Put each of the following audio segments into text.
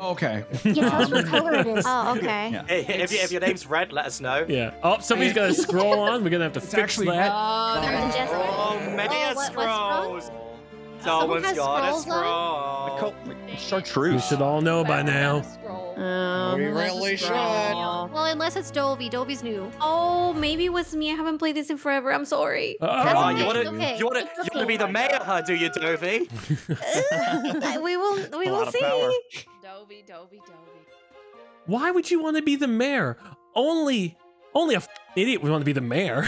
Okay. Yeah, tell us what color it is. Oh, okay. Yeah. Hey, if, if your name's red, let us know. Yeah. Oh, somebody's got to scroll on. We're gonna have to It's fix actually- that. Oh, there's Jessica. Oh, many Oh, what- scrolls. Someone Someone's has got a scrolls on? scroll. Col- You Chartreuse. should all know by now. Um, We really scroll. Well, unless it's Dovey. Dovey's new. Oh, maybe it was me. I haven't played this in forever. I'm sorry. Oh, Uh-oh. you want to okay. you want to you want okay. to be the mayor, huh? Do you, Dovey? we will. We will lot of see. Power. Dovey, Dovey, Dovey. Why would you want to be the mayor? Only, only a f- idiot would want to be the mayor.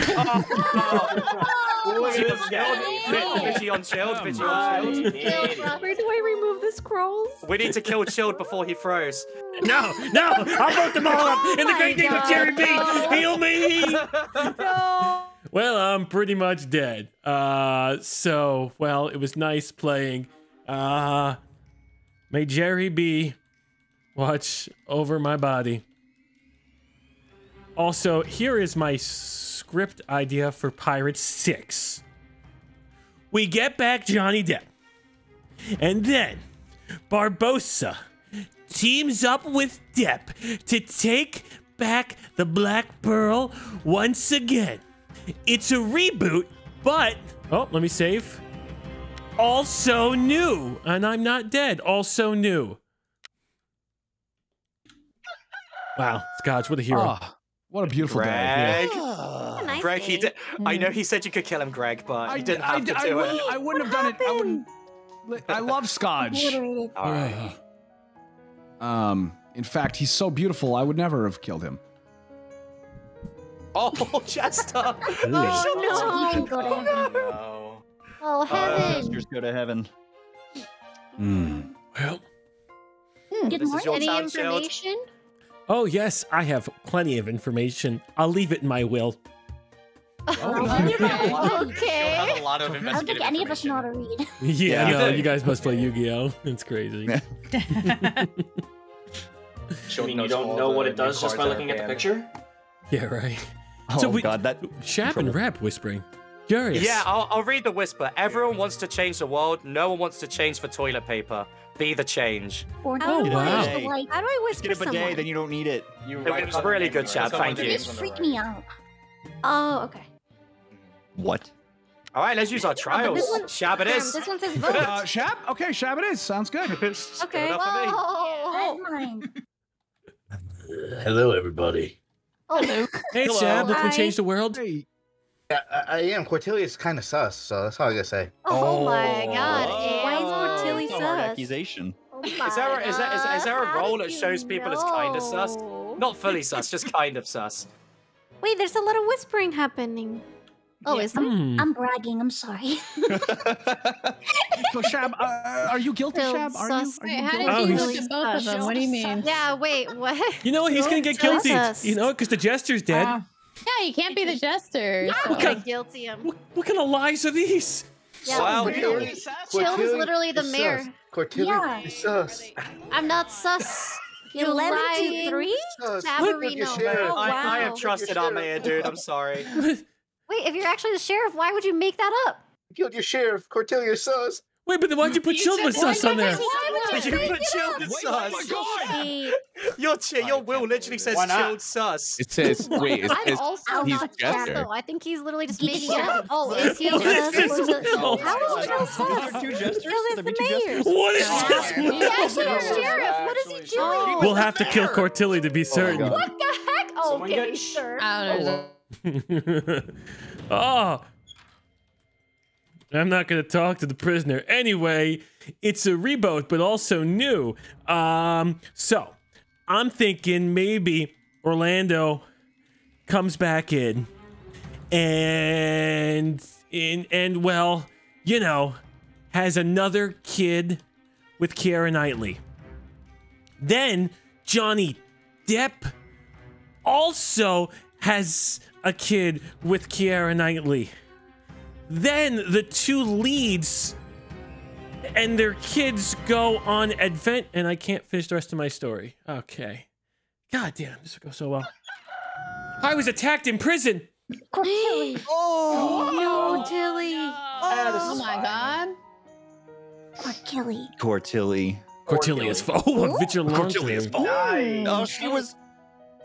Look at this guy. Bitchy on chilled, bitchy on chilled. Where do I remove the scrolls? We need to kill chilled before he froze. no, no, I'll vote them all up in the my great name of Jerry B. no. Heal me. No. Well, I'm pretty much dead. Uh, so, well, it was nice playing. Uh, may Jerry B watch over my body. Also, here is my script idea for Pirate 6. We get back Johnny Depp. And then Barbossa teams up with Depp to take back the Black Pearl once again. It's a reboot, but oh, let me save. Also new, and I'm not dead. Also new. Wow, Scotch, what a hero! Ah, what a beautiful day. Greg, A nice Greg, he day. did. I know he said you could kill him, Greg, but I didn't I, have to I, do wouldn't, it. I wouldn't have done it. I wouldn't. I love Scotch. Obliterated. All right. Um, in fact, he's so beautiful. I would never have killed him. Oh, Chester. Oh no. You can go to heaven. no. Oh heaven. Sisters go to heaven. Well, Good This morning. Any town, Shield. Information? oh yes, I have plenty of information. I'll leave it in my will. Okay. Have a lot of I don't think any of us know how to read. Yeah, Yeah. no, You you guys must play Yu-Gi-Oh. It's crazy. You mean you don't know what it does just by looking at the picture? yeah, right. Oh So we- god, that Shap and Trouble. Rap whispering. Curious. Yeah, I'll, I'll read the whisper. Everyone wants to change the world. No one wants to change for toilet paper. Be the change. Or Oh, no, wow. the light. How do I whisper get a bidet, someone? then you don't need it. You It was other really good, in. Chad, It's thank other you. names Just in freak me out. Oh, okay. What? All right, let's use our trials. this one- Shab it Um, this one says vote. Uh, Shab? Okay, Shab it is. Sounds good. Okay. enough. Whoa. Hello, everybody. Oh, Hey, Hello. Shab, looking to Hi. change the world? Hey, Yeah, I, I am. Cortelia's kind of sus, so that's all I gotta say. Oh, my god. Why is Cortilli That's hard sus? accusation. Oh Is there, a, is, there, is, there, is there a How role that shows people as kind of sus? Not fully sus, just kind of sus. Wait, there's a lot of whispering happening. Oh, is there? Hmm. I'm bragging. I'm sorry. so Shab, uh, are you guilty, Filled Shab? Are you? sus. Are Wait, you how guilty? did Oh, you he's- look at both of them? What do you mean? Yeah, wait, what? You know what? He's gonna get guilty. us. You know, because the jester's dead. Oh. Yeah, you can't be the jester. so- Okay, guilty him. What, what kind of lies are these? Yeah, Wow. literally. Chill is literally the mayor. Cortelia Yeah. is sus. I'm not sus. You 11 to lying 3? Sus. Sabarino. Look at sheriff. Oh, I, I have trusted our mayor, dude. I'm sorry. Wait, if you're actually the sheriff, why would you make that up? You killed your sheriff. Cortelia is sus. Wait, but then why'd you put children with sus on there? Why would You make put it chilled up? with oh my. God. Your, chi- your will literally says Why not? chilled sus. It says, wait, it I'm also he's not Jester. sus, though. I think he's literally just making it up. Oh, is he What is sus? this What's it- will? How is Chill Those sus? are two jesters? Chill is the mayor. What is this? He's actually a sheriff. What is he doing? We'll have to kill Cortilli to be oh certain. What the heck? Oh, okay, sure. I don't know. oh. oh ah, I'm not going to talk to the prisoner. Anyway, it's a reboot, but also new. Um, so I'm thinking maybe Orlando comes back in and in and well, you know, has another kid with Keira Knightley. Then Johnny Depp also has a kid with Keira Knightley. Then the two leads and their kids go on advent, and I can't finish the rest of my story. Okay. God damn, this will go so well. I was attacked in prison. Cortilli. No, Tilly. Oh, oh my god. Cortilli. Cortilli. Cortelia's fault. Oh, vigilante. Cortelia's fault. Nice. Oh, she was.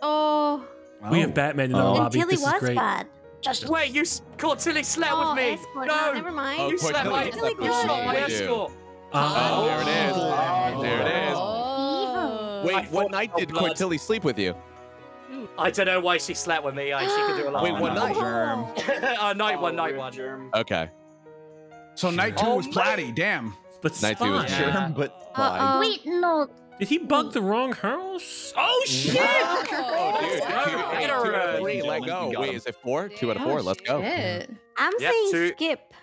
Oh. We have Batman in the oh. And lobby. Tilly This is great. bad. Just Wait, you s- Cortilli slept oh, with me. escort. No, No, never mind. Oh, you slept Cortilli with slept you with shot my me. escort. Uh, Oh, there it is. Oh. There it is. Oh. Wait, what night did blood. Cortilli sleep with you? I don't know why she slept with me. I, she could do a lot. Wait, what night? uh, night one, night one. Germ. Okay. So night two Oh, was Platty. Damn. but Night two was Spy. Yeah. germ, but Uh-oh. wait, no. Did he bug the wrong house? Oh shit! Oh, dude, Oh, two, two out of three, let go. Wait, is it four? Two out of four. Let's go. Shit. I'm Yep, saying two- skip.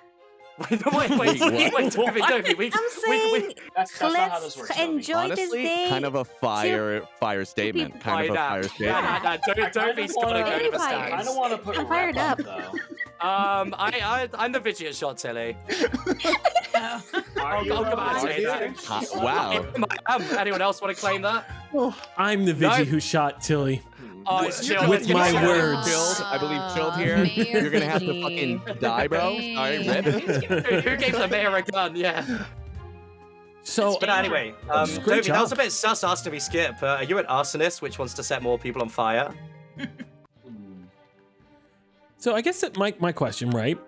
Wait, wait, wait, wait, Wait, wait, what? wait, Toby, Toby, we, I'm we, we, saying That's, that's not how this let's works. Toby. enjoy this Honestly, day. kind of a fire fire statement. people- Kind of a Nah, fire nah, statement. nah, nah, Toby- I kinda Toby's wanna- gotta go to the Fire. I stands. don't want to put I'm a fired rep up. though. Um, I, I, I'm the vigilant shot, Tilly. I'll- I'll come out and say that. Ha- wow. Um, anyone else want to claim that? I'm the No. Who shot Tilly. Oh, it's chill. With my chill. words. Chilled, I believe chilled here. Mayor You're gonna have to fucking die, bro. Sorry, rip. Who who gave the mayor a gun? Yeah. So But anyway, um, Toby, that was a bit sus asked to be skip. Uh, are you an arsonist which wants to set more people on fire? So I guess that my my question, right?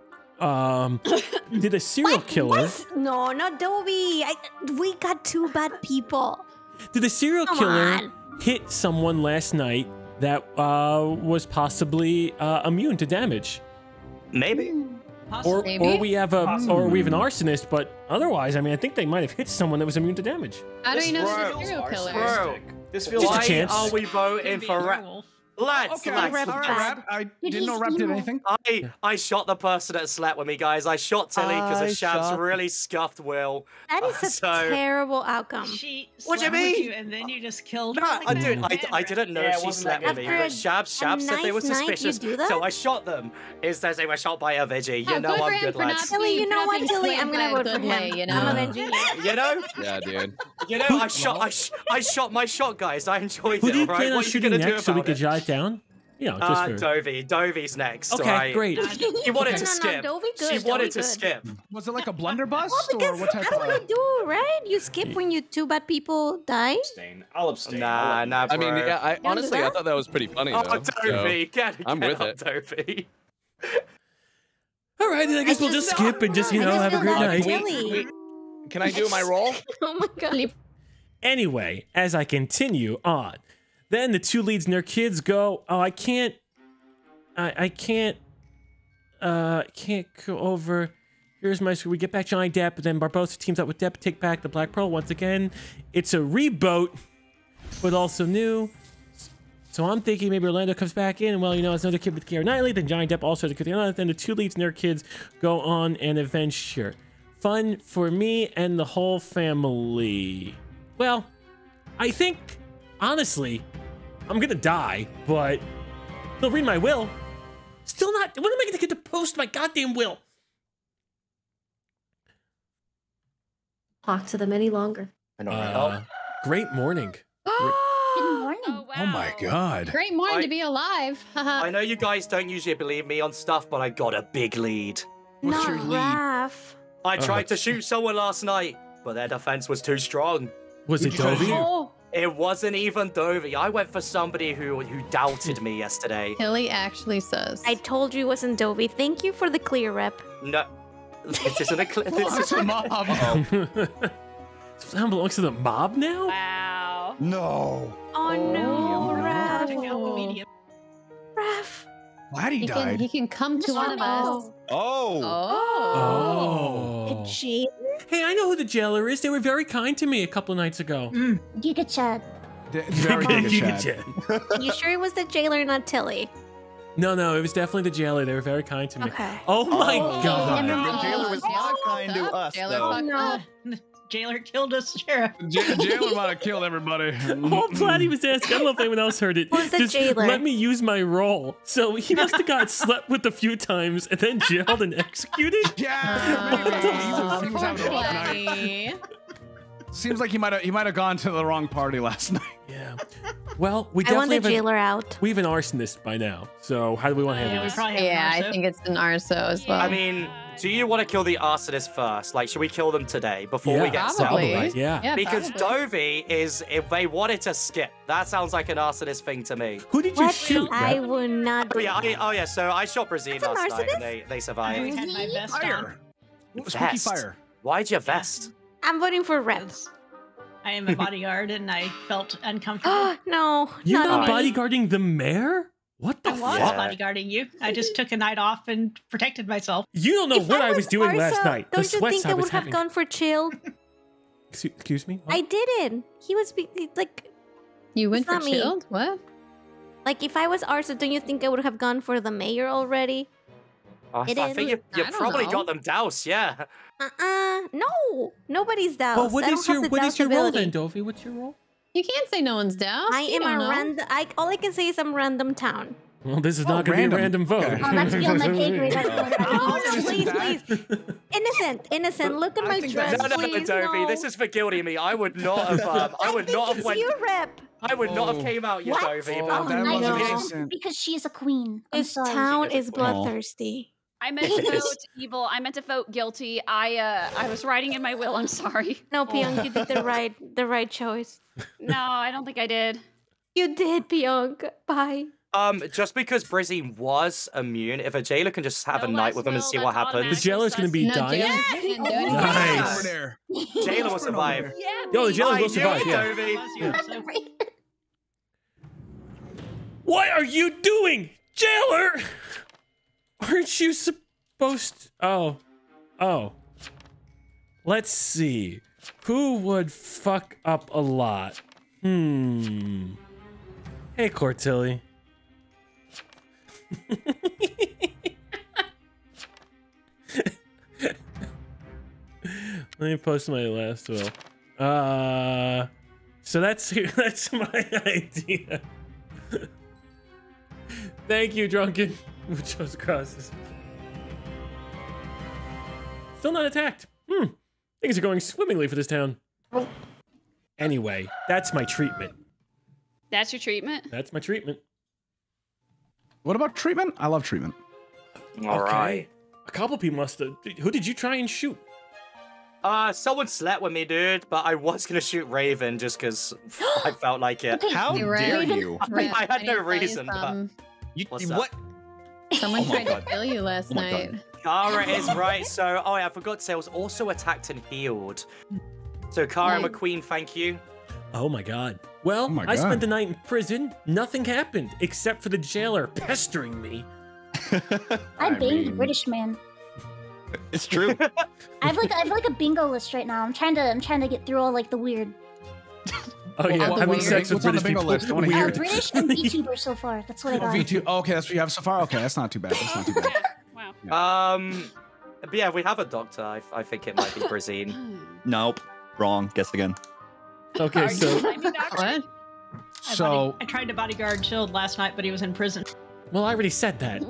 Um, did a serial killer? What? No, not Dobby. I, we got two bad people. Did a serial Come killer on. hit someone last night that uh, was possibly uh, immune to damage? Maybe. Or, Maybe. or we have a or we have an arsonist, but otherwise, I mean, I think they might have hit someone that was immune to damage. How do This you know feels it's a serial killer? Bro. This feels Just a Why chance. are we voting for Rep? Lads, Okay, lads, all right, bad. Rap. I Did didn't he know Rap did anything. I I shot the person that slept with me, guys. I shot Tilly because I the shabs really scuffed Will. That is a So- terrible outcome. She What do you slept with mean? You and then you just killed No, her. I, like I, that? did, I, Man, I didn't know Yeah, she wasn't slept with me, good. but Shabs, After a Shabs said they were nice night, suspicious, so I shot them. Instead, they were shot by a Vigi. You Oh, know good for I'm him good, for not lads. Tilly, you being- know what, Tilly? I'm gonna vote for good him. You know? I'm avenging you. You know, Yeah, dude. you know, I shot, I, shot my shot, guys. I enjoyed Who it. do you plan on What are you shooting gonna do next so we about could it? Jot it down? You know, just Uh, for. Dovey. Dovey's next. Okay, all right? great. She wanted No, to no, no, skip. Dovey good, She wanted Dovey to skip. Was it like a blunderbuss or Because what type that's what you do, right? You skip when you two bad people die. abstain. I'll abstain. Nah, I'll let nah, I mean, yeah. I honestly, I thought that was pretty funny Oh, though. so- Dovey, get, I'm get with up, it. Dovey. All right, then I guess we'll just skip and just you know have a feel great night. for Can I do my role? Oh my god. Anyway, as I continue on, then the two leads and their kids go, Oh, I can't I I can't uh can't go over. Here's my we get back Johnny Depp, then Barbossa teams up with Depp take back the Black Pearl once again. It's a reboot, but also new. So I'm thinking maybe Orlando comes back in, well, you know, it's another kid with Keira Knightley. Then Johnny Depp also has a kid with. Then the two leads and their kids go on an adventure. Fun for me and the whole family. Well, I think, honestly, I'm gonna die, but they'll read my will. Still not. When am I gonna get to post my goddamn will? Talk to them any longer. I know. Uh, great morning. Good morning. Oh, wow. Oh my god. Great morning I- to be alive. I know you guys don't usually believe me on stuff, but I got a big lead. What's Not your lead? Raph. I Uh-huh. tried to shoot someone last night, but their defense was too strong. Was it Dovey? oh, It wasn't even Dovey. I went for somebody who who doubted me yesterday. Hilly actually says. I told you it wasn't Dovey. Thank you for the clear rep. No, this isn't a cl- this It's is a mob. so that belongs to the mob now? Wow. No. Oh, no, oh, Raph. Perfect alpha medium. Raph. Platty he can, died. he can come to one of us. Oh. Oh. Oh. The Hey, I know who the jailer is. They were very kind to me a couple of nights ago. Mm. Giga Chad. D- Very good, You Chad. You sure it was the jailer, not Tilly? No, no, it was definitely the jailer. They were very kind to me. Okay. Oh my Oh. god. The jailer was not kind to us, Jailer though. No. Up. Jailer killed us, sheriff. J- Jailer might have killed everybody. All he was asking, I don't know if anyone else heard it. Who's the Just jailer? let me use my role. So he must have got slept with a few times and then jailed and executed. Yeah, maybe. He was, he was Poor having a rough night. Platty. Seems like he might have he might have gone to the wrong party last night. Yeah. Well, we I want definitely the have, a, jailer out. we have an arsonist by now. So how do we want to handle Yeah, this? Yeah, I think it's an Arso as well. I mean, do you want to kill the arsonist first? Like, should we kill them today before we get set up? Probably. Yeah. Yeah, Because probably. Dovey is, if they wanted to skip, that sounds like an arsonist thing to me. Who did you What? shoot? I Rep? would not. Oh yeah, I, oh yeah. So I shot Brazil That's an last night, and they they I survived. had my vest on. Fire. Spooky Vest. fire. Why'd you vest? I'm voting for reps. I am a bodyguard and I felt uncomfortable. no, You're not not me. bodyguarding the mayor? What the I was fuck? Yeah. bodyguarding you. I just took a night off and protected myself. You don't know If what I was doing last night. Don't you think I I was would have having. gone for chill? Excuse, excuse me? What? I didn't. He was be- like, You went for not me. What? like if I was Arsa, don't you think I would have gone for the mayor already? Oh, I, It I is. think you, you don't probably know. got them doused. Yeah. Uh-uh. No, nobody's doused. well, what I don't is have your what is your role then, Dovey? What's your role? You can't say no one's down. I am a random. I all I can say is I'm random town. Well, this is Oh, not going to random. be a random vote. Okay. Oh, that's beyond my pay grade. That's beyond my pay Oh, no, please, please. Innocent, innocent. Look at I my dress, that's- No, no, no, please. No. This is for guilty me. I would not have. Um, I would not have it's went. you, rep. I would not have Oh. came out, you What? Dovey. Oh, but- that I wasn't know, innocent. because she is a queen. I'm This sorry. town is is- bloodthirsty. I meant to vote evil. I meant to vote guilty. I uh I was writing in my will. I'm sorry. No, Pyong, you did the right, the right choice. No, I don't think I did. You did, Pyong. Bye. Um, just because Brizzy was immune, if a jailer can just have No a night with him and see what happens. The jailer's going to be No, dying. Jalen didn't do anything. Nice. Over there. Jailer will survive. Yeah. Yo, the me. jailer I will survive. it, Yeah. Dovey. Was you, so- What are you doing, jailer? Aren't you supposed? Oh, oh. Let's see. Who would fuck up a lot? Hmm. Hey, Cortilli. Let me post my last will. Uh, so that's that's my idea. Thank you, drunken. Who chose crosses? Still not attacked. Hmm. Things are going swimmingly for this town. Anyway, that's my treatment. That's your treatment. That's my treatment. What about treatment? I love treatment. All right. Okay. A couple people must have. Who did you try and shoot? Uh, someone slept with me, dude, but I was gonna shoot Raven just because I felt like it. How dare you? Ray, I had no to you reason, but- You What's that? what? Someone Oh my tried to kill you last Oh night. Kara is right. So, oh yeah, I forgot to say, I was also attacked and healed. So, Kara Nice. McQueen, thank you. Oh my god. Well, Oh my I spent the night in prison. Nothing happened except for the jailer pestering me. I I banged a mean- British man. It's true. I have like I have like a bingo list right now. I'm trying to I'm trying to get through all like the weird Oh yeah, the having weird- sex with What's on the British bingo people. list? I wanna uh. British and VTuber so far. That's what I Oh, got. V2. Oh, okay, that's what you have so far. Okay, that's not too bad. That's not too bad. Wow. Um, but yeah, we have a doctor. I, I think it might be Brazine. nope. Wrong. Guess again. Okay, Are so you blaming What? I So body- I tried to bodyguard Chilled last night, but he was in prison. well, I already said that.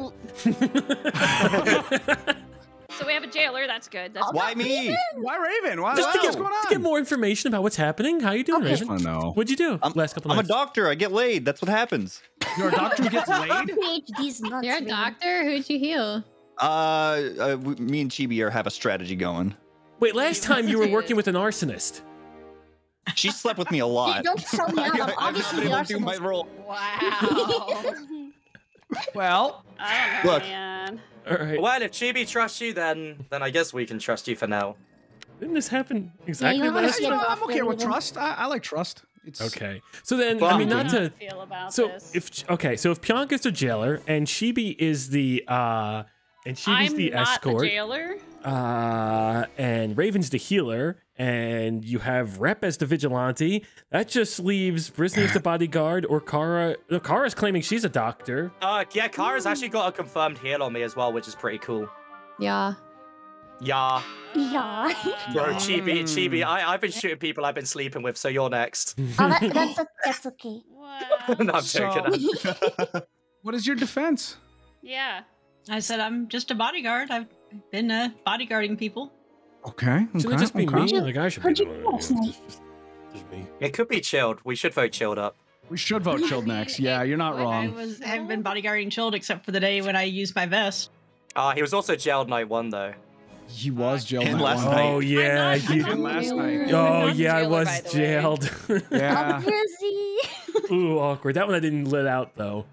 So we have a jailer. That's good. That's Why me? why Raven? Why, Just to what's get, going to get more information about what's happening. How you doing, Okay. Raven? I know. What'd you do I'm- last couple I'm a doctor. I get laid. That's what happens. You're a doctor who gets laid. PhD's nuts. You're a man. doctor? Who'd you heal? Uh, uh me and Chibi are have a strategy going. Wait, last time you were working with an arsonist. She slept with me a Dude, lot. don't sell me out. I'm I- I've not obviously been the able to do my arsonist. role. wow. Well, I don't know, Look. man. All right. well, if Chibi trusts you, then then I guess we can trust you for now. Didn't this happen exactly you wanna last you know, time? I'm okay with trust. I, I like trust. It's Okay. So then, I mean, not How do you to. feel about So this? if okay, so if Pionk is the jailer and Chibi is the uh and Chibi's I'm the not escort, the jailer. uh and Raven's the healer, and you have Rep as the vigilante, that just leaves Brisney as the bodyguard or Kara. No, Kara's claiming she's a doctor. Uh, yeah, Kara's actually got a confirmed heal on me as well, which is pretty cool. Yeah. Yeah, Yeah. bro, Chibi, Mm. Chibi, I, I've been shooting people I've been sleeping with, so you're next. oh, that, that's that's okay. Wow. no, I'm So- joking. what is your defense? yeah. I said I'm just a bodyguard. I've been uh, bodyguarding people. Okay. Shouldn't okay, it just be okay. me? Like I should be What'd the you one. do last you know, night? just- just- just me. It could be chilled. We should vote chilled up. We should vote chilled next. Yeah, you're not I wrong. was I haven't been bodyguarding Chilled except for the day when I used my vest. Uh, he was also jailed night one though. He was jailed And last night. Oh yeah, not- you. Last night. Oh yeah, I was by the way. jailed. Yeah. Brizzy. Ooh, awkward. That one I didn't let out though.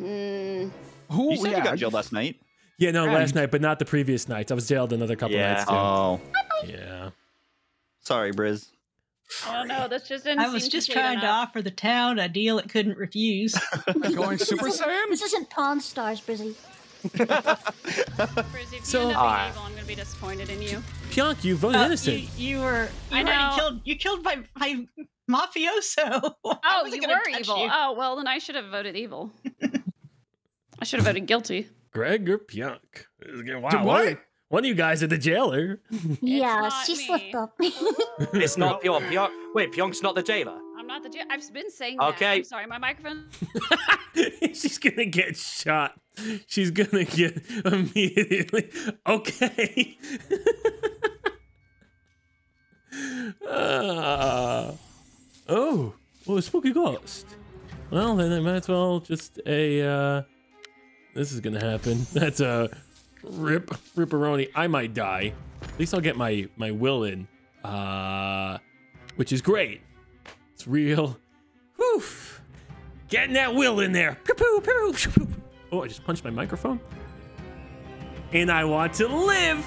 Mm, Who? You said yeah. you got jailed last night. Yeah, no, Yeah, last night, but not the previous nights. I was jailed another couple Yeah. nights too. Oh, yeah. sorry, Briz. Oh no, this. That's just didn't I was just complete trying to offer the town a deal it couldn't refuse. Going Super Saiyan? This isn't Pawn Stars, Brizzy. Brizzy, if So- you end up Alright. being evil, I'm gonna be disappointed in you. Pionk, you voted Uh, innocent. You, you were. You I already know. killed. You killed my my mafioso. Oh, you were evil. you. Oh, well, then I should have voted evil. I should have voted guilty. Greg or Pionk? Wow, Dude, one, what? one of you guys are the jailer. Yeah, she me. slipped up. It's not Pyong. Pyong. Wait, Pyong's not the jailer. I'm not the jailer. I've been saying that. Okay. I'm sorry, my microphone. She's gonna get shot. She's gonna get immediately. Okay. Ah. oh, well, a spooky ghost. Well, then I might as well just a. Uh, this is gonna happen. That's a rip ripperoni. I might die. At least I'll get my my will in, uh, which is great. It's real. Whew. Getting that will in there. Oh, I just punched my microphone. And I want to live.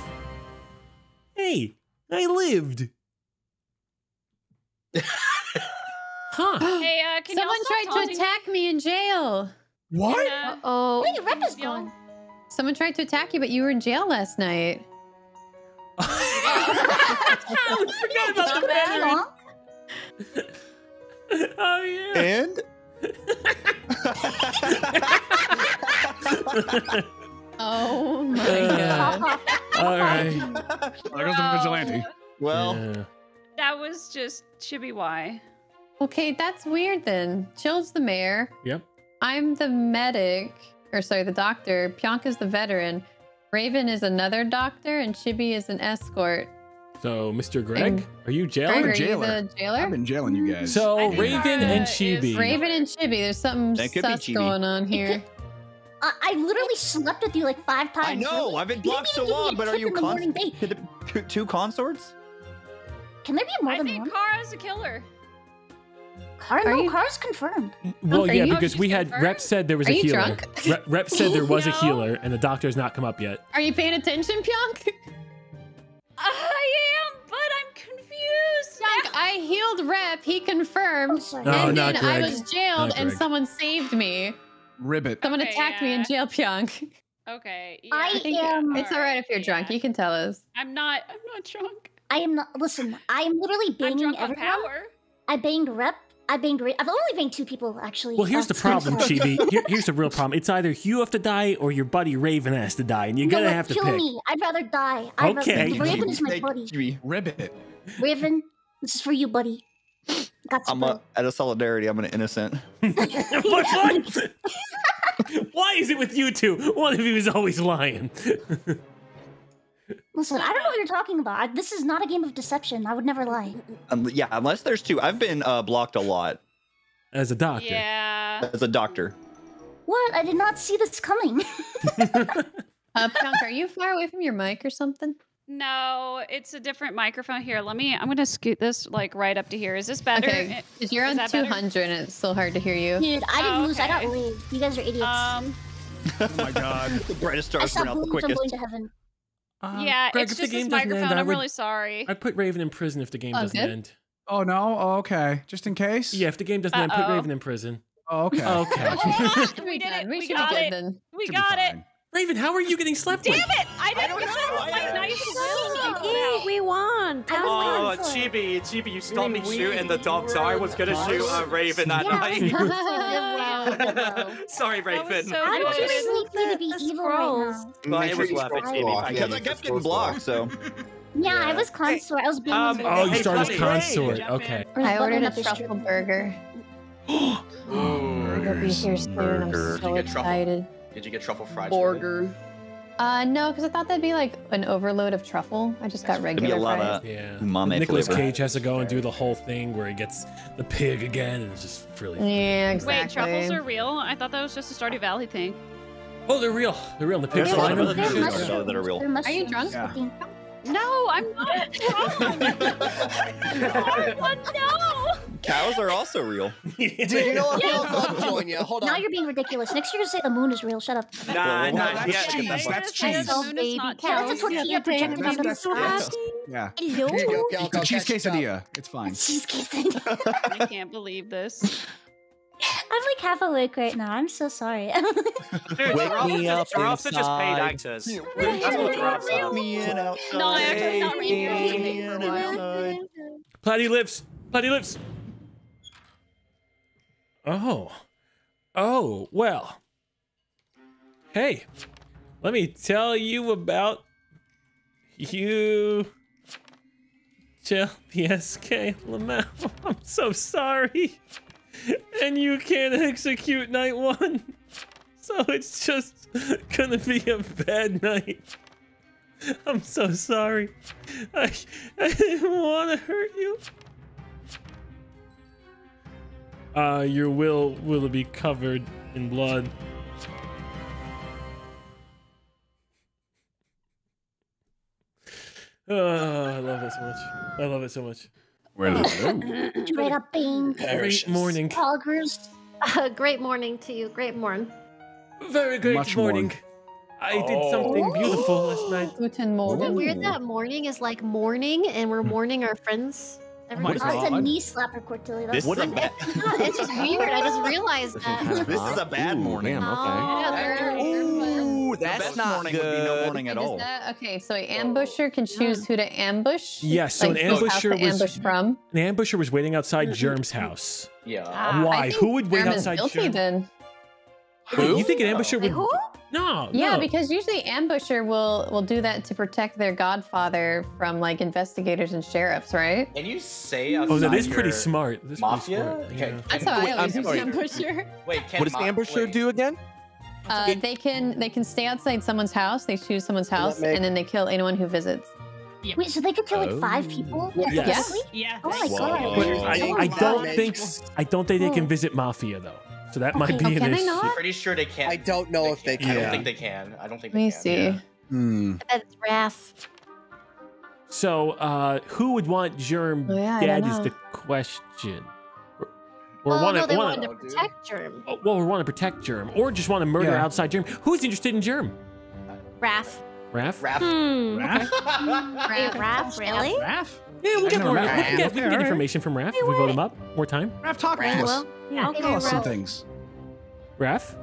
Hey, I lived. huh. Hey, uh, can Someone y'all stop tried to attack me in jail. What? Uh, Oh, Wait, your rep is gone. someone tried to attack you, but you were in jail last night. I forgot about the veteran. Aw. Oh yeah. And Oh my Uh, god. All right. There goes the vigilante. well, Yeah. That was just Chibi Y. Okay, that's weird then. Chill's the mayor. Yep. I'm the medic, or sorry, the doctor. Pionka's the veteran. Raven is another doctor, and Chibi is an escort. So, Mr. Greg, And- are you Greg, jailer? are you jailer. I've jailer? been jailing you guys. So, I Raven and Chibi. Raven and Chibi, there's something That could be sus going on here. I, I literally slept with you like five times. I know really? I've been blocked so didn't even give me long, but are you in the morning two, two consorts? Can there be more I than think? Kara's a killer. Car, Are no, you- Car's confirmed. Well, Are yeah, you- because Oh, we had confirmed? Rep said there was Are a you healer. drunk? Rep, Rep said there was a healer, and the doctor has not come up yet. Are you paying attention, Pionk? I am, but I'm confused. Pionk, I healed Rep. He Oh, confirmed. sorry. No, and oh, not then I Greg. was jailed, and someone saved me. Ribbit. Someone Okay, attacked me in yeah. jail, Pionk. Okay. Yeah, I think am- It's all right if you're drunk. You can tell us. I'm not. I'm not drunk. I am not. Listen, I am literally I'm banging drunk on everyone. power. I banged Rep. I banged. Ra- I've only banged two people actually. Well, here's the problem, Chibi. Here, here's the real problem. It's either you have to die or your buddy Raven has to die, and you're No, gonna have to kill pick. me. I'd rather die. I'd Okay. Rather, Raven is my buddy. you. Ribbit. Raven, this is for you, buddy. Got you, I'm a, out of solidarity. I'm an innocent. What- what? Why is it with you two? One of you is always lying. Listen, I don't know what you're talking about. I, this is not a game of deception. I would never lie. Um, yeah, unless there's two. I've been uh, blocked a lot As a doctor. Yeah. as a doctor. What? I did not see this coming. Uh, Pionk, are you far away from your mic or something? No, it's a different microphone here. Let me. I'm gonna scoot this like right up to here. Is this better? Okay, because you're Is on that better? 200 and it's still hard to hear you. Dude, I didn't Oh, lose. I got okay. laid. You guys are idiots. Um. Oh my god. The brightest stars saw burn out the boobs. I'm quickest. going to heaven. Uh, Yeah, Greg, it's if the just game this microphone. end, I I'm would, really sorry. I'd put Raven in prison if the game Oh, doesn't good. end. Oh no. Oh, okay. Just in case. Yeah, if the game doesn't end, put Raven in prison. Oh, okay. Okay. We did it. We We should got be it. We got it. Fine. Raven, how are you getting slept Damn with? it! I didn't don't know. know. I- My nice will. Yay, we won. I Oh, was going for it. Chibi, Chibi, you stopped me mean, we- shooting the dog, so I was gonna shoot a Raven that Yeah, night. Wow. Sorry, That was Raven. so I'm good. too Look sleepy to be evil right now. But it was you worth it, scroll Chibi. off. Thank Yeah, Because I kept getting blocked, so Yeah, I was consort. I was being. Um, Oh, you Hey, started as buddy. consort. Hey. Okay. I ordered a this truffle burger. It'll be here soon. I'm so You truffle? excited. Did you get truffle fries? Burger. Uh, no, because I thought that'd be like an overload of truffle. I just got There'd be regular a lot fries. of Yeah. umami Nicolas flavor. Cage has to go and do the whole thing where he gets the pig again, and it's just really. Yeah, exactly. Wait, truffles are real? I thought that was just a Stardew Valley thing. Oh, they're real. They're real. The pigs There's a lot flying of over other the pictures fields. I saw that are real. They're you drunk? looking. No, I'm not drunk. oh, no. Cows are also real. Dude, you know what? I'll join you. Hold Now you're being ridiculous. Next you're gonna say the moon is real. Shut up. Nah, nah, that's yeah. cheese. That's cheese. So moon is baby not cow. That's a true. tortilla projected onto the That's- sky. Yeah. Hello. Here you go, Cal. It's a Cal, cheese quesadilla. It's fine. Cheese quesadilla. I can't believe this. I'm like half awake right now. I'm so sorry. Dude, Wake giraffes me are- up giraffes are just paid inside. actors. That's what giraffes are. Me in outside. No, I actually not reading your me name for Oh. Oh, well. Hey, let me tell you about you. Jill PSK Lamau. I'm so sorry. And you can't execute night one. So it's just gonna be a bad night. I'm so sorry. I, I didn't want to hurt you. Uh, your will will be covered in blood. Oh, I love it so much. I love it so much. Well, Straight up being Great morning. poggers. Uh, great morning to you. Great morning. Very great Much morning. more. I did something beautiful last night. Guten Isn't it weird that morning is like morning and we're mourning our friends? Oh my Everybody- Oh, it's a knee slapper, Cordelia. This That's is a bad. It's, just weird. I just realized that. This is a bad Ooh, morning. Damn, okay. Yeah, they're- Ooh, The that's best not morning good. would be no morning at Is all. that okay? So an ambusher can choose who to ambush. Yes, so like an ambusher was- ambush from. An ambusher was waiting outside Germ's house. Yeah. Ah, Why? Who would wait Germ outside guilty Germ? then? Wait, you think an ambusher Wait, would? who? No, Yeah, no. because usually ambusher will will do that to protect their godfather from like investigators and sheriffs, right? Can you say Oh, outside that is pretty your smart. That's pretty Mafia? smart, Okay. yeah. That's how Wait, I I'm always use sorry. ambusher. Wait, can What does ambusher wait. do again? Uh, they can they can stay outside someone's house. They choose someone's house, make- and then they kill anyone who visits. Wait, so they could kill like five people? Yes. Exactly? Yeah. Oh my Whoa. god. Oh, I, Oh, I don't think I don't think they can Oh. visit Mafia though. So that might be Oh, an can they not? Pretty sure they can't. I don't know if they I can. I don't Yeah. think they can. I don't think Let me can. see. Yeah. Hmm. That's Wrath. So uh, who would want Germ Oh, yeah, dead is the question. Or, or oh, want no, to they want wanted to to protect Germ. oh, well, we want to protect Germ, or just want to murder Yeah. outside Germ. Who's interested in Germ? Wrath. Raph? Raph. Hmm. Raph? Wait, Wrath, really? Raph? Yeah, we'll get know more. We Raph. can get, we can get information from Raph if we vote him up. More time. Raph, talk to Right, us. Well, yeah. Okay, Tell us some things. Raph?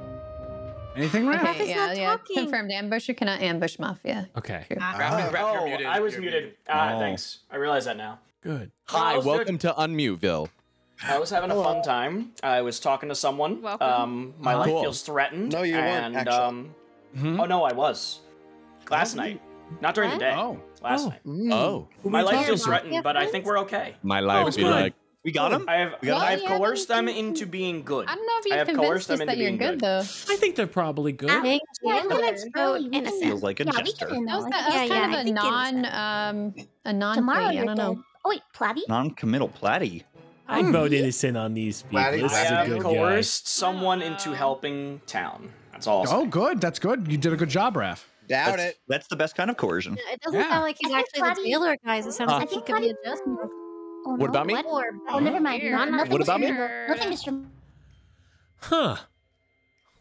Anything, Raph? Okay, yeah, not yeah. talking. Confirmed. Ambusher cannot ambush mafia. Okay. True. Raph, Raph, you're Oh, muted. I was You're muted. Ah, Oh. thanks. I realize that now. Good. Hi, How's it? welcome to Unmuteville. I was having a fun time. I was talking to someone. Welcome. Um, my Oh, life cool. feels threatened. No, you weren't, and, actually. Um, Mhm. oh no, I was. Last night, not during the day. Oh. Last Oh. night. Oh, My life feels threatened, but I think we're okay. my life it's be like, We got him. I have We got Well, I've you coerced them into being good. I don't know if I you've have convinced coerced them us into that you're being good, good. though. I think they're probably good. Dang, Yeah, I Chandler, think it's vote really innocent. Feels like a Yeah, we jester. That was, that was Yeah, kind yeah, of a non, innocent. um, a non Tomorrow play. I don't know. dead. Oh wait, Platy? Non-committal platty. I'd vote innocent on these people. Platty, This I is a have good guy. coerced someone into helping town. That's all. I'll. Oh, good. That's good. You did a good job, Raph. Doubt That's, it. that's the best kind of coercion. It doesn't Yeah. sound like he's actually the Platy- jailer, guys. It sounds Uh, like he think could be a Platy- jester. Oh, What no. about me? What? Oh, never mind. Here. Not, nothing, What about me? Nothing, Mr. Huh.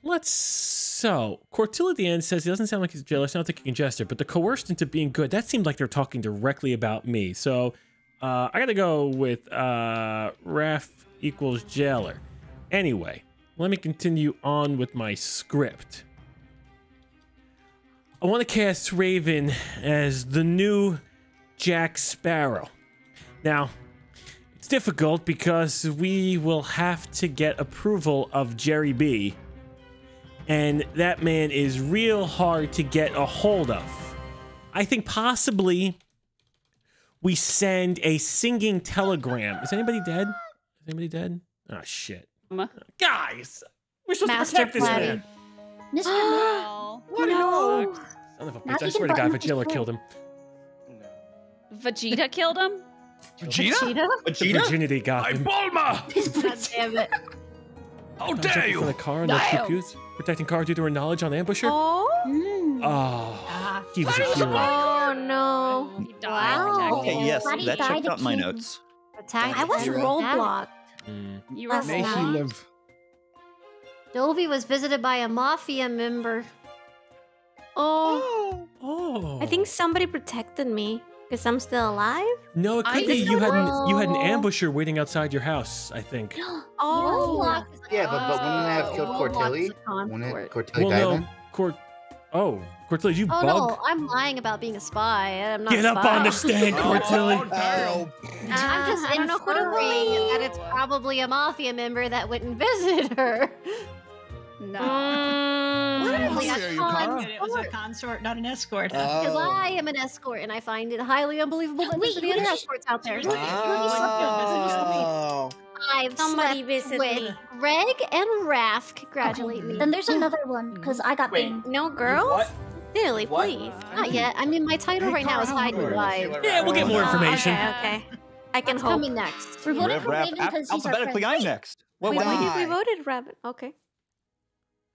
Let's. So, Cortil at the end says he doesn't sound like he's a jailer. Sounds like he can jester, but the coerced into being good. That seemed like they're talking directly about me. So, uh, I got to go with uh, Raf equals jailer. Anyway, let me continue on with my script. I want to cast Raven as the new Jack Sparrow. Now, it's difficult because we will have to get approval of Jerry B. And that man is real hard to get a hold of. I think possibly we send a singing telegram. Is anybody dead? Is anybody dead? Oh shit. Um, Guys! We're supposed Master to protect this Platy. man. Mr. Well, What no. Son of a Now bitch. I swear to can God, button Vagilla his killed him. No. Vegeta killed him? Vegeta? The virginity got him. Bulma! God damn it. How I'm jumping For the car, no pew pews. protecting Kara due to her knowledge on Ambusher. Oh. Oh, he was a hero. Oh no. He died Wow. Okay, yes, Why that checked out my king? notes. I was Hero. roadblocked. Mm. You were Last May he live. Dovey was visited by a mafia member. Oh. Oh. I think somebody protected me because I'm still alive. No, it I could be you had an, you had an ambusher waiting outside your house. I think. Oh. Yeah, but, but wouldn't it have killed Oh, Cortilli? lots of Wouldn't Cortilli Well, die no, then? Court. Oh, Cortilli, you Oh bug. no, I'm lying about being a spy. And I'm not. Get a up on the stand, Cortilli. Oh, uh, I'm just I don't know who to inferring believe. that it's probably a mafia member that went and visited her. No. Mm, What? probably How you, Kara? It was a consort, not an escort. Because Oh. I am an escort, and I find it highly unbelievable that there's Wait, any other wait. escorts out there. Oh. I've Somebody slept visit with me. Greg and Raph. Congratulate me. Then there's another one because I got Wait. banged. No girls? What? Really, What? please. Not yet. I mean, my title Hey, right now is how hiding are you? live. Yeah, we'll get more Oh, information. okay, okay. I can What's hope. coming next. We're voting Rev for Rap, Raven because he's our alphabetically, friend. I'm next. What, Wait, what why do you- did we voted Rabbit? Okay.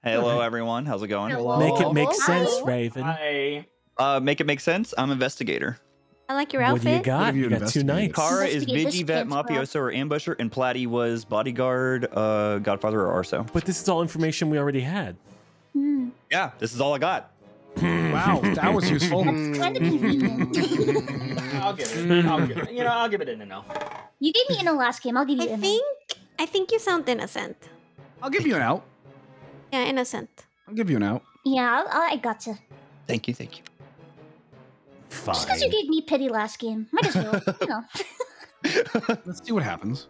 Hello, everyone. How's it going? Hello. Make it make Hi. sense, Raven. Hi. Uh, make it make sense. I'm investigator. I like your outfit. What do you got? have you You got two investigated? knights. Kara is Investigate Vigi Vet. Mafioso, or Ambusher, and Platty was Bodyguard, uh, Godfather, or Arso. But this is all information we already had. Hmm. Yeah, this is all I got. Wow, that was useful. Kind of convenient. I'll give it. I'll give it. You know, I'll give it in a no. you gave me in the last game. I'll give you I in. think I think you sound innocent. I'll give you an out. Yeah, innocent. I'll give you an out. Yeah, I, I gotcha. Thank you, thank you. Just because you gave me pity last game, might as well. you know. Let's see what happens.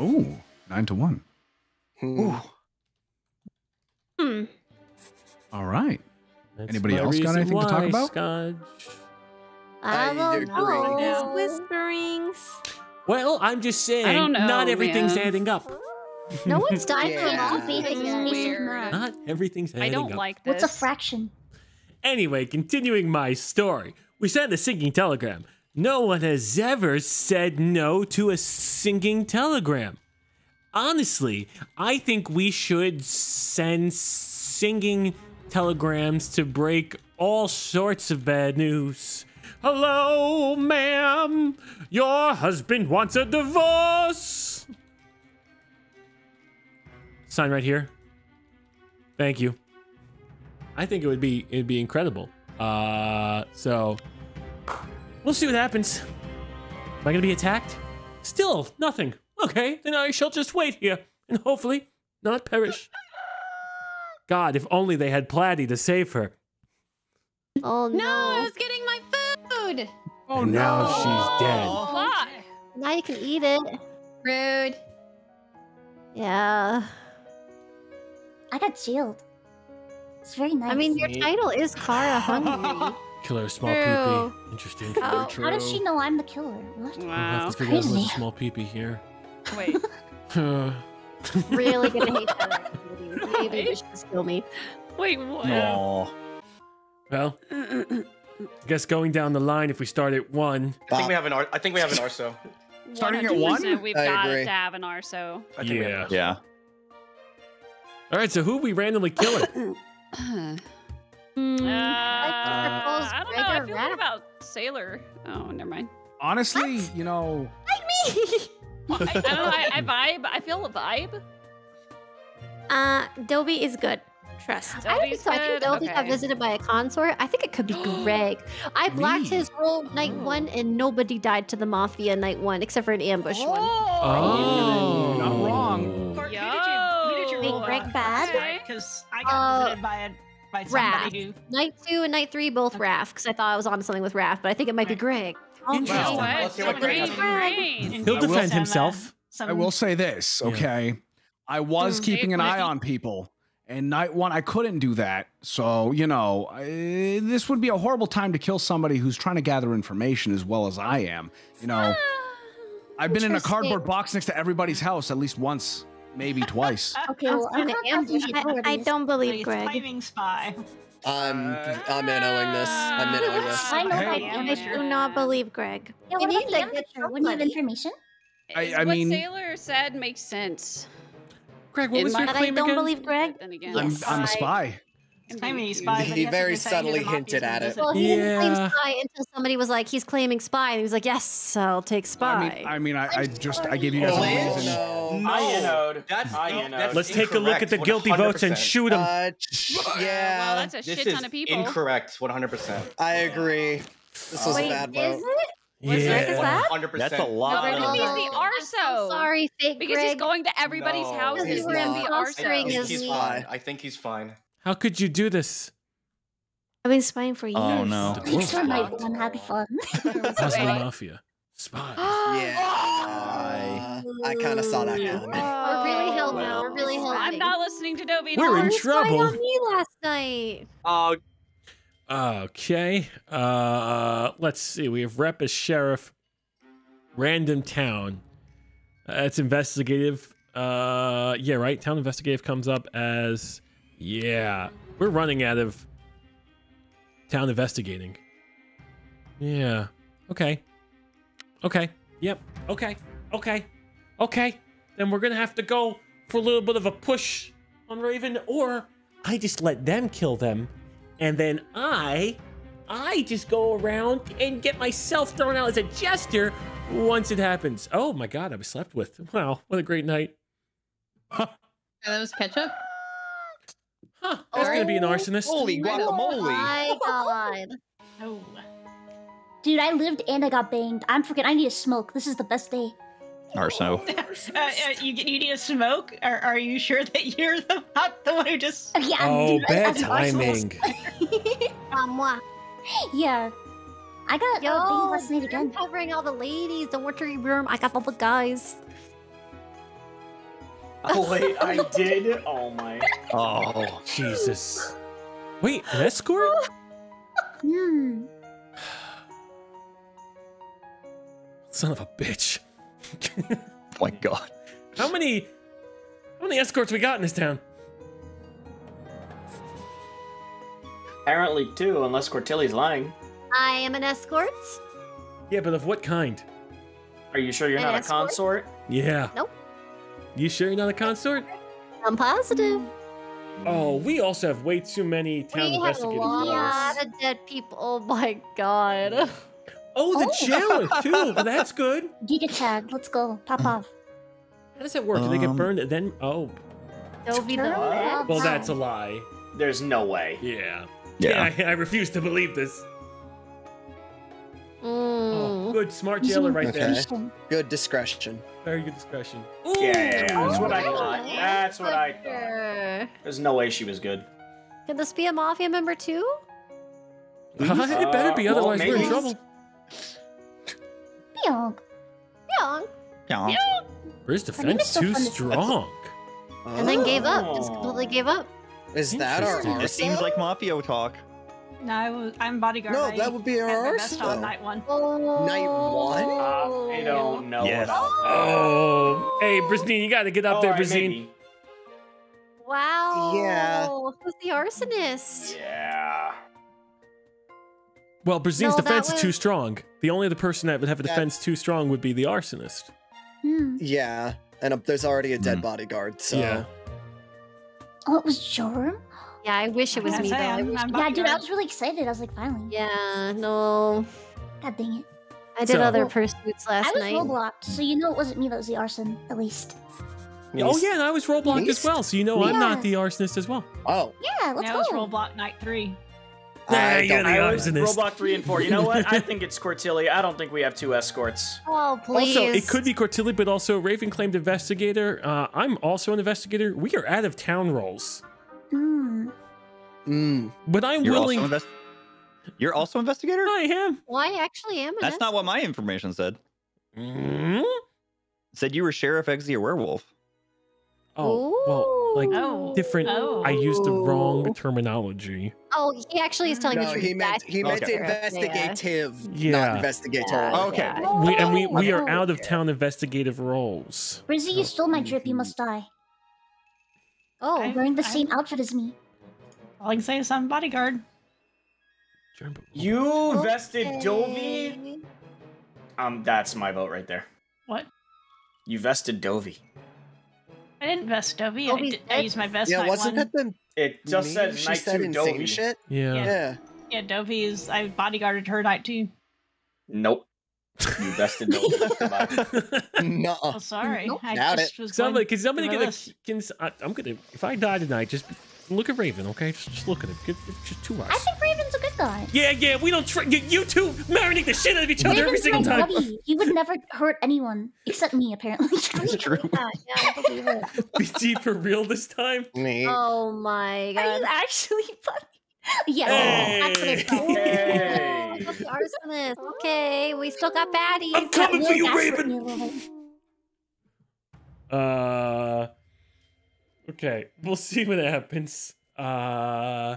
Ooh, nine to one. Hmm. Hmm. All right. That's Anybody else got reason anything to talk about? Scotch. I I will agree. go. Whisperings. Well, I'm just saying, don't know, not everything's man. adding up. No one's died from Yeah. all basic It's spacing weird. math. Not everything's adding I don't up. like this. What's a fraction? Anyway, continuing my story, we sent a singing telegram. No one has ever said no to a singing telegram. Honestly, I think we should send singing telegrams to break all sorts of bad news. Hello, ma'am. Your husband wants a divorce. Sign right here. Thank you. I think it would be it'd be incredible. Uh, so we'll see what happens. Am I gonna be attacked? Still nothing. Okay, then I shall just wait here and hopefully not perish. God, if only they had Platty to save her. Oh no! No, I was getting my food. Oh and now she's dead. Why? Now you can eat it. Rude. Yeah. I got jailed. It's very nice. I mean, your title is Kara Hungry. Killer small True. peepee. Interesting. how, how does she know I'm the killer? What? We'll Wow. have to figure out what's a small peepee here. Wait. Uh, really gonna hate that activity. Maybe you should just kill me. Wait, what? Aw. well, I guess going down the line, if we start at one, I think we have an. Ar- I think we have an Arso. Starting at one? We've I got agree. to have an Arso. I think we have Yeah. an Arso. Yeah. All right. So who we randomly killing? Hmm. Uh, I propose I don't know. I feel good about Sailor. Oh, never mind. Honestly, you know, Well, I, I don't know. I, I vibe. I feel a vibe. Uh, Dobie is good. Trust. I don't think Dobie's so. I think? Dobie got visited by a consort. I think it could be Greg. I blacked Me? his role night one, and nobody died to the mafia night one except for an ambush one. Oh, Not wrong. You, who did you Wait, Greg bad? Because I got Uh, visited by a by Raph. somebody who. Night two and night three both Raph, because I thought I was on something with Raph, but I think it might be Greg. Interesting. What? What So Greg Greg- Greg. He'll defend himself. some- I will say this, Yeah. okay? I was keeping an eye on people, and night one I couldn't do that. So you know, I, this would be a horrible time to kill somebody who's trying to gather information as well as I am. You know, I've been in a cardboard box next to everybody's house at least once, maybe twice. Okay, well, I'm An not ambush. I, I don't believe He's Greg. claiming spy. I'm I'm minnoing this. I'm ah. minnoing this. I know that. I do not believe Greg. Yeah, We what need about the to Wouldn't you have information? I- I what mean- Sailor said makes sense. Greg, what In was my- your But I claim don't again? believe Greg. Then again, I'm, I'm a spy. He's claiming he's spy, but He very to decide who the subtly hinted at it. Well, he didn't claim Yeah. spy until somebody was like, he's claiming spy. And he was like, yes, I'll take spy. I mean, I mean, I, I just I gave you guys a Oh, reason. no. I. That's I no, innoed. that's Let's take a look at the incorrect, guilty votes and shoot them. Uh, well, yeah, that's a This shit is ton of people. incorrect. 100%. I agree. This was Wait, a bad is vote. it? Was yeah. Greg is that? 100%. That's a lot. Greg Oh, is of- the I'm so sorry, fake Because he's going to everybody's No, house he's and we're be not. I Arso. think he's fine. I think he's fine. How could you do this? I've been spying for years. Oh no. Thanks for my one. Happy fun. Puzzle Mafia. Spy. Yeah, I kind of saw that coming. We're really held now. Well, We're really held. I'm not listening to Dobie. We're in You spied trouble. on me last night. Oh, Okay. Uh, let's see. We have rep as sheriff. Random town. Uh, it's investigative. Uh, yeah, right. Town investigative comes up as yeah. We're running out of town investigating. Yeah. Okay. Okay. Yep. Okay. Okay. Okay. Then we're gonna have to go for a little bit of a push on Raven, or I just let them kill them, and then I, I just go around and get myself thrown out as a jester once it happens. Oh my god, I was slept with. Wow, what a great night. That was ketchup. Huh, that's gonna be an arsonist. Holy Oh guacamole! my god. Oh. Dude, I lived and I got banged. I'm freaking. I need to smoke. This is the best day. Arso. Uh, uh, you, you need a smoke? Are, are you sure that you're the, not the one who just... Yeah, Oh, dude, bad as an arsonist. timing. Moi. Yeah. I got Yo, uh, banged last night again. covering all the ladies. Don't worry, room. I got all the guys. Oh wait, I did. Oh my. Oh, Jesus. Wait, an escort? Hmm. Son of a bitch. Oh my god. How many, how many escorts we got in this town? Apparently two, unless Cortilli's lying. I am an escort. Yeah, but of what kind? Are you sure you're An not a consort? Yeah. Nope. You sure you're not a consort? I'm positive. Oh, we also have way too many town we have a lot of dead people. Oh my god. Oh, the Oh. jailer too. Well, that's good. Giga tag. Let's go. Pop off. How does that work? Do they get Um, burned? Then oh, Dobie the Turn vet. around. well, that's a lie. There's no way. Yeah. Yeah. I, I refuse to believe this. Oh, Mm. good, smart jailer right there. Good discretion. Very good discretion. Yeah, yeah, yeah, that's what I Ooh. thought. That's what I thought. There's no way she was good. Can this be a mafia member too? it better be, Uh, well, otherwise we're in trouble. Pyong. Yeah. Yeah. Where's defense it's too fun to- strong? And then gave up. Just Oh. completely gave up. Is that our It seems like mafia talk. No, I was, I'm bodyguard. No, I that would be our had my best arsenal. on night one. Oh. Night one? Oh. I don't know Yes. about that. Oh, hey, Brisnine, you got to get up there, Alright, Wow. Yeah. Who's the arsonist? Yeah. Well, Brisine's No, that defense is too strong. The only other person that would have a That- defense too strong would be the arsonist. Hmm. Yeah, and uh, there's already a dead Hmm. bodyguard, so. Yeah. Oh, it was Joram? Yeah, I wish it was I me say, though. I I'm- I'm Yeah, dude, I was really excited. I was like, finally. yeah, no. God dang it. I did So- other pursuits last night. I was night. Roblox, so you know it wasn't me that was the arson, at least. Oh yeah, and I was roadblocked as well, so you know I'm not the arsonist as well. Oh, Yeah, let's That go. was roadblock night three. Nah, I you're don't the I was arsonist. Roblox 3 and 4. You know what? I think it's Cortilli. I don't think we have two escorts. Oh, please. Also, it could be Cortilli, but also Raven claimed investigator. Uh, I'm also an investigator. We are out of town roles, Hmm. mm. but I'm You're willing. also invest- You're also investigator? I am. Well, I actually am That's not what my information said. Mm? Said you were Sheriff Eggsy or werewolf. Oh well, like Oh. different. Oh. I used the wrong terminology. Oh, he actually is telling the truth. he meant he meant Okay. investigative, Yeah. not investigator. Yeah. Okay. Yeah. We, and we we are Oh. out of town investigative roles. Brizzy, you stole my drip. You must die. Oh, I'm, Wearing the I- same outfit as me. All I can say is I'm bodyguard. You vested Dovey? Um, that's my vote right there. What? You vested Dovey. I didn't vest Dovey. I, did, I used my vest Yeah, night wasn't one. that the It just said she night said two Dovey. shit? Yeah. Yeah. Yeah, Dovey is. I bodyguarded her night two. Nope. You vested Dovey. No. Oh, sorry. Nope. I Doubt just it. was Somebody, going can somebody through get my a? list. Can s- I, am gonna. If I die tonight, just look at Raven, okay? Just, just look at him. Get, get just two I think Raven's a good guy. Yeah, yeah. We don't. Tr- you, you two marinate the shit out of each other every single my time. buddy. He would never hurt anyone except me, apparently. It's true. yeah, I believe it. BT for real this time. Me. Oh my Are god. you actually funny? Yes, Hey. that's what it's called. Hey. Oh, the arsonist. Okay, we still got baddies. I'm coming for you, Raven. Uh. Okay, we'll see what happens. Uh.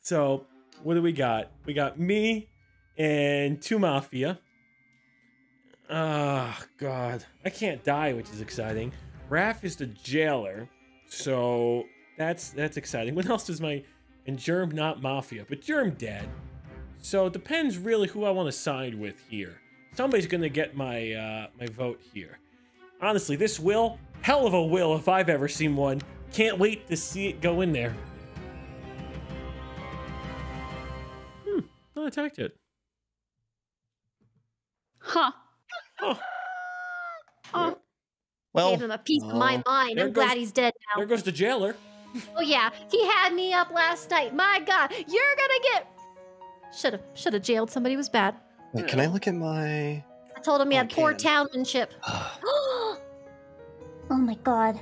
So, what do we got? We got me and two mafia. Ah, God, I can't die, which is exciting. Raph is the jailer, so that's that's exciting. What else is my and Germ not mafia, but Germ dead. So it depends really who I want to side with here. Somebody's gonna get my uh, my vote here. Honestly, this will hell of a will if I've ever seen one. Can't wait to see it go in there. Hmm, not attacked yet. Huh. Oh, Oh, Well, Gave him a piece of my mind. there I'm goes- glad he's dead now. there goes the jailer. Oh yeah, he had me up last night. My God, you're gonna get. Should have, should have jailed somebody who was bad. Wait, can I look at my? I told him he Oh, had poor can. townmanship. Oh, oh my god.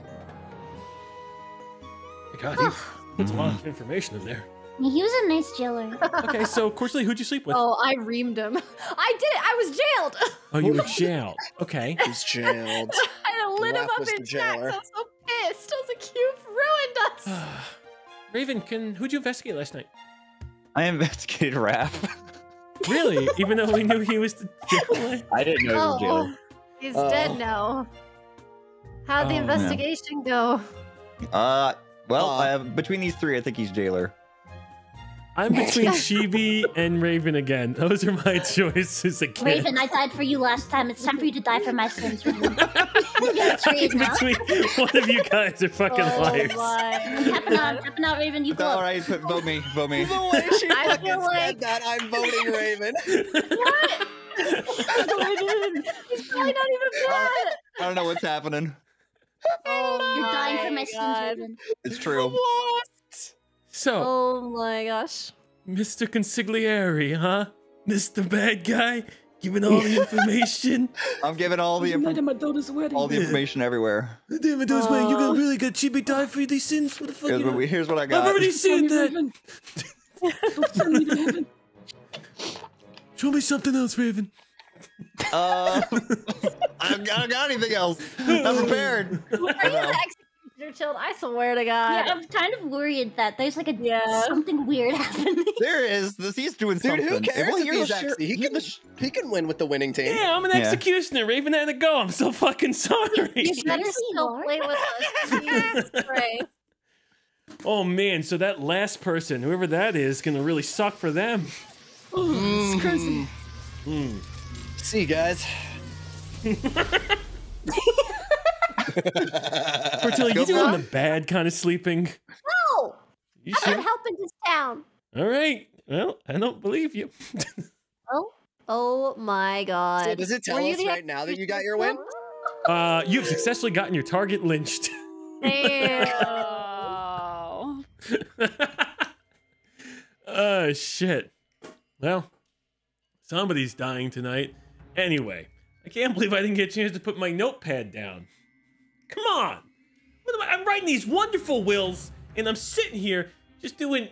God, he puts a lot of information in there. He was a nice jailer. Okay, so Corsley, who'd you sleep with? oh, I reamed him. I did it. I was jailed. Oh, you were jailed. Okay. He's jailed. I lit him up in the chat. jailer. I was so pissed. I was like, you've ruined us. Raven, can who'd you investigate last night? I investigated Raph. Really? Even though we knew he was the jailer? I didn't know he was Oh, jailer. he's Oh. dead now. How'd the Oh, no. investigation go? Uh, well, Uh. uh, between these three, I think he's jailer. I'm between Chibi and Raven again. Those are my choices again. Raven, I died for you last time. It's time for you to die for my sins, Raven. You get a trade now. between one of you guys are fucking Oh liars. I'm tapping out, tapping out, Raven. You go. All right, vote me, vote me. The way she I fucking feel said like- that, I'm voting Raven. What? He's probably not even bad. I don't know what's happening. Oh You're dying for my my sins, Raven. It's true. So, Oh my gosh. Mr. Consigliere, huh? Mr. Bad Guy, giving all the information. I'm giving all the info- my daughter's wedding. all the information everywhere. Damn it, those man, you gonna really got Chibi die for these sins? What the fuck? Here's you what, know? we, here's what I I've already seen that. Show me something else, Raven. Uh, I don't, I don't got anything else. I'm prepared. Are you the executioner, Chilled? I swear to God. Yeah, I'm kind of worried that there's like a Yeah. something weird happening. There is. This, he's doing Dude, something. who cares if he's sure- actually? He can, he can win with the winning team. Yeah, I'm an Yeah. executioner. Raven had to go. I'm so fucking sorry. You better Seriously, still play with us. Oh man, so that last person, whoever that is, gonna really suck for them. Oh, it's crazy. Hmm. See, you guys. Bertilli, you Good doing the bad kind of sleeping? No! You I'm sure? not helping this town. All right. Well, I don't believe you. Oh? Oh my god. So does it tell Were us right now that you got your win? Uh, you've successfully gotten your target lynched. Oh. oh shit. Well, somebody's dying tonight. Anyway, I can't believe I didn't get a chance to put my notepad down. Come on. I'm writing these wonderful wills, and I'm sitting here just doing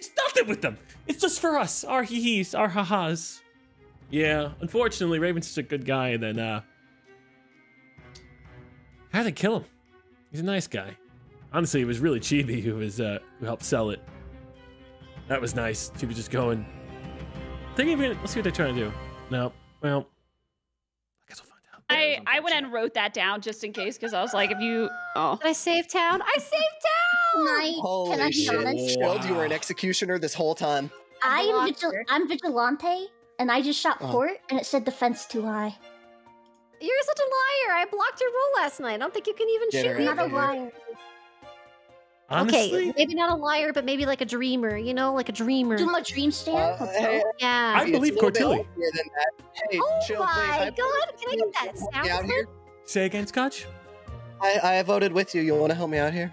just nothing with them. It's just for us, our hee-hees, our ha-has. Yeah, unfortunately, Raven's such a good guy, and then uh had to kill him. He's a nice guy. Honestly, it was really Chibi who was uh who helped sell it. That was nice. Chibi just going. I Think even let's see what they're trying to do. No, well, I guess we'll find out. I, I went and wrote that down just in case because I was like, if you. Oh. Did I save town? I saved town! I, Holy can I be shit. honest? Shield, you were an executioner this whole time. I am vigil- I'm vigilante, and I just shot Oh. port, and it said defense too high. you're such a liar. I blocked your role last night. I don't think you can even Get shoot her me. out of here. Honestly, Okay, maybe not a liar, but maybe like a dreamer. You know, like a dreamer. Do my dream stand? Uh, hey, yeah. I believe a Cortilli. easier than that. Hey, oh chill, my. I god! Can I get that sound here. say again, Scotch. I, I voted with you. You want to help me out here?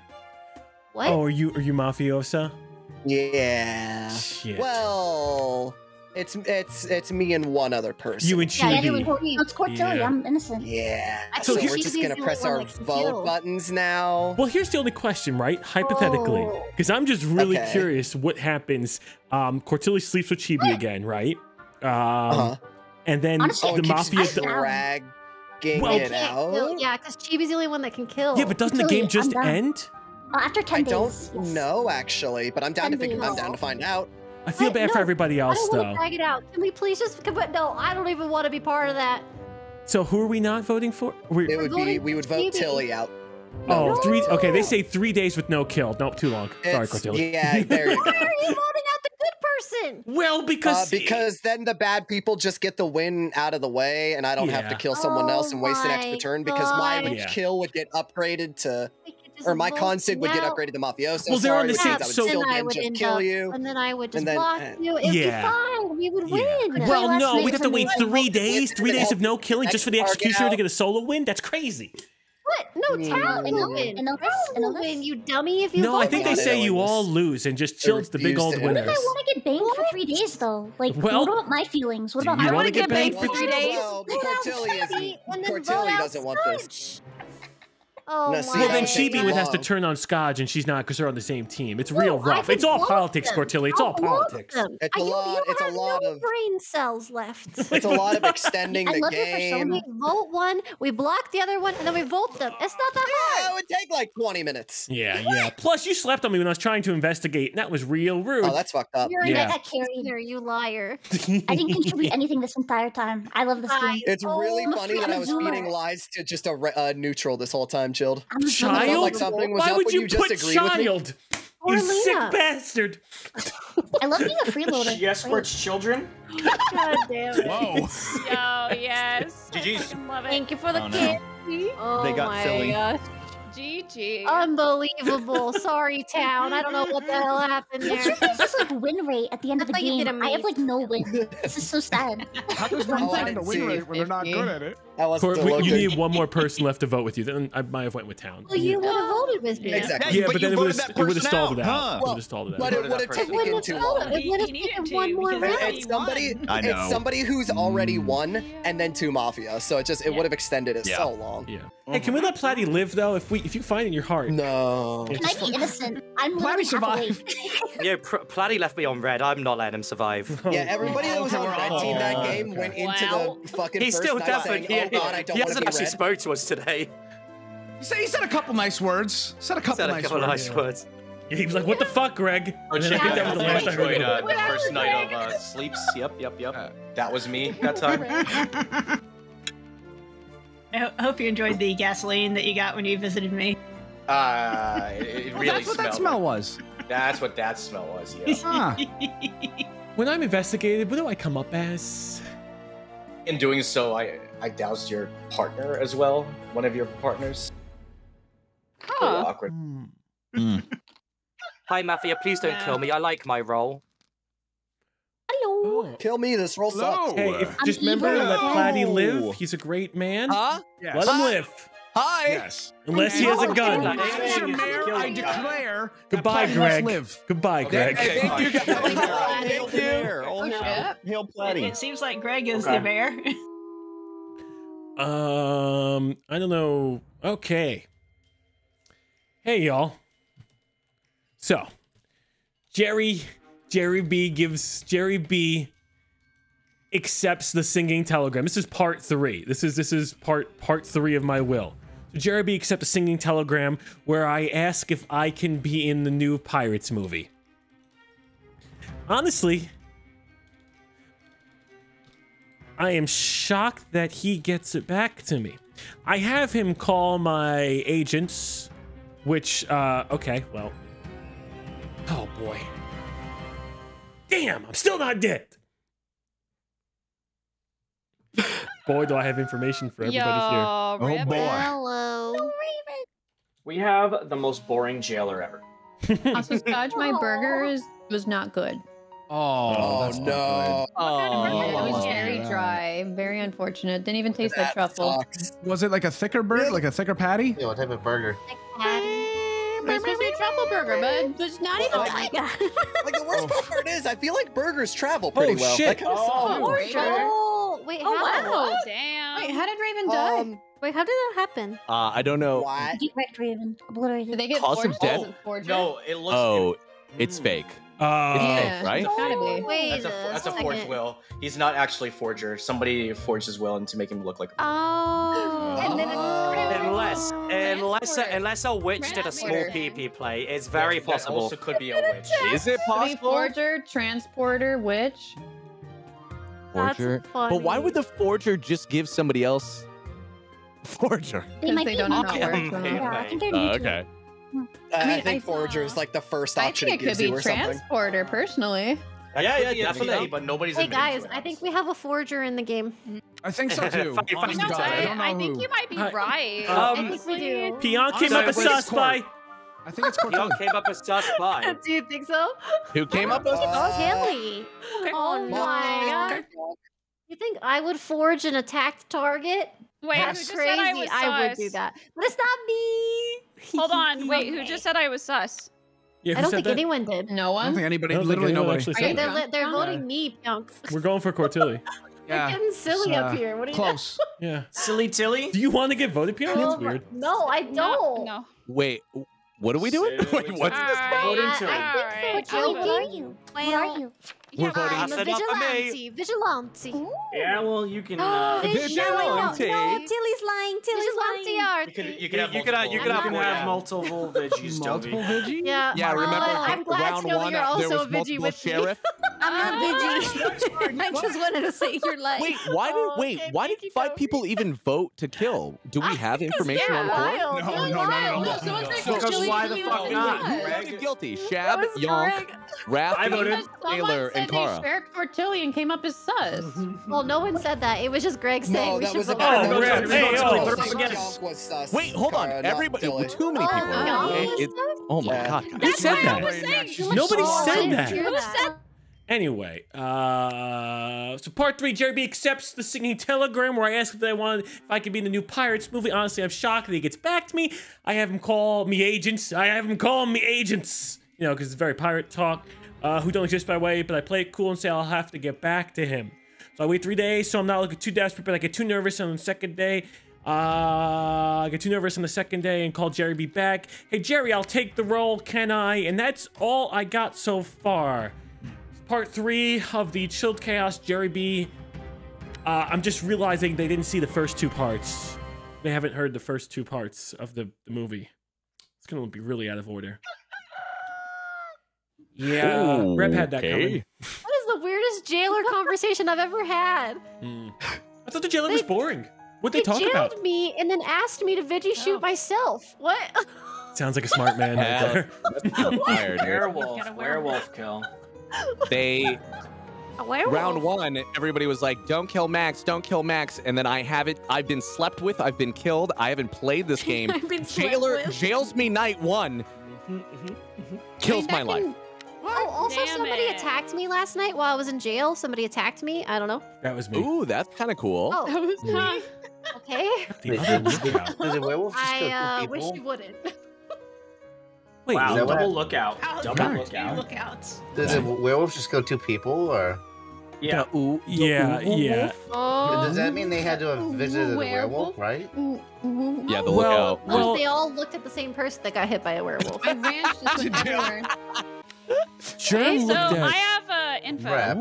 What? Oh, are you are you mafiosa? Yeah. Shit. Well, it's it's it's me and one other person. You and Yeah, Chibi. you and Courtney. It's Cortilli. Yeah. I'm innocent. Yeah. I So, we're just gonna press our vote kill. buttons now. Well, here's the only question, right? Hypothetically, Oh. because I'm just really Okay. curious what happens. Um, Cortilli sleeps with Chibi again, right? Um, Uh-huh. and then Honestly, Oh, the it keeps mafia. I- dragging Well- it out. Kill- Yeah, because Chibi's the only one that can kill. yeah, but doesn't the game just end? Uh, after 10 I days. don't yes. know actually, but I'm down to figure. I'm down to find out. I feel I- bad for no, everybody I else, don't want though. to drag it out. Can we please just? can we- No, I don't even want to be part of that. So who are we not voting for? We're, It would be we would vote Stevie. Tilly out. oh, No. three. Okay, they say three days with no kill. Nope, too long. Sorry, It's- Cortilli. Yeah, there you Why go. are you voting out the good person? Well, because Uh, because then the bad people just get the win out of the way, and I don't have to kill someone else Oh and waste an extra turn because my God. Yeah. kill would get upgraded to, We could just or my vote consig would get upgraded to mafioso. Well, they're on the same- I would so- still then I then would just end kill up, you. and then I would just then- block uh, you. It'd Yeah. be fine. We would Yeah. win. Well, last no, minute we have to wait three days. Three days of no killing just for the executioner to get a solo win. That's crazy. What? No, Mm. Tal will win. enough, Tal will win, you dummy. If you No, I think they say you all lose and just chill's the big old to What winner. if I want to get banged for three days, though? Like, Well- what about my feelings? What about you my wanna wanna get get banged banged for for three days? Well, Vote out Cortilli Chibi, is and then vote Cortilli out doesn't want this. Scotch. Oh No, my see, Well, then Yeah, Chibi take would have to turn on Scotch, and she's not because they're on the same team. It's No, real rough. It's all politics, them. Cortilli. It's I'll all politics. them. It's I- a you- lot- You it's a lot no of- brain cells left. It's a lot of extending I the love your persona. game. we vote one, we block the other one, and then we vote them. It's not that Yeah, hard. it would take like 20 minutes. Yeah, yeah. Plus, you slept on me when I was trying to investigate, and that was real rude. Oh, that's fucked up. You're Yeah. an executioner, you liar. I didn't contribute anything this entire time. I love this game. It's really funny that I'm I a was zoomer. feeding lies to just a uh, neutral this whole time, chilled. I'm a zoomer. Child? Felt like something was Why up would when you, you just put agreed with me. child? Or You sick bastard. I love being a freeloader. She escorts children. God damn it. Whoa. Yo, yes. I GG's. fucking love it. Thank you for the Oh, no. candy. Oh They got my silly. gosh. GG. Unbelievable. Sorry, town. I don't know what the hell happened there. It's just like win rate at the end of the I you game. did a I have meat. like no win. This is so sad. How does one Oh, I find a didn't win see rate when they're not good at it? I wasn't Cor- we- you need one more person left to vote with you. Then I might have went with town. Well, you would have oh, voted with me. Exactly. Yeah, but, but then it would have it would have person stalled it out, out. huh? It would have stalled it out. But it would that have person. It wouldn't taken too long. It would have taken one more round. It's somebody. I know. It's somebody who's already mm. won, and then two mafia. So it just it Yeah. would have extended it Yeah. so long. Yeah. Oh hey, can we let Platty live though? If we if you find in your heart. No. Yeah, Can I just innocent? I'm Platy literally half survived. Yeah, Pr- Platty left me on red. I'm not letting him survive. Oh, Yeah, everybody that was on red team that oh, game went into the fucking He's first still night definitely. Oh, saying, He, "Oh God, I don't he hasn't be actually red." spoke to us today. He said, he said a couple nice words. Said a couple Said a nice couple words. nice words. Yeah, he was like, "What the fuck, Greg?" Oh, And then I think that was the last I heard enjoyed uh, the first night of uh, sleeps. Yep, yep, yep. that was me that time. I hope you enjoyed the gasoline that you got when you visited me. Uh, it, it Well, really that's what that smelled. smell was. That's what that smell was. Yeah. Huh. When I'm investigated, what do I come up as? In doing so, I I doused your partner as well. One of your partners. Really Huh. awkward. Hmm. Hmm. Hi, Mafia. Please don't Yeah. kill me. I like my role. Hello. Kill me. This role sucks. Hey, if, I'm just remember, evil. let Platty live. He's a great man. Huh? Yes. Let him live. Hi. Yes. Unless he has a gun. Mr. Mayor, I declare Goodbye, Greg. live. Goodbye, Greg. Hey, thank you guys. Thank you. Hail, hail It, Platty. it seems like Greg is Okay. the mayor. Um, I don't know. Okay. Hey, y'all. So, Jerry, Jerry B gives Jerry B accepts the singing telegram. This is part three. This is this is part part three of my will. So Jerry B accepts a singing telegram where I ask if I can be in the new Pirates movie. Honestly, I am shocked that he gets it back to me. I have him call my agents, which, uh, okay, well. Oh boy. Damn, I'm still not dead. boy, do I have information for everybody here. Yo, Oh, Rip. boy. Hello. We have the most boring jailer ever. Also, Scotch, my burger is, was not good. Oh, Oh, that's no. good. it was Oh, very dry, very unfortunate. Didn't even taste like That truffle. sucks. Was it like a thicker burger, like a thicker patty? Yeah, what type of burger? It was supposed to be a truffle burger, but it's not even Oh like my Like the worst part is, I feel like burgers travel pretty Oh, well. shit. That kinda Oh, sucks. Raven? Oh, wait, Oh, how? wow. Damn. Wait, how did Raven die? Um, Wait, how did that happen? Uh, I don't know. what? Get wrecked, Raven. Obliterated. Did they get Cause of forged death? as a forger? No, it looks. Oh, it's Hmm. fake. Uh, It's Yeah, right? it's gotta be. Wait That's a, that's a forged will. He's not actually a forger. Somebody forged his will and to make him look like. A Oh. And then it's Unless, unless, Transport. unless a witch did a small Transporter. PP play, it's very That possible. also could be a witch. Is it So the possible? forger, transporter, witch. Forger. But why would the forger just give somebody else forger? They might they be don't know new how to it it. works. Yeah. Yeah, I think they're new to okay. It. I, mean, think I- forger is like the first option. I option think it it gives could be you or something. transporter, personally. That Yeah, yeah, definitely. But nobody's Hey guys. I think we have a forger in the game. I think so too. Funny, funny Honest to No, God, I I, don't know I think you might be right. Um, I think we do. Peon came So up as it was sus by. I think it's Y'all came up as sus by. Do you think so? Who came up with Uh, Tilly. Oh my god. You think I would forge an attacked target? Wait, That's who just crazy. said I was I would do that. But it's not me. Hold on, wait, who just said I was sus? Yeah, I don't think that? anyone did. No one? I don't one. think anybody, don't think literally anyone nobody. actually They're, said they're, that. li- they're voting me, Punk. We're going for Cortilli. They're Yeah, getting silly it's, up uh, here. What are you Close. Yeah. Silly Tilly. Do you want to get voted, Peon? That's Oh weird. No, I don't. No. no. Wait, what are we doing? Wait, what's All this? right, Voting I, Tilly. I think Alright, so. I'll What are you? What are you? We're voting. I'm a That's enough for me. vigilante. Vigilante. Yeah, well, you can. Uh, Vigilante. Tilly's lying. Vigilante art. You could, you could have You could have- you could multiple- have multiple multiple veggies, Multiple Toby. Yeah. Yeah, remember Oh, I'm glad round to know one, you're there also was a Vigi multiple with me. sheriff. I'm not Vigi. I just wanted to say you're lying. Wait, why did wait? Why did five people even vote to kill? Do we have information on the. No, no, no, no, wild. no. someone said So- Cortilli because why the the fuck not? one. Guilty? Shab, Yonk, Greg. Raph, I voted. Taylor, said and they Kara. shared Cortilli and came up as sus. Well, no one said that. It was just Greg saying No, we that should was a vote. Oh, Vote Raph, hey, oh. Tilly, I vote think Tilly. Yonk was sus. Wait, hold on. Kara, Everybody, Tilly. too many Oh, people. no. It- it- oh my Yeah. god. Who said that? was saying. Too much Nobody said that. Who said Anyway, uh, so part three, Jerry B accepts the singing telegram where I asked if I wanted if I could be in the new Pirates movie. Honestly, I'm shocked that he gets back to me. I have him call me agents. I have him call me agents. You know, because it's very pirate talk. Uh, who don't exist by way, but I play it cool and say I'll have to get back to him. So I wait three days, so I'm not looking too desperate, but I get too nervous on the second day. Uh, I get too nervous on the second day and call Jerry B back. Hey Jerry, I'll take the role, can I? And that's all I got so far part three of the Chilled Chaos Jerry B. Uh, I'm just realizing they didn't see the first two parts. They haven't heard the first two parts of the, the movie. It's gonna be really out of order. Yeah, Rep had that Okay. coming. That is the weirdest jailer conversation I've ever had. Hmm. I thought the jailer was boring. What'd they They talk jailed about? me and then asked me to veggie shoot oh. myself. What? Sounds like a smart man right Hell, there. that's fired, dude. werewolf, werewolf kill. They round one, everybody was like, "Don't kill Max, don't kill Max," and then I have it. I've been slept with. I've been killed. I haven't played this game. I've been slept Jailer with. jails me night one, mm-hmm, mm-hmm, mm-hmm. kills my life. Oh, also Damn somebody it. attacked me last night while I was in jail. Somebody attacked me. I don't know. That was me. Ooh, that's kind of cool. Oh, That was me. okay. The other lookout. Does a werewolf just kill I two uh, wish people? you wouldn't. Wait, wow, is that what double lookout. How Double dare lookout. you Look out. Does a werewolf just kill two people, or Yeah. The ooh, the yeah, ooh, ooh, yeah. wolf? Oh. does that mean they had to have visited a Werewolf? werewolf, right? Yeah, the Well, lookout. well- they all looked at the same person that got hit by a werewolf. My ranch just went everywhere. Germ Okay, so looked at. I have uh, info. Rep.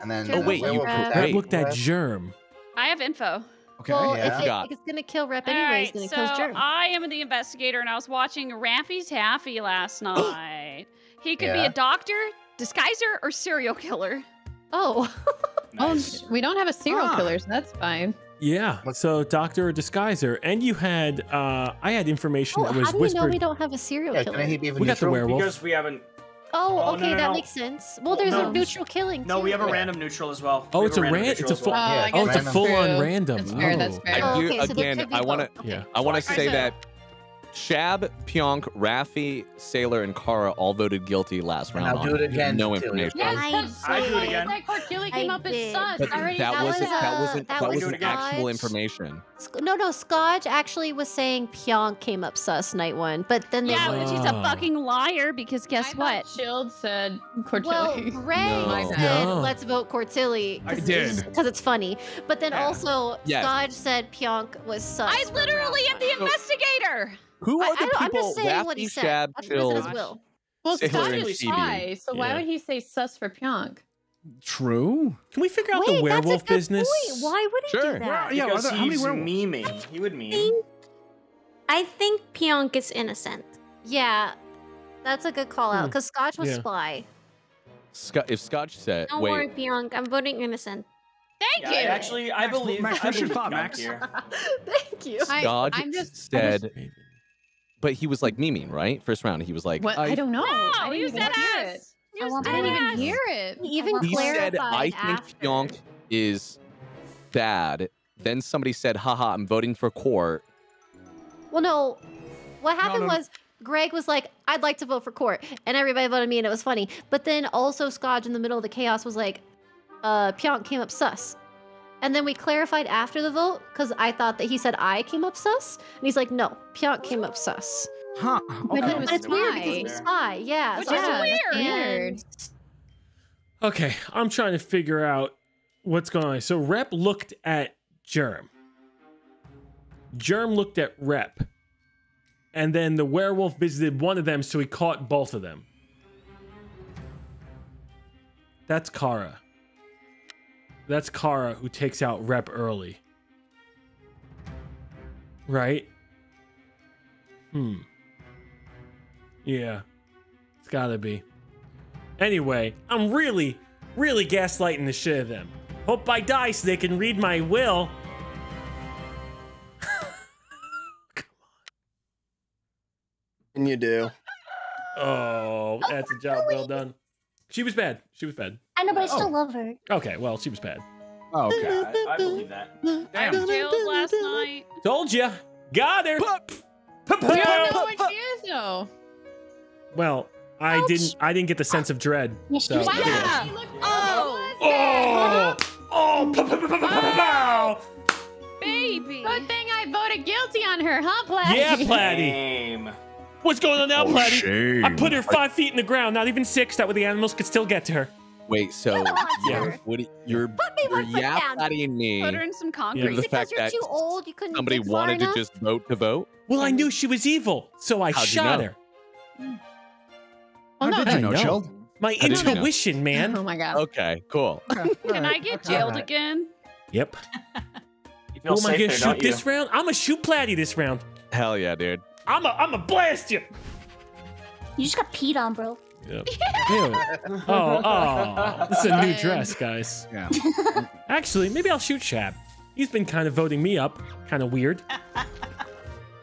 And then Oh, wait, you- werewolf Rep. Rep looked at Germ. I have info. Okay. well, yeah. if, it, if it's gonna kill Rep All anyways, right, then it so kills Germ. I am the investigator, and I was watching Raffy Taffy last night. he could be a doctor, disguiser, or serial killer. Oh. Oh, we don't have a serial Ah. killer, so that's fine. Yeah. So doctor or disguiser, and you had uh I had information oh that how was do we know we don't have a serial Yeah, killer? couldn't he even We got the werewolf. Because we haven't. Oh, Oh, okay, no, that no. makes sense. Well, there's No. a neutral killing. No, too. we have a random neutral as well. Oh, We it's have a random ran. It's a full. well. Oh, I oh, guess it's a that's full on random. That's fair, that's Oh. fair. Oh, I do okay, so again. could I want to. Okay. Yeah. I want to say I that Shab, Pionk, Raffi, Sailor, and Kara all voted guilty last And round. I'll do it again, No information. Yes, I I do it again. That Cortilli came I up as sus. But already that that wasn't that wasn't that that was wasn't actual information. No, no, Scotch actually was saying Pyong came up sus night one, but then they Yeah, were- but she's a fucking liar because guess I what? Shield said Well, Cortilli. Ray No. said, No. "Let's vote Cortilli." I did. because it's funny. But then Yeah. also, Yes. Scotch said Pyonk was sus. I from literally am the one. investigator. Who are I the don't- I'm people? just saying what he Raffi, said. Shab, That's what it says Chill. Well, Scott is Phoebe. spy, so why would he say sus for Pyonk? True. Can we figure out Wait, the that's a werewolf good business? point. Why would he Sure. do that? Yeah, Because are there- how many he's werewolves? memeing. He would meme. I think Pionk is innocent. Yeah, that's a good call out Hmm. because Scotch was Yeah. spy. Scott, if Scotch said, Don't wait, worry, Pionk. I'm voting innocent. Thank Yeah, I you. actually, I Max, believe. Max, I finish your believe thought, Max. Here. Thank you. Scotch I'm just- I said, just- but he was like memeing, right? First round, he was like, What? I, I don't know. No, I you didn't said even hear it. ass. You I want I didn't even ass. hear it. He even he said, clarified I think after. Pyonk is bad. Then somebody said, haha, I'm voting for Court. Well, no. What happened no. was Greg was like, "I'd like to vote for Court," and everybody voted me, and it was funny. But then also Scotch in the middle of the chaos was like, "Uh, Pyonk came up sus," and then we clarified after the vote because I thought that he said I came up sus, and he's like, "No, Pyonk came up sus." Huh. But Okay. it was But it's weird because spy. he's spy, yeah. Which so- is Yeah, weird. weird. Okay, I'm trying to figure out what's going on. So Rep looked at Germ. Germ looked at Rep. And then the werewolf visited one of them, so he caught both of them. That's Kara. That's Kara who takes out Rep early. Right? Hmm. Yeah. It's gotta be. Anyway, I'm really, really gaslighting the shit of them. Hope I die so they can read my will. And you do. Oh, that's a job well done. She was bad. She was bad. I know, but I Oh. still love her. Okay, well, she was bad. Okay. Yeah, I, I believe that. I was jailed last night. Told ya. Got her. We don't know what she is, though. Well, I didn't. I didn't get the sense of dread. So, you did. yeah. Oh. oh, Oh! Oh! pow, pow, pow. baby. Good thing I voted guilty on her, huh, Platy? Yeah, Platty. Same. What's going on now, Oh, Platty? shame. I put her five feet in the ground, not even six. That way the animals could still get to her. Wait, so Yeah. you're, what, you're, Put me you're one foot yap me. Put her in some Yeah, concrete. the because fact you're that too old, you couldn't. Somebody wanted to just vote to vote. Well, I knew she was evil, so I How'd you shot know? her. How no, did you know, know. Chilled? My How did you know? intuition, man. Oh my god. Okay, cool. Can I get jailed again? Yep. You feel Who am I gonna shoot this round? I'm gonna shoot Platty this round. Hell yeah, dude. I'm a, I'm a blast you. You just got peed on, bro. Yep. Ew. Oh, oh, this is a new dress, guys. Yeah. Actually, maybe I'll shoot Shab. He's been kind of voting me up. Kind of weird.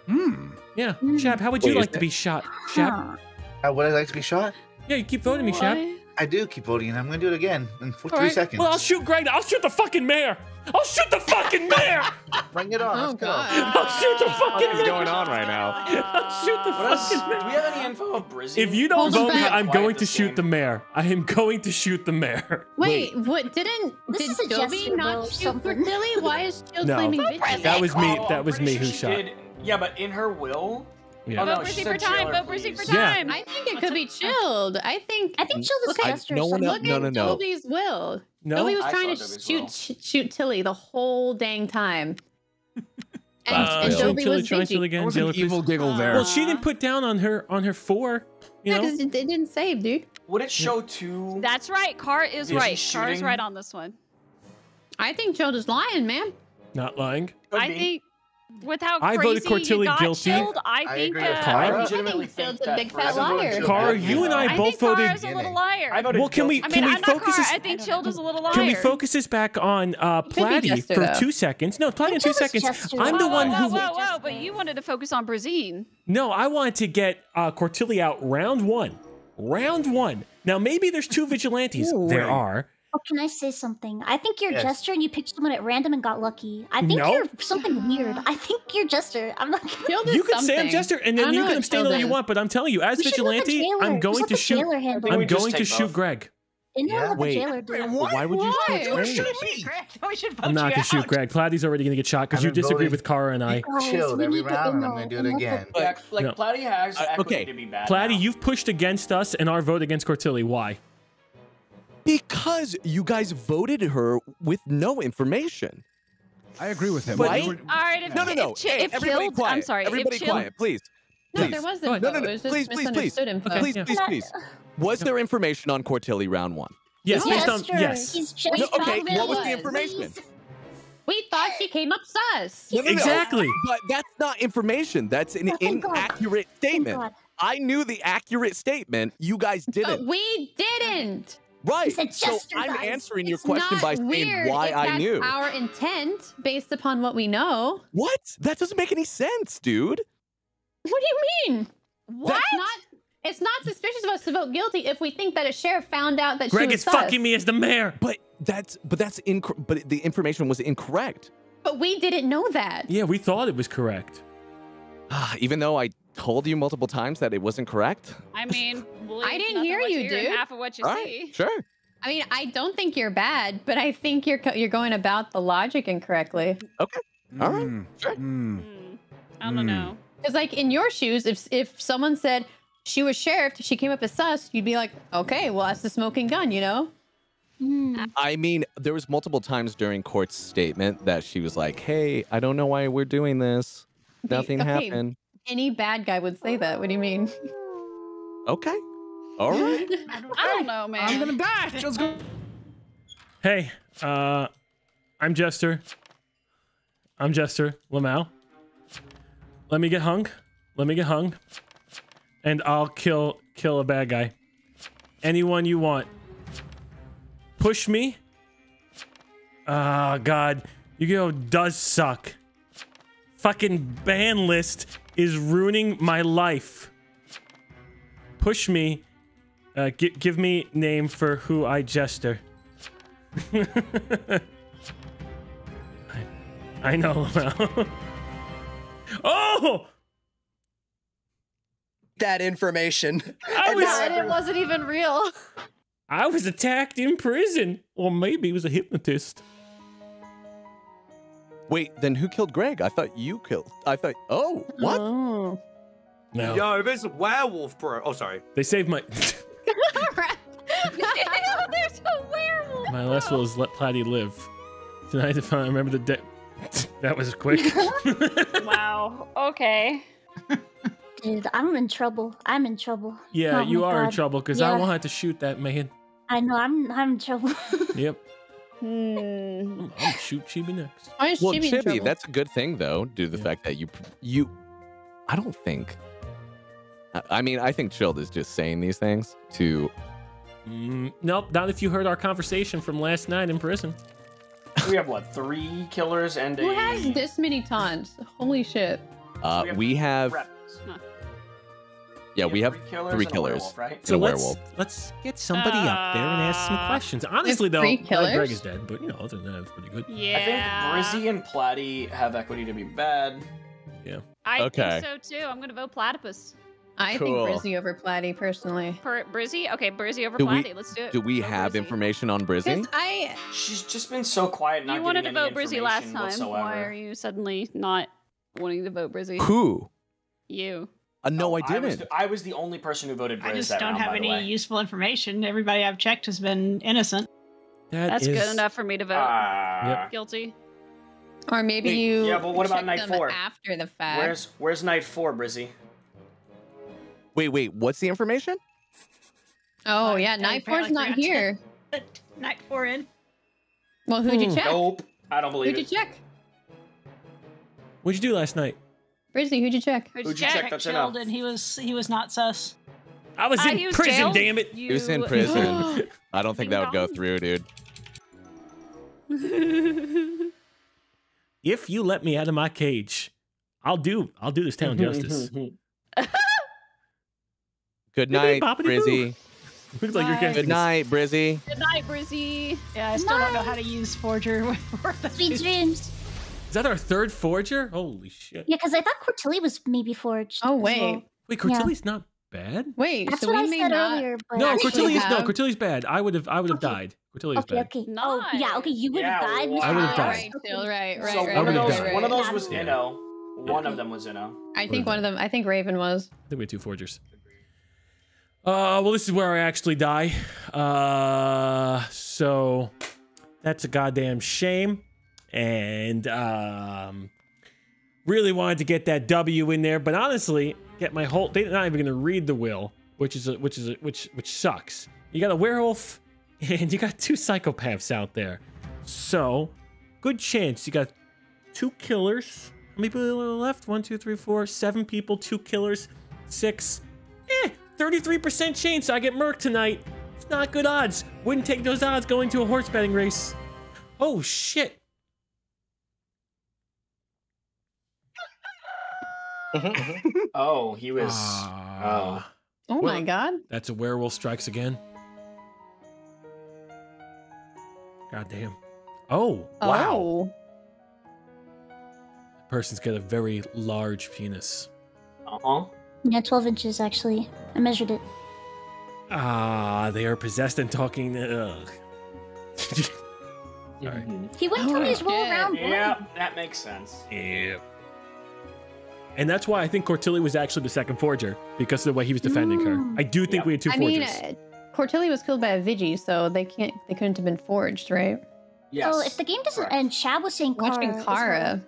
Hmm. Yeah, Shab, how would you Wait, like to be shot? Shab? How would I like to be shot? Yeah, you keep voting me, Shab. I do keep voting, and I'm going to do it again in for All three right. seconds. Well, I'll shoot Greg. I'll shoot the fucking mayor. I'll shoot the fucking mayor. Bring it on. Oh let's go. I'll shoot the fucking What is mayor. going on right now? I'll shoot the What else? fucking Do mayor. we have any info of Brizzy? If you don't Hold vote me. I'm going to shoot game. the mayor. I am going to shoot the mayor. Wait, what? Didn't This did is Joby not shoot something. Cortilli? Why is Shield No. claiming Vote victory? That was me. Oh, That was oh, me who shot. did- Yeah, but in her will. Yeah. Oh, no, Vote Brizzy for time. jail her, Vote Brizzy for please. Yeah. time. I think it could be chilled. I think. I think Chilled is Look a at- jester. no one- something. no, no, at no. Joby's will. No, Joby was trying to shoot will. shoot Tilly the whole dang time. And, Uh, and shoot Joby Tilly, was try and busy. Tilly again. That was an Jailer, evil giggle there. Well, she didn't put down on her on her four. You Yeah, know. because it, it didn't save, dude. Would it show two? That's right. Car is Is he right. Car is right on this one. I think Chilled is lying, man. Not lying. I think with how I crazy voted Cortilli you got guilty. chilled, I I think. agree with uh, Kara. I Kara. legitimately I think think Chilled's a that big fat Brizzy- liar. Kara, you and I I both think voted. Kara's a little liar. I voted Well, can we guilty. I can mean, we I'm not focus this? I think Chilled is a little liar. Can we focus this back on uh, could Platty for though. two seconds? No, Platty in two seconds. Jester. I'm the whoa, one whoa, who. Whoa, whoa, whoa! but you wanted to focus on Brazine. No, I wanted to get uh, Cortilli out round one. Round one. Now maybe there's two vigilantes. there are. Oh, can I say something? I think you're Yes. Jester and you picked someone at random and got lucky. I think No. you're something weird. I think you're Jester. I'm not You can say I'm Jester, and then you can abstain all you want. But I'm telling you, as We should let the vigilante, I'm going to shoot. I'm going to shoot. Greg. Yeah. Wait. jailer do. Why would you Why? shoot We're Greg? shooting me, Greg. We I'm not going to shoot. Greg. Platy's already going to get shot because you disagree with Kara and I. Guys, Chilled we every need to round, and I'm gonna do it again. Yeah, like No. Platy has Uh, okay, to be bad. Platy, now. you've pushed against us and our vote against Cortilli. Why? Because you guys voted her with no information. I agree with him. But- We were- All right, if, No, no, no. if, Hey, if everybody Chilled, quiet. I'm sorry, Everybody if Chilled, quiet, please. No, Please. there wasn't. No, no, no, It was just please, please, please. misunderstood info. Please, yeah. please, please. Was there information on Cortilli round one? Yes, based on yes. He's just No, okay, what was the there information? We thought she came up sus. No, no, no. Exactly. But that's not information. That's an Oh, thank God. inaccurate statement. I knew the accurate statement. You guys didn't. we didn't. Right. said So I'm guys. answering your It's question by saying why if I that's knew. Our intent, based upon what we know. What? That doesn't make any sense, dude. What do you mean? What? It's not. It's not suspicious of us to vote guilty if we think that a sheriff found out that Greg she was is sus. fucking me as the mayor. But that's but that's inc- but the information was incorrect. But we didn't know that. Yeah, we thought it was correct. Ah, Even though I told you multiple times that it wasn't correct. I mean, believe I didn't hear what you, hear and dude. Half of what you All see. right, sure. I mean, I don't think you're bad, but I think you're co- you're going about the logic incorrectly. Okay. All right. Mm, Sure. mm. Hmm. I don't Hmm. know. Because like in your shoes, if if someone said she was sheriff, she came up as sus, you'd be like, okay, well that's the smoking gun, you know? I mean, there was multiple times during court's statement that she was like, "Hey, I don't know why we're doing this. Nothing okay. happened." Any bad guy would say that. What do you mean? Okay. All right. I don't know, man. I'm gonna die. Let's go. Hey, uh, I'm Jester. I'm Jester Lamau. Let me get hung. Let me get hung, and I'll kill kill a bad guy. Anyone you want. Push me. Ah, God, you go does suck. Fucking ban list is ruining my life. Push me. Uh, gi- give me name for who I jester. I know. oh, That information. I And was now And it wasn't even real. I was attacked in prison, or maybe it was a hypnotist. Wait, then who killed Greg? I thought you killed. I thought. Oh, what? Oh. No, Yo, there's a werewolf, bro. Oh, sorry. they saved my There's a werewolf. my last will is let Platy live. Tonight, if I remember the day, that was quick. Wow. Okay. Dude, I'm in trouble. I'm in trouble. yeah, Oh you my are in trouble because I Yeah. wanted to shoot that man. I know. I'm. I'm in trouble. Yep, Hmm. I'm shoot Chibi next. Why is Well, Chibi Chibi, trouble? that's a good thing though, due to the Yeah. fact that you you. I don't think. I- I mean, I think Chilled is just saying these things to. Mm, nope, not if you heard our conversation from last night in prison. We have what three killers and Who a. Who has this many taunts? Holy shit. Uh, We we have. reps. Yeah, we have three killers. three and a killers. werewolf, right? So And a let's werewolf. let's get somebody up there and ask some Uh, questions. Honestly, though, three uh, Greg is dead, but you know, other than that, it's pretty good. Yeah. I think Brizzy and Platy have equity to be bad. Yeah. I Okay. think so too. I'm gonna vote platypus. I Cool. think Brizzy over Platy personally. Per Brizzy? Okay, Brizzy over Do we- Let's do it. Do we Vote have Brizzy. information on Brizzy? Because I She's just been so quiet, not You wanted to any vote Brizzy last information time. Why are you suddenly not wanting to vote Brizzy? Who? You. Uh, no, I I didn't. was, the, I was the only person who voted Briz I just that don't round, have any useful information. Everybody I've checked has been innocent. That That's is- good enough for me to vote. Ah. Yep. Guilty. or maybe Wait, you yeah, but what about night four? after the fact. Where's Where's night four, Brizzy? Wait, wait. What's the information? oh Uh, yeah, I Night Four's not here. Night four in. Well, who'd you Hmm. check? Nope. I don't believe Who'd you check? What'd you do last night? Brizzy, who'd you check? Who'd Who'd you check? That's Chilled, enough. and he was he was not sus. I was Ah, in was prison, jailed? damn it. He was in prison. I don't think that would go through, dude. If you let me out of my cage, I'll do I'll do this town justice. Good night, Brizzy. Looks like you're getting Good night, Brizzy. Good night, Brizzy. Yeah, I still don't know how to use Forger. Sweet dreams. Is that our third forger? Holy shit. Yeah, because I thought Cortilli was maybe forged. Oh wait. well. Wait, Yeah. Not bad. Wait, That's so what we I may said not. earlier. But No, I Cortilli is no, have- Cortilli's bad. I would have I would have died. Cortilli is Okay, bad. okay. Oh, yeah, okay. You would have Yeah, died. well, Mr. I would have died. Right, Jill, right, right, so right, one of right, those, right, one of those was Yeah. Inno. One of them was Inno. I think one of them. I think Raven was. I think we had two forgers. Uh, well, this is where I actually die. Uh, so that's a goddamn shame. And um, really wanted to get that W in there, but honestly, get my whole. They're not even gonna read the will, which is a, which is a, which which sucks. You got a werewolf, and you got two psychopaths out there. So, good chance you got two killers. How many people left? One, two, three, four, seven people, two killers, six. Eh, 33% chance I get murked tonight. It's not good odds. Wouldn't take those odds going to a horse betting race. Oh, shit. Oh, he was. Ah. Oh my god. That's a werewolf strikes again. God damn. Oh, wow. Oh. Person's got a very large penis. Uh huh. Yeah, 12 inches actually. I measured it. Ah, they are possessed and talking. Ugh. Sorry. He wouldn't tell me his role around. boy. Yeah, that makes sense. Yeah. And that's why I think Cortilli was actually the second forger because of the way he was defending her. I do think Yep. we had two I forgers. mean, uh, Cortilli was killed by a Vigi, so they can't. They couldn't have been forged, right? Yes. So if the game doesn't end, Shab was saying Kara. Watching as well. Kara.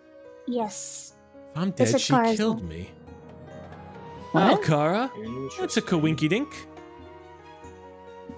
Yes. if I'm dead, she Kara's killed one. me. What? Oh, Kara. That's a coinky dink.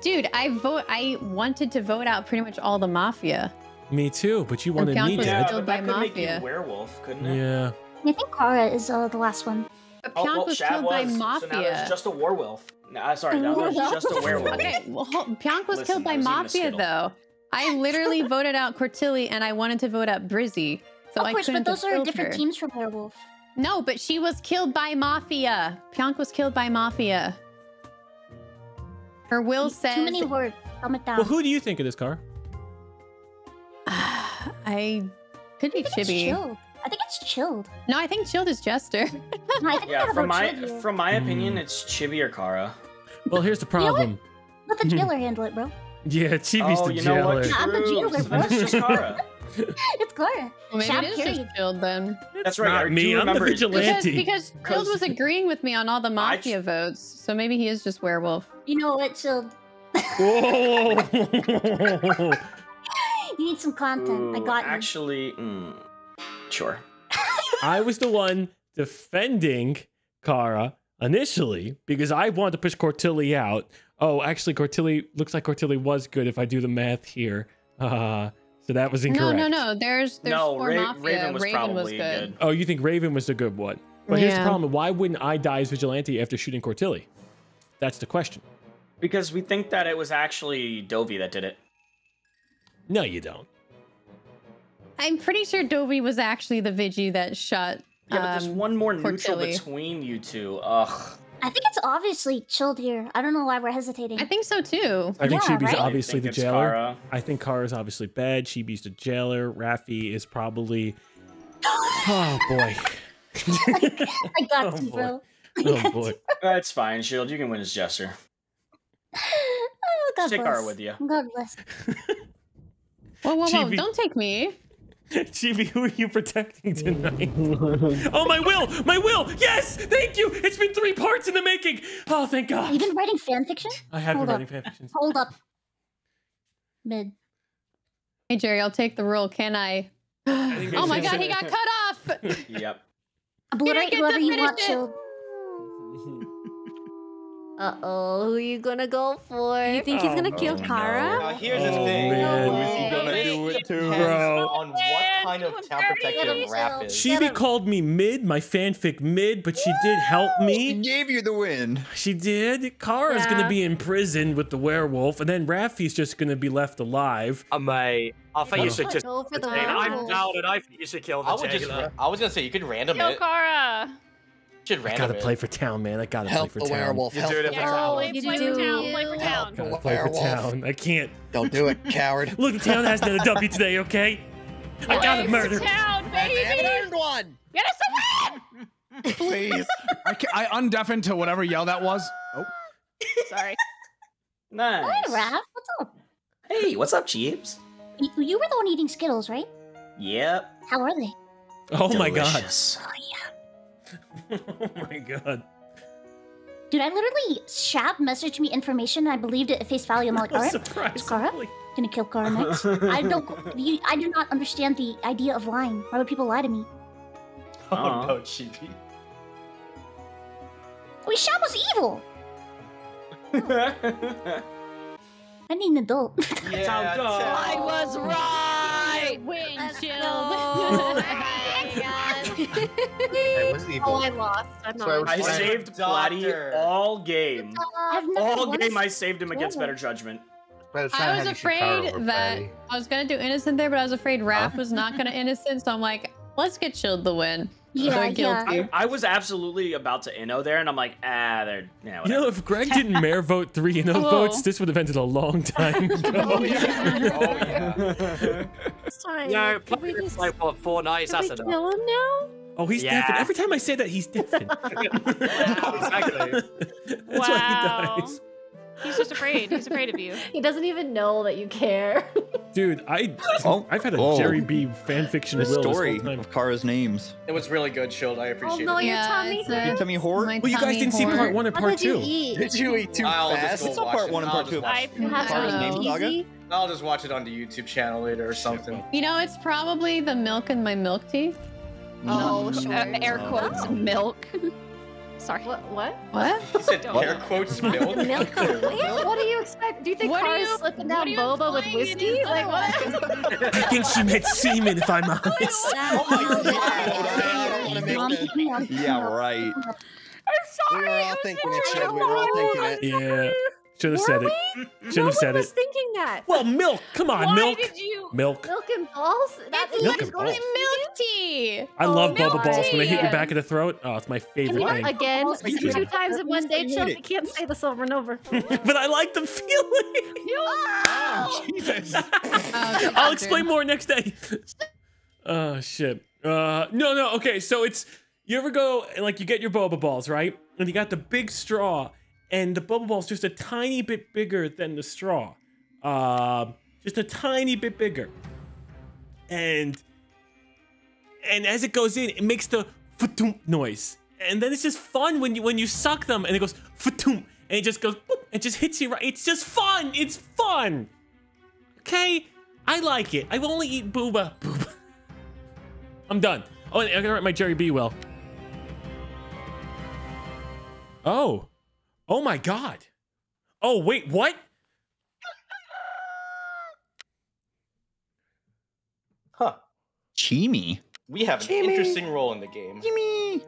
Dude, I vote. I wanted to vote out pretty much all the mafia. Me too, but you wanted me was dead. Yeah, killed but that by could make you Mafia. werewolf, couldn't it? Yeah. I think Kara is uh, the last one. But Oh, Pionk well, was Shab killed by was. So now mafia. there's just a werewolf. No, uh, sorry, now there's Werewolf? just a werewolf. Okay, well, Pionk was Listen, killed by was mafia though. I literally voted out Cortilli and I wanted to vote out Brizzy. So of I course, couldn't but those are different her. teams from Werewolf. No, but she was killed by mafia. Pionk was killed by mafia. Her will says Too many words. Calm it down. Well, who do you think of this car? I could be I Chibi. chilled. I think it's chilled. No, I think Chilled is Jester. No, I think Yeah, from my vote from my Hmm. opinion, it's Chibi or Kara. Well, here's the know what? problem. Let the jailer handle it, bro. Yeah, Chibi's oh, the you know what? jailer. I'm the jailer, bro. It's just Kara. It's Kara. Well, maybe Shab it is carried. just Chilled then. That's right. not I me, do I'm the remember- Because, vigilante. because Chilled was agreeing with me on all the mafia votes, so maybe he is just werewolf. You know what, Chilled? Whoa! You need some content. I got you. Actually, mm, sure. I was the one defending Kara initially because I wanted to push Cortilli out. Oh, actually, Cortilli looks like Cortilli was good if I do the math here. Uh, so that was incorrect. No, no, no. There's there's No, four Ra- mafia. Raven was probably good. good. Oh, you think Raven was the good one? But here's the problem: why wouldn't I die as vigilante after shooting Cortilli? That's the question. Because we think that it was actually Dovey that did it. No, you don't. I'm pretty sure Dovey was actually the Vigi that shot. Yeah, but there's um, one more neutral between you two. Ugh. I think it's obviously chilled here. I don't know why we're hesitating. I think so too. I think Yeah, Chibi's right? obviously think the jailer. Kara. I think Kara's obviously bad. Chibi's the jailer. Rafi is probably. Oh boy. I got Oh, you, boy. bro. oh boy. That's fine, Shield. You can win as Jester. Oh, God Take bless. Kara with you. God bless. Whoa, whoa, whoa! Chibi. Don't take me. Chibi, who are you protecting tonight? oh, my will! My will! Yes! Thank you! It's been three parts in the making! Oh, thank God. You've been writing fan fiction? I have Hold been up. writing fanfictions. Hold up. Mid. Hey Jerry, I'll take the role. Can I? think oh my God, he got cut off. Yep. Obliterate get whoever you finish want, it. Shield. Uh oh, who you gonna go for? You think he's gonna kill Kara? Now here's the Oh, thing. man. Who Is he gonna do it to, Bro. On what kind of town protective rap is? Chibi called me mid, my fanfic mid, but she did help me. She gave you the win. She did. Kara's Yeah. gonna be imprisoned with the werewolf, and then Rafi's just gonna be left alive. Uh, mate, I think you should just. Go for the I'm werewolf. down, and I think you should kill the I would just. I was gonna say you could random Kill it. Kara. Should I gotta play for town, man. I gotta Help play the for town. werewolf. You Help do it the if werewolf. Play play for town. Play for town. Gotta play for town. I can't. Don't do it, coward. Look, the town has another W today, okay? I gotta Play murder. for town, I haven't baby. earned one. Get us a win. Please. I, ca- I undeafened to whatever yell that was. Oh, Sorry. Nice. Hi, Raph. What's up? Hey, what's up, Jeeps? You, you were the one eating Skittles, right? Yep. How are they? Oh my god. Delicious. Oh. Oh my god. Dude, I literally Shab messaged me information and I believed it at face value. I'm like, all right, Surprise. is Kara gonna kill Kara next? I don't. You, I do not understand the idea of lying. Why would people lie to me? Oh Aw. no, Chibi. Wait, Shab was evil. I need an adult. Yeah, I was right. Windshield. Hey, what's evil? oh, I lost. I'm So I not. was I saved Platty all game. All once- game I saved him against Oh. better judgment. But it's I was have you shoot power afraid that Freddy. I was gonna do innocent there, but I was afraid Raph was not gonna innocent, so I'm like, let's get Shield the win. Yeah, They're yeah. guilty. I, I was absolutely about to Inno there, and I'm like, ah, they're yeah, You know, if Greg didn't mayor vote three and no Whoa. votes, this would have ended a long time ago. Oh yeah. Sorry. Yeah, Can we it's just like what four nights. can we That's kill enough. him now? Oh, he's Yeah. deafened. Every time I say that, he's deafened. exactly. That's Wow. why he dies. He's just afraid. He's afraid of you. He doesn't even know that you care. Dude, I, Oh, I've had a whoa. Jerry B fanfiction The will story this whole time. of Kara's names. It was really good, Shield. I oh appreciate no, it. your Yeah, tummy. it's a- You tummy whore? my Well, you guys didn't see part one or What part did you two. eat? Did you eat too I'll fast? It's not part it. one and I'll part two. watch I have Kara's name saga? I'll just watch it on the YouTube channel later or something. You know, it's probably the milk in my milk tea. Oh, Uh, sure. air quotes, milk. Sorry. What? What? What? He said Don't. air quotes milk. Milk? what do you expect? Do you think What are Kara's you- slipping down are boba with whiskey? Like that? what? I think she meant semen, if I'm honest. Oh my god! I don't want to make Mom, this. pick me up, pick me Yeah, right. We were all thinking it, Shield. We were all thinking it. Yeah. Should have said we? it. Should no have said one was it. thinking that. Well, milk. Come on, Why milk. did you? Milk. Milk and balls? That It's Milk and balls. milk tea. I Oh, love milk bubble balls when they hit your back of the throat. Oh, it's my favorite What? thing. Again, two times in one day, hate Chill. can't say this over and over. but I like the feeling. oh, Jesus. Oh, I'll explain more next day. Oh shit. Uh no no okay so it's you ever go and like you get your boba balls right and you got the big straw and the boba ball's just a tiny bit bigger than the straw, uh, just a tiny bit bigger, and and as it goes in it makes the fatum noise and then it's just fun when you when you suck them and it goes fatum and it just goes boop, and just hits you right. It's just fun. It's fun. Okay, I like it. I only eat booba. Booba. I'm done. Oh, and I gotta write my Jerry B. Well. Oh, oh my God. Oh wait, what? Huh. Chimi. We have an Jimmy. interesting role in the game. Chimi.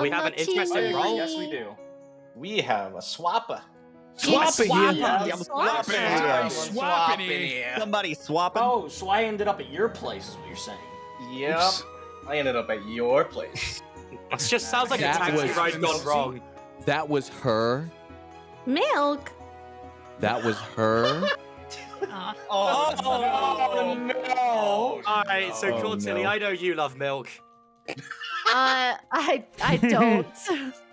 We have an interesting role. Yes, we do. We have a swapper. Swapping Swap, here. yeah, I'm swapping. swapping. Someone Swapping here. here. Somebody swapping. Oh, so I ended up at your place, is what you're saying. Yep. Oops. I ended up at your place. It just sounds like That a taxi was- ride gone wrong. That was her. Milk. That was her. Oh, no. All right, so Oh, cool, no. I know you love milk. Uh, I I don't.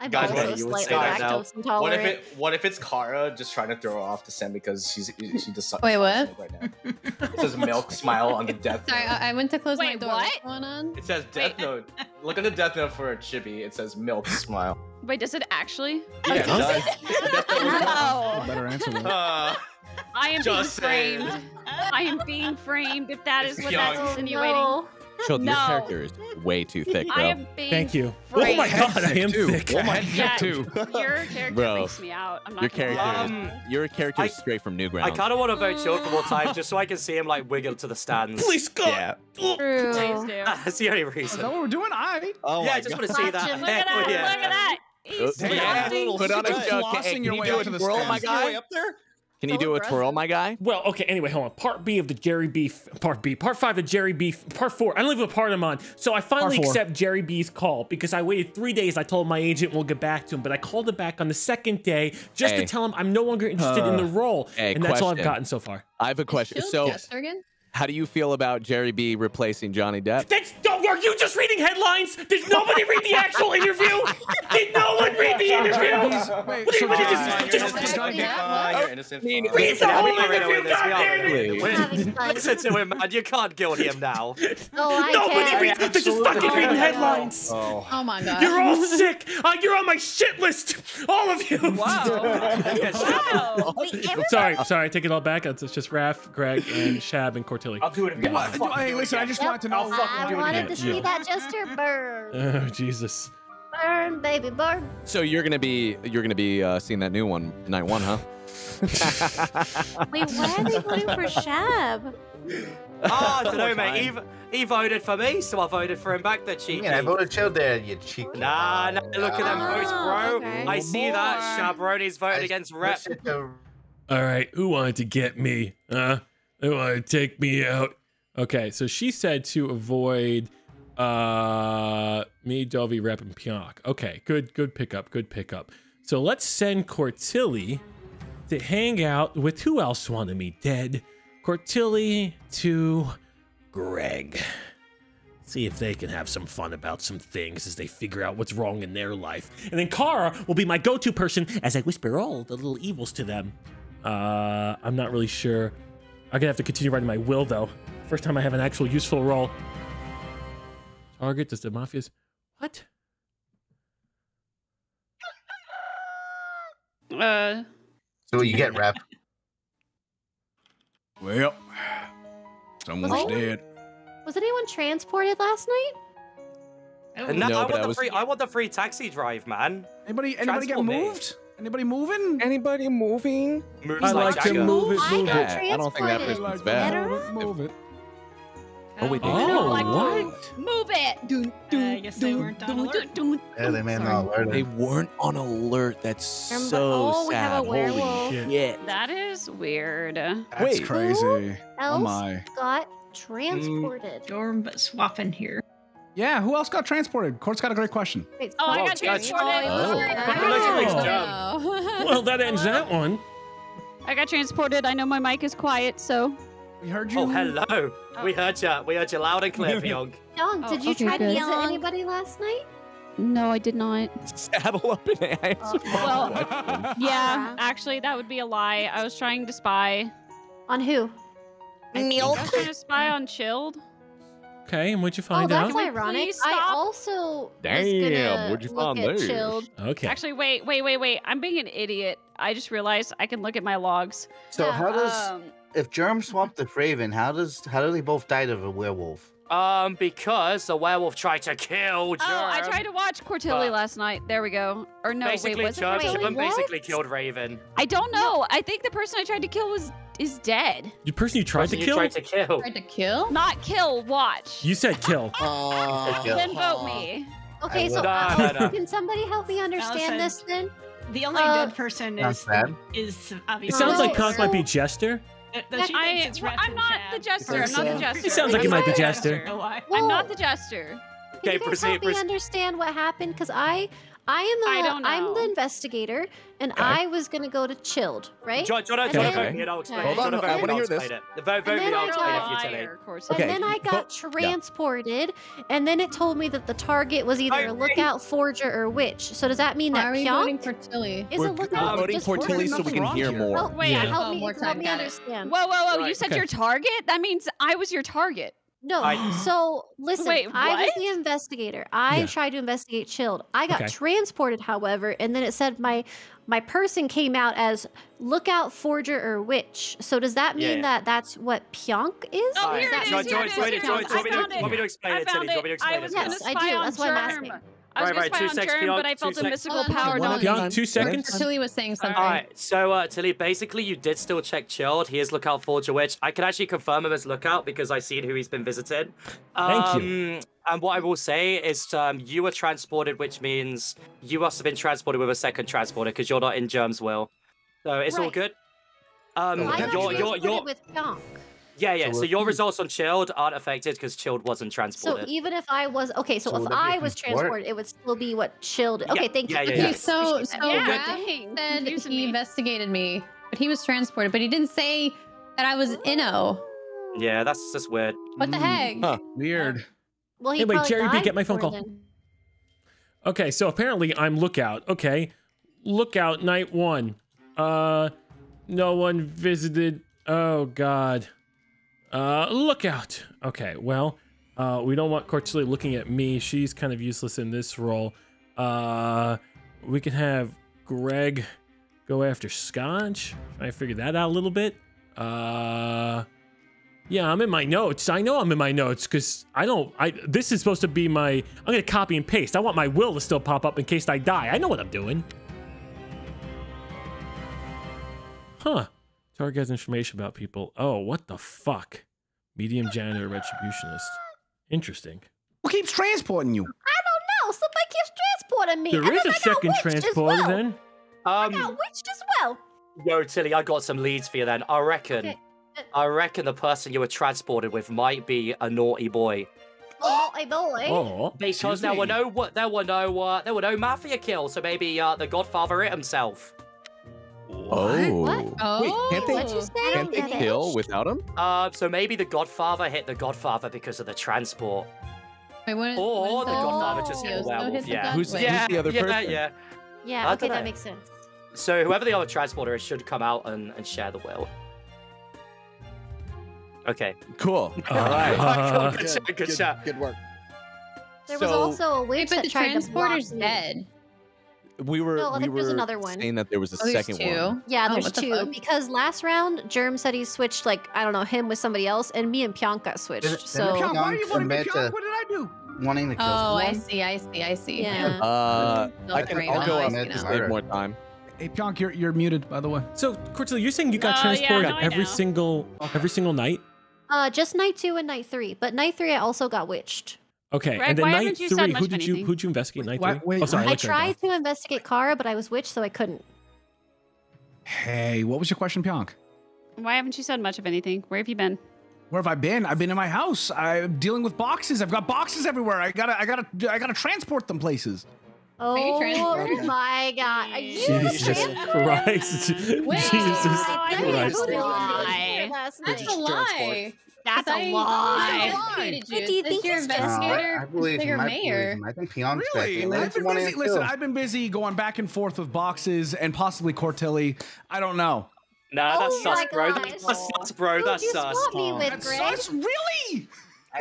I'm Guys, also what- you slightly say that now. lactose intolerant. What if it? What if it's Kara just trying to throw off the scent because she's she just sucks Wait, what? right now. It says milk smile on the death Sorry, note. I, I went to close my Wait, door. what? What's going on? It says death note. Look at the death note for a Chibi. It says milk smile. Wait, does it actually? Yeah, it does. No. Better answer that. Uh, I am being Just saying. framed. I am being framed. If that is It's what young. that's insinuating. No. Chill, your No. character is way too thick, I bro. am being Thank you. framed. Oh my God, I am too. thick. Oh my Yeah, too. Your character Bro, freaks me out. I'm not Your character, lie. is, um, your character is straight from Newgrounds. I kind of want to vote Chill one more time just so I can see him like wiggle to the stands. Please God. Yeah. True. Please do. That's the only Is reason. that what we're doing? I. Oh yeah, my I just God. want to see that. Look Look at that! Look at that! He's yeah. Put on a Hey, joke. flossing Hey, can your you way do up it to the twirl, my stands. guy? Way up there? Can you do a twirl, my guy? Well, okay. Anyway, hold on. Part B of the Jerry Beef. Part B. Part five of Jerry Beef. Part four. I don't even know what part I'm on. So I finally accept Jerry B's call because I waited three days. I told my agent we'll get back to him, but I called him back on the second day just Hey. to tell him I'm no longer interested in Uh, the role, hey, and that's all I've gotten so far. I have a question. So, how do you feel about Jerry B replacing Johnny Depp? That's don't are you just reading headlines? Did nobody read the actual interview? Did no one read the interview? Wait, What do you- what is so- this? Just- just- Fine, you're innocent. fine. Read the Yeah, whole interview, with this. We are goddammit! really- we- Having fun. Listen to him, man. You can't guilt him now. Oh, I Nobody can. reads. They're just fucking reading headlines. Oh. Oh my god. You're all sick. Uh, you're on my shit list. All of you. Wow. Wow. sorry, sorry. I take it all back. It's it's just Raph, Greg, and Shab and Cortilli. I'll do it again. What? I'll Hey, do it listen, I again. just wanted to know. I'll fucking I do it wanted to see Yeah. that Jester burn. Oh Jesus. Burn, baby, burn. So you're gonna be you're gonna be uh, seeing that new one night one, huh? Wait, why are they voting for Shab? Oh, I don't know, mate. He, he voted for me, so I voted for him back. That cheeky. Yeah, I voted chill there, you cheeky. Nah, nah, look at them votes, bro. okay. I see that. Shabroni's voted I against Rep. switched it to- All right, who wanted to get me? Huh? Wanted to take me out? Okay, so she said to avoid uh me, Dovey, Rep, and Pionk. Okay, good, good pickup, good pickup. So let's send Cortilli to hang out with who else wanted me dead? Cortilli to Greg. See if they can have some fun about some things as they figure out what's wrong in their life. And then Kara will be my go-to person as I whisper all the little evils to them. Uh, I'm not really sure. I'm gonna have to continue writing my will though. First time I have an actual useful role. Target does the mafia's what? Uh, So you get rep. Well, someone's Oh. dead. Was anyone transported last night? And now No, I want I the was- free. I want the free taxi drive, man. Anybody? Anybody get moved? me. Moved? Anybody moving? Anybody moving? Moves I like like to move it, move got it. I don't think that transported. person's bad. Better? Move it. Oh wait, they Oh, don't like what? move it. Dun, Uh, I guess they weren't on alert. Yeah, they may not alert They weren't on alert. That's Remember- so oh, we have sad. a. Holy shit. shit. That is weird. That's Wait. crazy. Oh Else my. got transported. Dorm, but swapping here. Yeah, who else got transported? Court's got a great question. Wait, Oh, I got guys. transported. Oh. Oh. Well, that ends that one. I got transported. I know my mic is quiet, so. We heard you. Oh, hello. We heard you. We heard you loud and clear, Pyong. Young, Oh, did you okay, try to yell at anybody last night? No, I did not. Saddle up and answer. Well, Uh-huh. yeah, actually, that would be a lie. I was trying to spy. On who? I think I was trying to spy on Chilled. Okay, and what'd you Oh, find that's out? we ironic. please I stop? also Damn, was gonna what'd you look find at there? Chilled. Okay. Actually, wait, wait, wait, wait. I'm being an idiot. I just realized I can look at my logs. So Yeah, how does Um, if Germ swapped with Raven, how does how do they both die of a werewolf? Um, because the werewolf tried to kill Germ. oh, I tried to watch Cortilli last night. There we go. Or no, basically, wait, was it Germ, Cortilli? Germ basically killed Raven. I don't know. I think the person I tried to kill was is dead. The person you tried Person to you kill? tried to kill. Tried to kill? Not kill, watch. You said kill. Oh. Then vote me. Okay, I so uh, No, no, no. can somebody help me understand Allison. this then? The only Uh, dead person Sounds is bad. is It sounds like No, Cos might be Jester. No, she I, thinks it's well, I'm not Chad. the jester. I'm not the jester. It sounds like I'm you might be the Jester. Oh, I- I'm not the jester. Can Okay, you guys proceed, help me understand what happened? Because I, I am the, I don't I'm the investigator, and Okay. I was gonna go to Chilled, right? John, John, And John, then- vote me and I'll explain Hold it. on, John, I vote me and wanna I'll hear this. explain it. Vote, vote And then I'll explain it got- if you tell it. And Okay, then I got transported, and then it told me that the target was either a lookout, forger, or witch. So does that mean Why that are we voting for Tilly? is We're, a we're lookout? voting for forger? Tilly so we can hear here. more. Oh, wait, Yeah. help me, more help me understand. Whoa, whoa, whoa! You said your target? That means I was your target. No, I- so listen, Wait, I was the investigator. I Yeah. tried to investigate Chilled. I got Okay. transported, however, and then it said my my person came out as lookout, forger, or witch. So does that mean Yeah. that that's what Pionk is? Oh, oh Or here is that it Joy, is. just Here Joy, it is. Joy, Here it Joy, is. Joy, I Joy, found want me to it. explain I it, Tilly? found Do you want me to it. explain I it was to gonna you? Yes, I spy do. on That's why I'm Germ. asking. I was Right, gonna right, spy two on seconds, Germ, but I two felt a seconds. mystical Hold power hold not on. Young, two seconds. Tilly was saying something. All right, so uh, Tilly, basically, you did still check Chilled. He is Lookout Forger Witch. I can actually confirm him as Lookout because I've seen who he's been visited. Thank um, you. And what I will say is um, you were transported, which means you must have been transported with a second transporter because you're not in Germ's will. So it's all good. Um, I your, got your, transported your, with Pionk. Yeah, yeah. So So your results on Chilled aren't affected because Chilled wasn't transported. So transported. even if I was okay, so, So if would that be I a was transported, it would still be what chilled. Yeah, Okay, thank yeah, you. yeah, Okay, yeah. so so Yeah, Raph dang, said he investigated me, but he was transported, but he didn't say that I was Inno. yeah, that's just weird. What the Mm. heck? Huh. Weird. Well, he Anyway, probably Jerry B, get my phone call. then. Okay, so apparently I'm lookout. Okay. Lookout night one. Uh no one visited. Oh god. Uh lookout. Okay, well, uh we don't want Cortilli looking at me. She's kind of useless in this role. Uh we can have Greg go after Scotch. Try to figure that out a little bit. Uh yeah, I'm in my notes. I know I'm in my notes because I don't. I this is supposed to be my. I'm gonna copy and paste. I want my will to still pop up in case I die. I know what I'm doing. Huh? Target has information about people. Oh, what the fuck? Medium janitor retributionist. Interesting. Who keeps transporting you? I don't know. Somebody keeps transporting me. There and is a I second transporter well. then. I Um, got witched as well. yo, Tilly, I got some leads for you. Then I reckon, Okay. I reckon the person you were transported with might be a naughty boy. Oh, my boy. Oh, Because there were no what there were no uh, there were no mafia kills, so maybe uh, the Godfather hit himself. Oh. Oh, Wait, can't they, What'd you say? can't they Get it? kill without him? Uh, so maybe the Godfather hit the Godfather because of the transport. Wait, what, Or what the is Godfather just hit the Yosto werewolf. hit the Yeah. Who's- Godfather. yeah, the other yeah, person? yeah. Yeah, I okay, dunno. that makes sense. So whoever the other transporter is should come out and, and share the will. Okay. Cool. Uh, All right. Cool, good Good, shot, good good, shot. good work. There was So- also a Wait, witch but that the tried to block transporter's me. dead. We were No, I we think there's were another one. saying that there was a Oh, second two. one. Yeah, Oh, there's what the two. Because last round, Germ said he switched, like, I don't know, him with somebody else, and me and Pionk got switched. Didn't- So, didn't Pionk, why are you voting me, Pionk? to- What did I do? Wanting to kill Oh, I see, I see, I see. yeah. Uh, I can. I'll go I up see to now. save more time. Hey, Pionk, you're you're muted, by the way. So, Cortilli, you're saying you got Oh, yeah, transported no, every know. single every single night? Uh, just night two and night three. But night three, I also got witched. Okay, Greg, and then why night haven't you three, who of did you who'd you investigate night Why- three? wait, oh, sorry, I let Greg go. tried to investigate Kara, but I was witched, so I couldn't. Hey, what was your question, Pionk? Why haven't you said much of anything? Where have you been? Where have I been? I've been in my house. I'm dealing with boxes. I've got boxes everywhere. I gotta, I gotta, I gotta transport them places. Oh my god. Are you Jesus transported? Christ. Wait. Jesus I Christ. who did you Lie. visit last That's a lie. That's 'Cause a I- lie. I investigated But you. do you It's think your he's No, I, investigator, I believe bigger him. I believe mayor. I think Pionk's back. Really? I've been busy. to Listen. I've been busy going back and forth with boxes and possibly Cortilli. I don't know. Nah, that's Oh sus, bro. gosh. That's sus, bro. Who'd That's you sus. swap me with, That's Greg? sus? Really?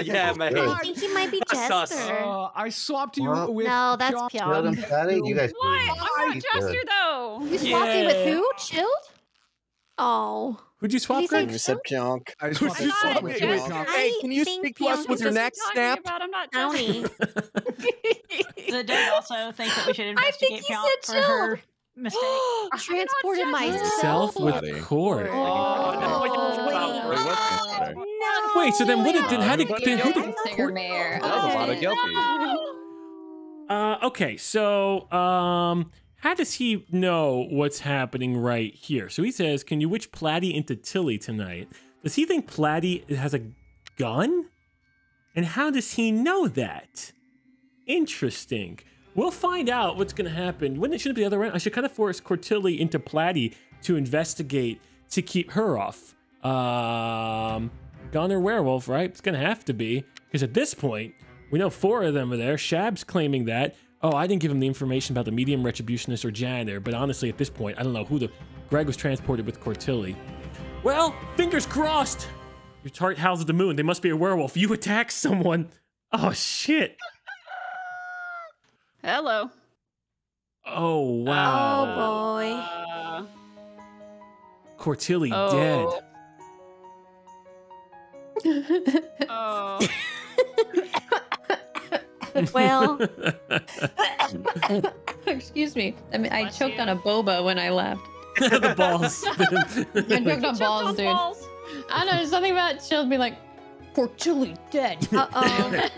Yeah, man. I think he might be Jester. Uh, I swapped you Well- with. No, that's Pionk. Kill them, Pionk. Patty. You guys. What? please. I'm not Jester though. You swapped me with who? Chilled? Oh. Who'd you swap, Did he Greg? You said Pionk. I just Who'd you swap swap with? with you, Pionk. Hey, can you speak to us Pionk with your just neck Talking snap? About, I'm not Brownie. The did also think that we should investigate he Pionk said for chill. her mistake. Transported myself. Self with Oh. cord. Oh, no, what Oh, wait. bro? Wait, what's yesterday? No. Wait, so then what did, then how did, Everybody then who else? did Bigger Court- mayor. That was a lot of Okay. guilty. Uh, okay, so um, how does he know what's happening right here? So he says, "Can you witch Platty into Tilly tonight?" Does he think Platty has a gun? And how does he know that? Interesting. We'll find out what's going to happen. When it should be the other way. I should kind of force Cortilli into Platty to investigate to keep her off. Um, gun or werewolf, right? It's going to have to be because at this point we know four of them are there. Shab's claiming that. Oh, I didn't give him the information about the medium retributionist or janitor, but honestly, at this point, I don't know who the Greg was transported with Cortilli. Well, fingers crossed. Your target howls at the moon. They must be a werewolf. You attack someone. Oh shit. Hello. Oh wow. Oh boy. Uh, Cortilli oh. dead. Oh. Well, Excuse me. I mean, I Bless choked you. on a boba when I laughed. the balls. I choked on balls, dude. balls. I don't know. There's something about chilled me like, Cortilli dead. uh oh.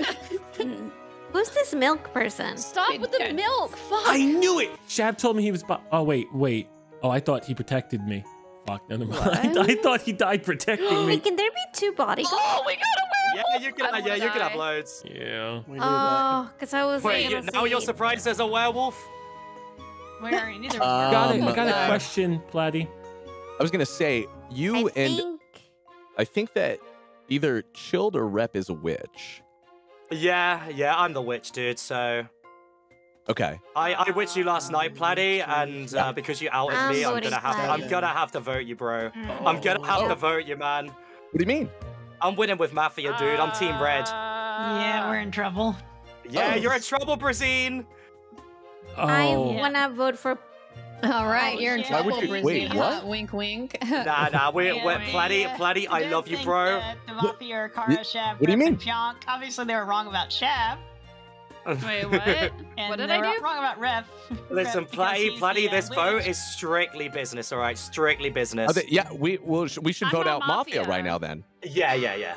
Who's this milk person? Stop with the milk. Fuck. I knew it. Shab told me he was. Bu- oh wait, wait. Oh, I thought he protected me. Fuck, never mind. I thought he died protecting me. Wait, can there be two bodyguards? Oh, we got a Yeah, you can. I don't Yeah, wanna you can have die. loads. Yeah. Oh, because I was. Wait, you, now you're surprised there's a werewolf? Where neither Um, got it. I got uh, a question, Platty. I was gonna say you I and think- I think that either Chilled or Rep is a witch. Yeah, yeah, I'm the witch, dude. So Okay. I, I witched you last night, Platty, and uh, because you outed I'm me, I'm gonna have to, I'm gonna have to vote you, bro. I'm gonna have to vote you, man. What do you mean? I'm winning with Mafia, dude. I'm Team Red. Yeah, we're in trouble. Yeah, Oh. you're in trouble, Brazine. I Oh. wanna vote for. All right, Oh, you're in shit. Trouble, would you- Brazil. wait, what? Wink, wink. Nah, nah, we're, Yeah, we're we, Platty, uh, Platty. I love you, bro. that The Mafia or Kara, Shab, what do you mean? and Pionk. Obviously, they were wrong about Shab. Wait, what? What did they I do? wrong about Ref. Listen, Ref, because Platty, Platty. This vote is strictly business. All right, strictly business. Oh, th- yeah, we well, sh- we should I'm vote out Mafia. Mafia. right now then. Yeah, yeah, yeah.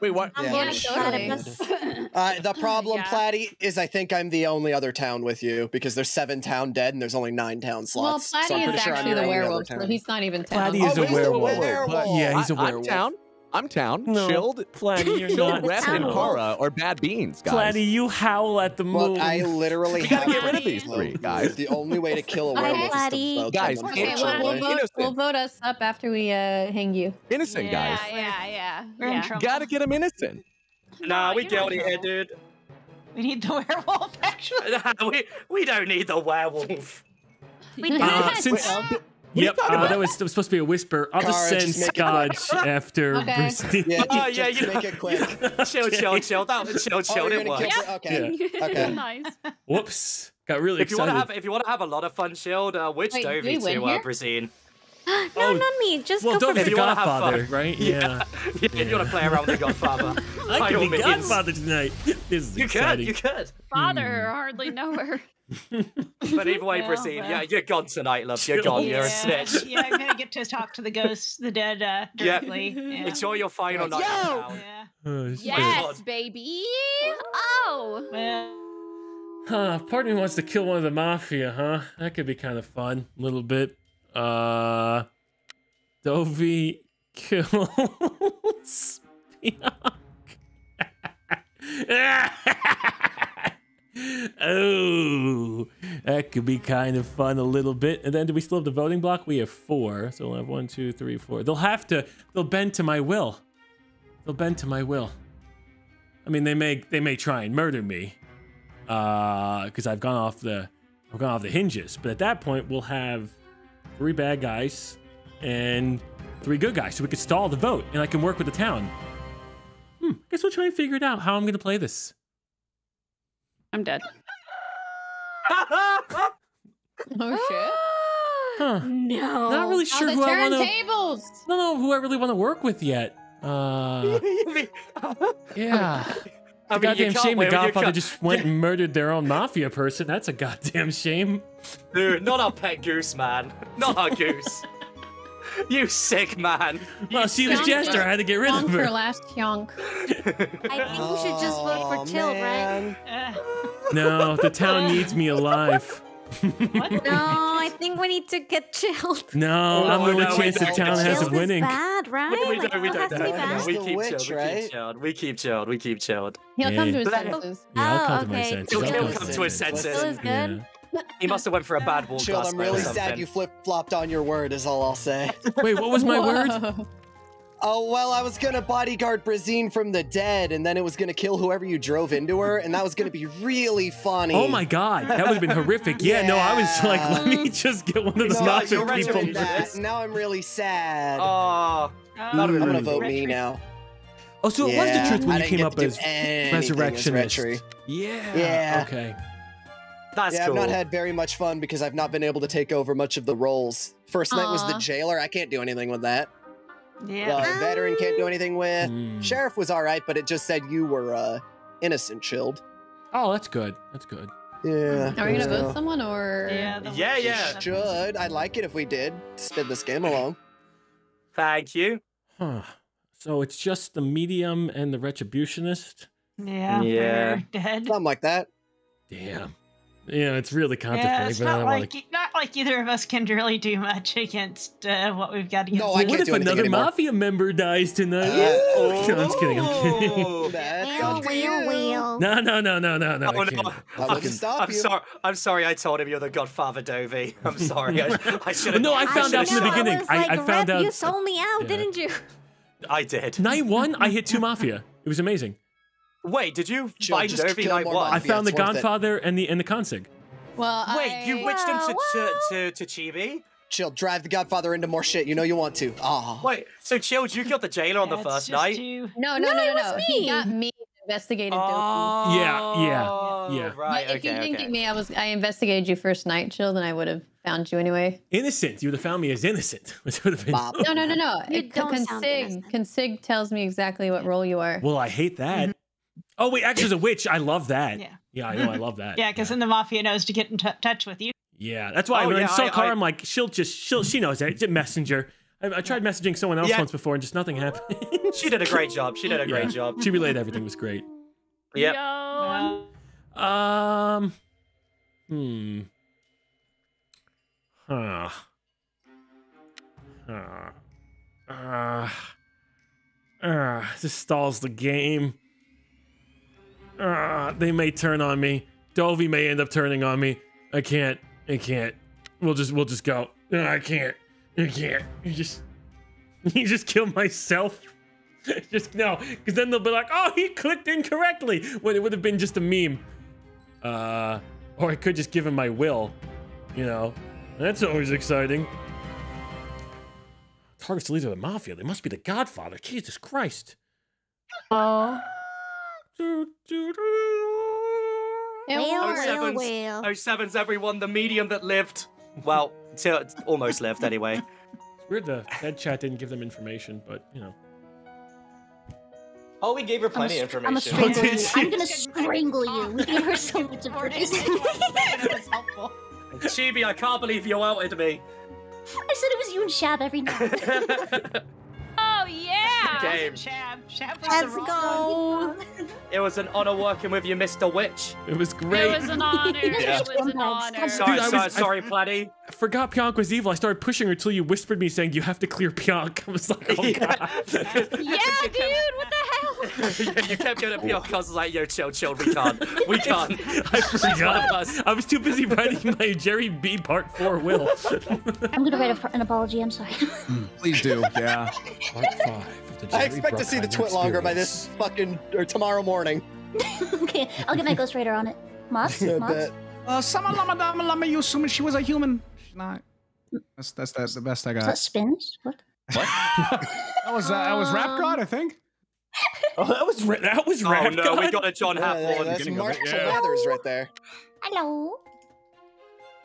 Wait, what? I'm Yeah. voting Totally. Uh, the problem, Yeah. Platty, is I think I'm the only other town with you because there's seven town dead and there's only nine town well, slots. so I'm Platty pretty is sure I'm actually the the werewolf, so town. he's not even town. Platty is Oh, a he's the werewolf. werewolf. Yeah, he's a I, werewolf. I'm town. I'm town. No, Chilled. Platty, you're Chilled, not Rep, and town. Kara or bad beans, guys. Platty, you howl at the moon. Look, I literally We gotta have get rid of these three, guys. The only way to kill a Bye, werewolf is Platty. to vote Guys, Okay, well, we'll, vote, Innocent. we'll vote us up after we uh, hang you. Innocent Yeah. guys. Yeah, yeah, yeah. We're in yeah. Gotta get them innocent. Nah, we guilty here, dude. We need the werewolf, actually. we we don't need the werewolf. We don't. Uh, since yep, talking uh, about? that was that was supposed to be a whisper. I'll just Kara, send just Scotch after Okay. Christine. Yeah, Oh, yeah, just you make know. it quick. chill, chill, chill. That was chill, Oh, chill. you're it gonna works. kill Okay. Okay. nice. Whoops, got really If you wanna have, if you want to have a lot of fun, chilled, uh, which Wait, do we Dovey to uh, here? Brazine? no, Oh, not me. Just well, go Dovey's for the you wanna have Godfather, fun. right? Yeah. Yeah. if you want to play around with the Godfather, I by could be means. Godfather tonight. This is You could, exciting. you could. Father, hardly know her. But either way, Yeah, Brazine, well. yeah, you're gone tonight, love. You're Chill. gone. You're a snitch. yeah, I'm gonna get to talk to the ghosts, the dead, uh, Yeah. directly. Yeah. Enjoy your final night. in town. Yeah. Oh, shit. Yes, baby. Oh. Well, Huh, part of me wants to kill one of the mafia, huh? That could be kind of fun, a little bit. Uh, Dovey kills oh, that could be kind of fun a little bit. And then do we still have the voting block? We have four, so we'll have one, two, three, four. They'll have to. They'll bend to my will. They'll bend to my will. I mean, they may they may try and murder me, uh, because I've gone off the I've gone off the hinges. But at that point, we'll have three bad guys and three good guys, so we could stall the vote, and I can work with the town. Hmm. I Guess we'll try and figure it out how I'm gonna play this. I'm dead. Oh shit. Huh. No. Not really Oh, sure the who I want to. turntables. don't know who I really want to work with yet. Uh, yeah. I a mean, goddamn shame the Godfather just went and murdered their own mafia person. That's a goddamn shame. Dude, not our pet goose, man. Not our goose. You sick man. Well, she was Jester. I had to get rid of Yonk for her. last yonk. I think we should just vote for Oh, Chill, right? No, the town needs me alive. No, I think we need to get chilled. No, Oh, I'm the only no, we chance the town has of Chilled is winning. bad, right? We, we Like, don't, we don't, has to no, no, we keep witch, chilled, we keep chilled, we keep chilled, we keep chilled. He'll come to his senses. Yeah, I'll Oh, come to my okay. senses. He'll, he'll come come to his senses. Chill is good. He must have went for a bad walk Chill, last I'm really sad something. you flip flopped on your word, is all I'll say. Wait, what was my word? Oh, well, I was gonna bodyguard Brazine from the dead, and then it was gonna kill whoever you drove into her, and that was gonna be really funny. Oh my god, that would have been horrific. Yeah, no, I was like, let me just get one of the No, mafia people. that. Now I'm really sad. Oh, I'm gonna mm. vote me now. Oh, so it was the truth I when you came up to do as anything as resurrectionist. Yeah. Yeah. Okay. That's yeah, cool. I've not had very much fun because I've not been able to take over much of the roles. First night was the jailer. I can't do anything with that. Yeah. The veteran can't do anything with. Hmm. Sheriff was all right, but it just said you were uh, innocent, chilled. Oh, that's good. That's good. Yeah. Are we gonna so- vote someone or? Yeah, Yeah, yeah. Should. I'd like it if we did. Spin this game along. Thank you. Huh. So it's just the medium and the retributionist? Yeah, Yeah. dead. Something like that. Damn. Yeah, it's really Yeah, complicated, it's I not don't like want to. not not like either of us can really do much against uh, what we've got against. No, I what can't if do anything another anymore. mafia member dies tonight? Uh, No, I'm just kidding. I'm kidding. Well, well, well. No, no, no, no, no, no. Oh, I no. can't. That I'm, I'm sorry. I'm sorry. I told him you're the Godfather, Dovey. I'm sorry. I, I should have. No, I found out from the beginning. I, was like, I found Rep, out. You sold me out, Yeah. didn't you? I did. Night one, I hit two mafia. It was amazing. Wait, did you Chill, find just Dovey kill night more one? I found the it's worth it. Godfather and the and the consig. Well, Wait, you I- witched him to, Well, to, to, to Chibi? Chill, drive the Godfather into more shit. You know you want to. Ah. Wait, so Chilled, you killed the jailer on the first night? too- No, no, No, no, it no, was no. me. He got me investigated Dopey. Oh, Yeah, yeah, yeah. Right, But if okay, you didn't okay. get me, I was I investigated you first night, chill, then I would have found you anyway. Innocent. You would have found me as innocent. Which would have been. Bob. No, no, no, no. You It- don't sound consig, innocent. consig tells me exactly what role you are. Well, I hate that. Oh wait, actually, as a witch, I love that. Yeah. Yeah, I know, I love that. Yeah, because then the mafia knows to get in t- touch with you. Yeah, that's why Oh, when yeah, I saw I- Kara, I- I'm like, she'll just, she'll, she knows that. It's a messenger. I, I tried messaging someone else Yeah. once before, and just nothing happened. She did a great job. She did a great Yeah. job. She relayed everything was great. Yep. Yo. Um, hmm. Huh. Huh. Uh, uh, this stalls the game. Uh, they may turn on me. Dovey may end up turning on me. I can't. I can't. We'll just. We'll just go. No, I can't. I can't. You just. You just kill myself. just no, because then they'll be like, "Oh, he clicked incorrectly," when it would have been just a meme. Uh, or I could just give him my will. You know, that's always exciting. Target's the leader of the mafia. They must be the Godfather. Jesus Christ. Oh. It Oh, sevens. Oh, sevens, everyone. The medium that lived. Well, till, almost lived anyway. It's weird the head chat didn't give them information, but you know. Oh, we gave her plenty of I'm a information. strangle oh, did you. she? I'm gonna strangle you. We gave her so much information. That's helpful. Chibi, I can't believe you outed me. I said it was you and Shab every night. Yeah. Game. Shab, Shab Let's the wrong go. It was an honor working with you, Mr. Witch. It was It great. was an honor. Yeah. It was an honor. Sorry, I sorry, was- I- sorry, Platty. I forgot Pionk was evil. I started pushing her until you whispered me saying you have to clear Pionk. I was like, oh god. Yeah, dude. What the hell? you kept going at me. I was like, yo, chill, chill. We can't. We can't. I forgot. I was too busy writing my Jerry B Part 4 will. I'm gonna write a, an apology. I'm sorry. Please do. Yeah. Part 5 of the I Jerry expect to see the twit longer by this fucking or tomorrow morning. okay, I'll get my ghostwriter on it. Moss? Moss? Uh, Sama Lama Dama Lama, you assuming she was a human. She's not. That's that's that's the best I Is that got. spins? What? That was uh, that was Rap God, I think. Oh, that was ra- that was Oh rap no, God? we got a John Yeah, Hathorne. that's beginning of Marshall yeah. Mathers right there. Hello.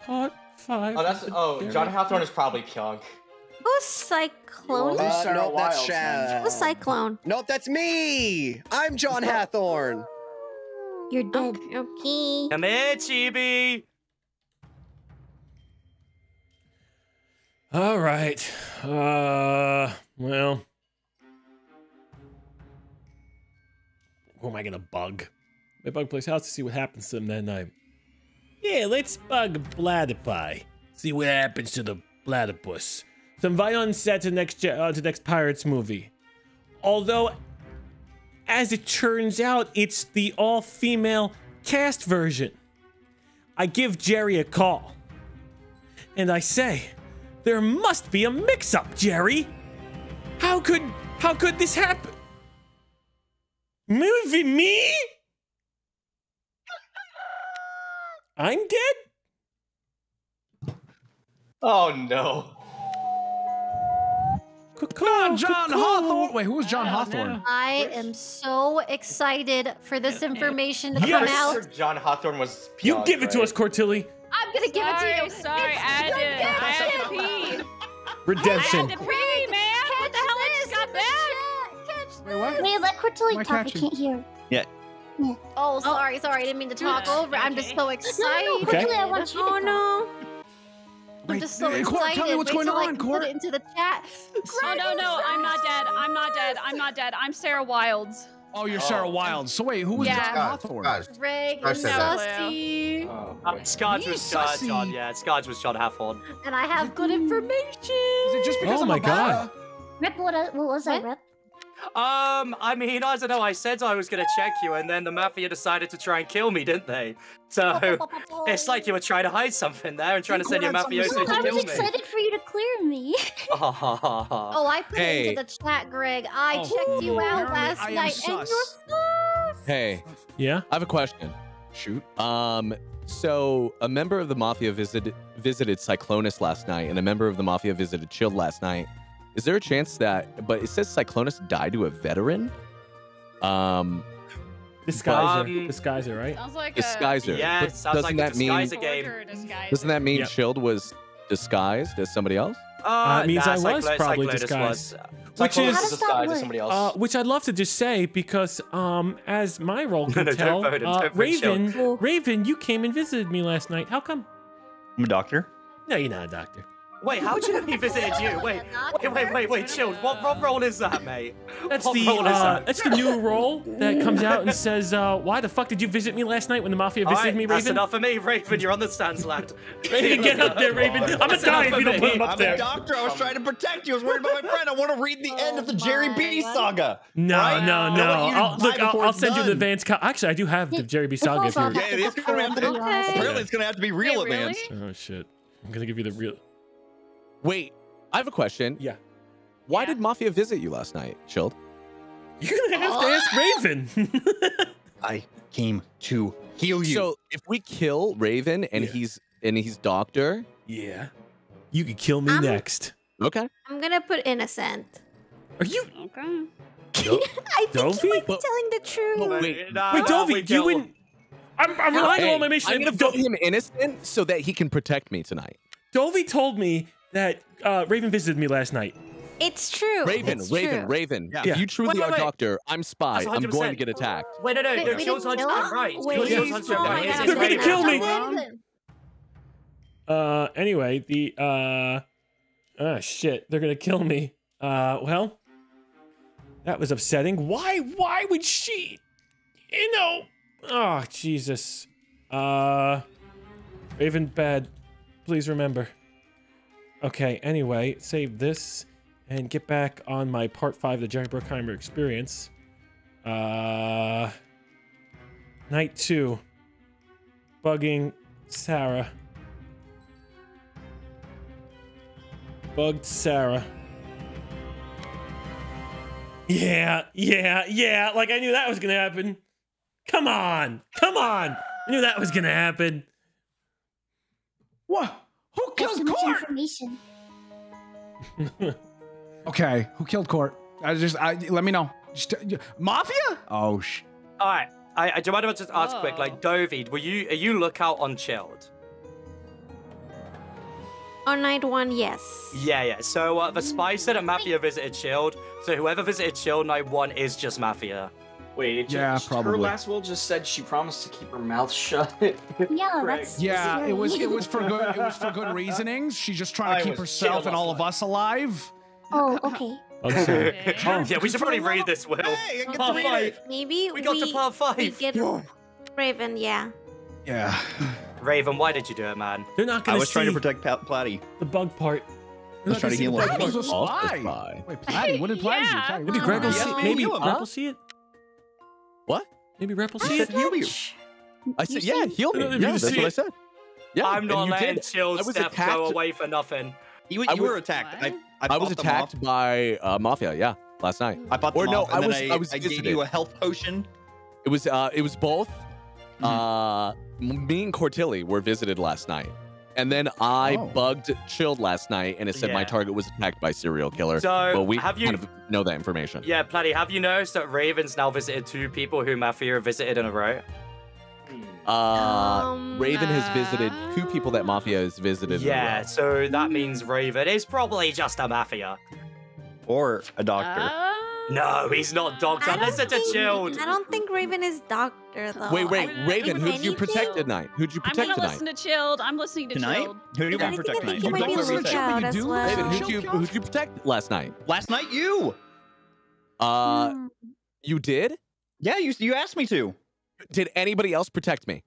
Part 5. Oh, that's oh, Jerry John Hathorne is probably Pionk. Who's Cyclone? Uh, no, that's Wiles, Shad. Who's Cyclone? No, that's me. I'm John Hathorne. You're dead. Okay. okay. Come here, Chibi. All right. Uh, well. Who am I gonna bug? I bug Place House to see what happens to him that night. Yeah, let's bug Bladderpie. See what happens to the platypus. Some invite on set to next uh, to next Pirates movie. Although, as it turns out, it's the all-female cast version. I give Jerry a call, and I say, "There must be a mix-up, Jerry. How could how could this happen? Movie me? I'm dead." Oh no. Come on, John Hathorne. Wait, who was John Oh, Hathorne? no. I am so excited for this information to come Yes! out. John Hathorne was. You give it to us, Cortilli. I'm gonna give it to you. Sorry, I did. I had to pee. I Redemption. had to pee, man. What the hell? I just got back. Wait, what? Wait, let Cortilli Why talk. I can't you? can't. Oh, oh, sorry, sorry. I didn't mean to talk over. I'm just so excited. no, no, Okay. I want you to Oh no. I'm Wait, just so hey, excited. Tell me what's Wait going on, can Court. Put it into the chat. Oh no, no, I'm not dead. I'm not dead. I'm not dead. I'm Sarah Wildes. Oh, you're Sarah Oh. Wild. So wait, who was Yeah. John Hathorne? gosh. Greg and said that. Sussy. Uh, Scarge was uh. John. Yeah, Scarge was John Hathorne. And I have good information. Is it just because Oh I'm a my God. Rep, what, uh, what was that, Rep? Um, I mean, I don't know. I said I was gonna check you, and then the mafia decided to try and kill me, didn't they? So it's like you were trying to hide something there and trying to send your mafioso No, to I kill was me. excited for you to clear me. Oh, I put it Hey. into the chat, Greg. I Oh, checked you out apparently last I am night, and sus. you're sus. Hey. Yeah. I have a question. Shoot. Um. So a member of the mafia visited visited Cyclonus last night, and a member of the mafia visited Chilled last night. Is there a chance that? But it says Cyclonus died to a veteran. Um. Disguiser. Um, Disguiser, right? Sounds like Disguiser. Yeah, it sounds doesn't like that a mean? disguiser game. Doesn't that mean Yep. Chilled was disguised as somebody else? Uh, it means nah, I was Cyclo- probably Cyclonus disguised. was. Which is disguised as somebody else. Uh, which I'd love to just say because, um, as my role No, can no, don't tell, vote him, uh, don't vote Shield. Raven, Raven, you came and visited me last night. How come? I'm a doctor. No, you're not a doctor. Wait, how would you know he visited you? Wait, wait, wait, wait, wait, chill. What, what role is that, mate? That's what the role is uh, that? that's the new role that comes out and says, uh, "Why the fuck did you visit me last night when the mafia visited right, me, that's Raven?" enough for me, Raven. You're on the stands, lad. Raven, get up there, Raven. I'm gonna die if you don't put him up I'm there. a doctor. I was trying to protect you. I was worried about my friend. I want to read the end of the Jerry B saga. No, right? no, no. want you to I'll, look, I'll, I'll it's send you the advance copy. Actually, I do have the Jerry B. Saga. If you're... Yeah, at it the is book gonna have to. Apparently, it's gonna have to be real really? advance. Oh shit! I'm gonna give you the real. Wait, I have a question. Yeah. Why did Mafia visit you last night, Chilled? You're gonna have to ask Raven. I came to heal you. So if we kill Raven and Yeah. he's and he's Doctor, yeah. You could kill me Um, next. okay. I'm gonna put innocent. Are you? Okay. I think Dovey? you might be telling the truth. wait, Nah, Wait, Dovey, we you wouldn't. I'm, I'm relying on my mission. I'm gonna Do- vote him innocent so that he can protect me tonight. Dovey told me that uh, Raven visited me last night. It's true. Raven, it's Raven, true. Raven. Yeah. If you truly Wait, wait, are. Doctor, I'm spy. I'm going to get attacked. Wait, no, no, Wait, no. we Chill's didn't 100% kill him? right. Wait, Chill's he's 100% wrong. right. They're gonna kill me. Uh, anyway, the uh, ah, shit, they're gonna kill me. Uh, well, that was upsetting. Why? Why would she? You know? Oh, Jesus. Uh, Raven, bad. Please remember. Okay. Anyway, save this and get back on my part five of the Jerry Bruckheimer experience. Uh, night two. Bugging Sarah. Bugged Sarah. Yeah, yeah, yeah. Like I knew that was gonna happen. Come on, come on. I knew that was gonna happen. What? Who killed Court? information. Okay, who killed Court? I just, I let me know. Just, uh, Mafia? Oh sh. All right. I, I do you mind if I just ask quick, Oh. like Dovey, were you are you lookout on Chilled? On night one, yes. Yeah, yeah. So uh, the spy said that Mafia visited Chilled. So whoever visited Chilled night one is just Mafia. Wait, it Yeah, just, probably. her last will just said she promised to keep her mouth shut. Yeah, Greg. that's Yeah, scary. it was it was for good it was for good reasonings. She's just trying I to keep herself and all of us alive. Oh, okay. Okay. Oh, yeah, we should probably read this, Will. Hey, I get Part five. Maybe We got to part five. we get Raven, yeah. Yeah. Raven, why did you do it, man? They're not gonna I was trying to protect Pat Platty. the bug part. I was trying to heal him. Greg was a spy. spy. Wait, Platty, what did Platty do? Yeah. Platty, what Maybe did Greg will see. Maybe heal Greg will see it. What? Maybe Rep will I see said it. heal you. I said, You yeah, see- heal me. Yeah, that's what I said. Yeah, I'm not letting did. Chill I was Steph attacked. go away for nothing. You, you was- were attacked. I, I, I was attacked off. by uh, Mafia. Yeah, last night. I bought Or them no, off, I was- I, I was gave you a health potion. It was uh, it was both. Mm-hmm. Uh, me and Cortilli were visited last night, and then I Oh. bugged chilled last night, and it said my target was attacked by serial killer. So, but we have you- kind of know that information. Yeah, Platty, have you noticed that Raven's now visited two people who Mafia visited in a row? Uh, Um, Raven has visited two people that Mafia has visited. in a Yeah, row. so that means Raven is probably just a Mafia. Or a doctor. Uh, No, he's not Doctor. I don't Listen to think- Chilled. I don't think Raven is doctor though. Wait, wait, I- Raven, who'd you protect tonight? Who'd you protect tonight? I'm gonna tonight? listen to Chilled. I'm listening to Tonight? Chilled. Who do you want to protect I tonight? it might be don't listen to Chilled, you do. well. Raven, who'd you who'd you protect last night? Last night, you. Uh, Hmm. you did. Yeah, you you asked me to. Did anybody else protect me?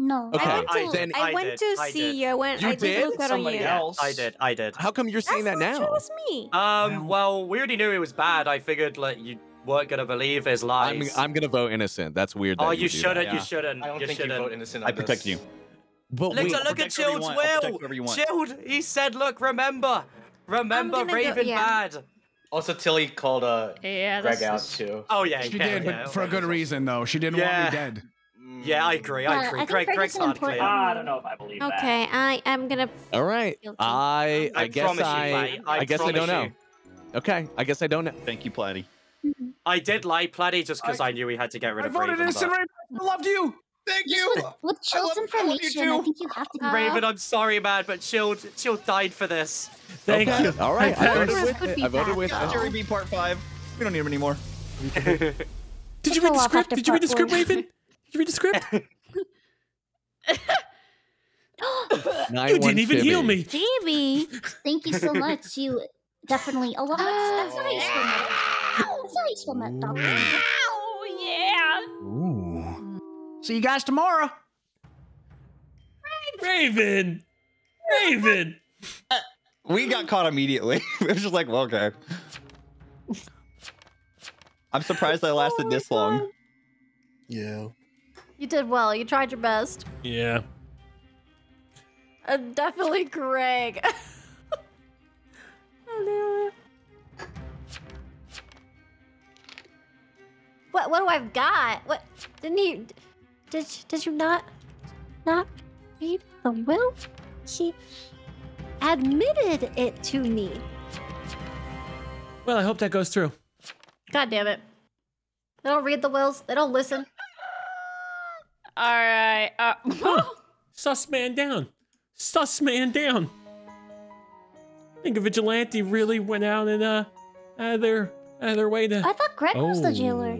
No. Okay, I went to, then- I I went did, to I see did. you. I went. You I did? look out on Somebody you. else. I did. I did. How come you're saying that now? It was me. Um. Well, we already knew it was bad. I figured like you weren't gonna believe his lies. I'm. I'm gonna vote innocent. That's weird. That oh, you, you shouldn't. Yeah. You shouldn't. I don't you think you shouldn't. vote innocent. I protect this. you. But Look, wait, look at protect Chill's. I'll protect will. whoever you want. Chilled. He said, "Look, remember, remember gonna go- Raven yeah. bad." Also, Tilly called uh, Yeah, Greg out too. Oh yeah, She yeah, did, yeah. but for a good reason though. She didn't want me dead. Yeah, I agree. Yeah, I I agree. think Greg, Greg Greg's hard important- clear. I don't know if I believe that. Okay, I am gonna. All right. I um, I, I guess promise you, I Platty. I I guess I don't know. you. Okay, I guess I don't know. Thank you, Platty. I did like Platty, just because I, knew we had to get rid I of voted Raven. innocent. but- Raven. I loved you. Thank you. with, with Chill's information, I think you have to. Go. Raven, I'm sorry, man, but Shield, Shield died for this. Thank Okay. you. All right. Hi, I voted Paris. with Could it. I voted bad, with though. it. Jerry B part five. We don't need him anymore. Did you read the script? Did you read the script. Raven? Did you read the script? You didn't even Shibby. heal me. Phoebe, thank you so much. You definitely a lot. That's how you spell that. That's how you spell that, doctor. Oh yeah. Ooh. See you guys tomorrow. Raven. Raven. Uh, we got caught immediately. it was just like, well, okay. I'm surprised I lasted oh this long. Yeah. You did well. You tried your best. Yeah. Uh, definitely Greg. no. What? What do I've got? What? Didn't he? Did Did you not? Not read the will? He admitted it to me. Well, I hope that goes through. God damn it! They don't read the wills. They don't listen. All right. Uh, Sus man down. Sus man down. I think a vigilante really went out and uh, out of their out of their way to. I thought Greg was the jailer.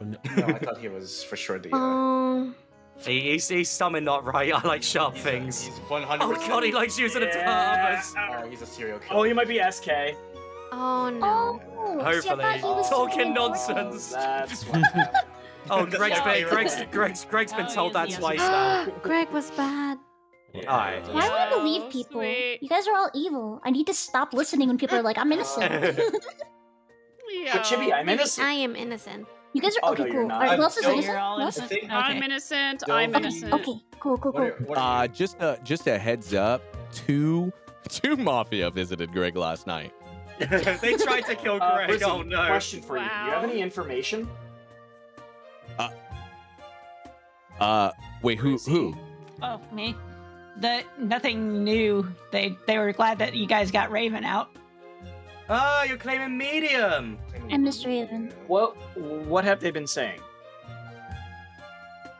Oh, no. No, I thought he was for sure the. Uh, Um. He, he's, he's summoned not right. I like sharp he's things. A, he's 100. Oh god, he likes using it to hurt. Oh, he's a serial killer. Oh, he might be SK. Oh no. Oh, see, I Hopefully. he was Talking so nonsense. That's what happened. Oh, Greg's Yeah. been, Greg's, Greg's, Greg's been Oh, told that yes, yes, twice now. Greg was bad. Alright. Why would I believe people? sweet. You guys are all evil. I need to stop listening when people are like, "I'm innocent." Yeah. But Chibi, I'm innocent. I am innocent. you guys are Oh, okay. no, cool. you're not. Alright, who I'm else is still- innocent? You're all Who else? innocent? think- I'm innocent. Don't I'm innocent. Okay, cool, cool, What cool. are, Uh, just a just a heads up. Two two mafia visited Greg last night. they tried to kill Uh, Greg. Brizzy, oh no. Question for you. Do you have any information? Uh, wait, who who? Oh, me. The nothing new. They they were glad that you guys got Raven out. Oh, you're claiming medium. I'm Mr. Raven. What what have they been saying?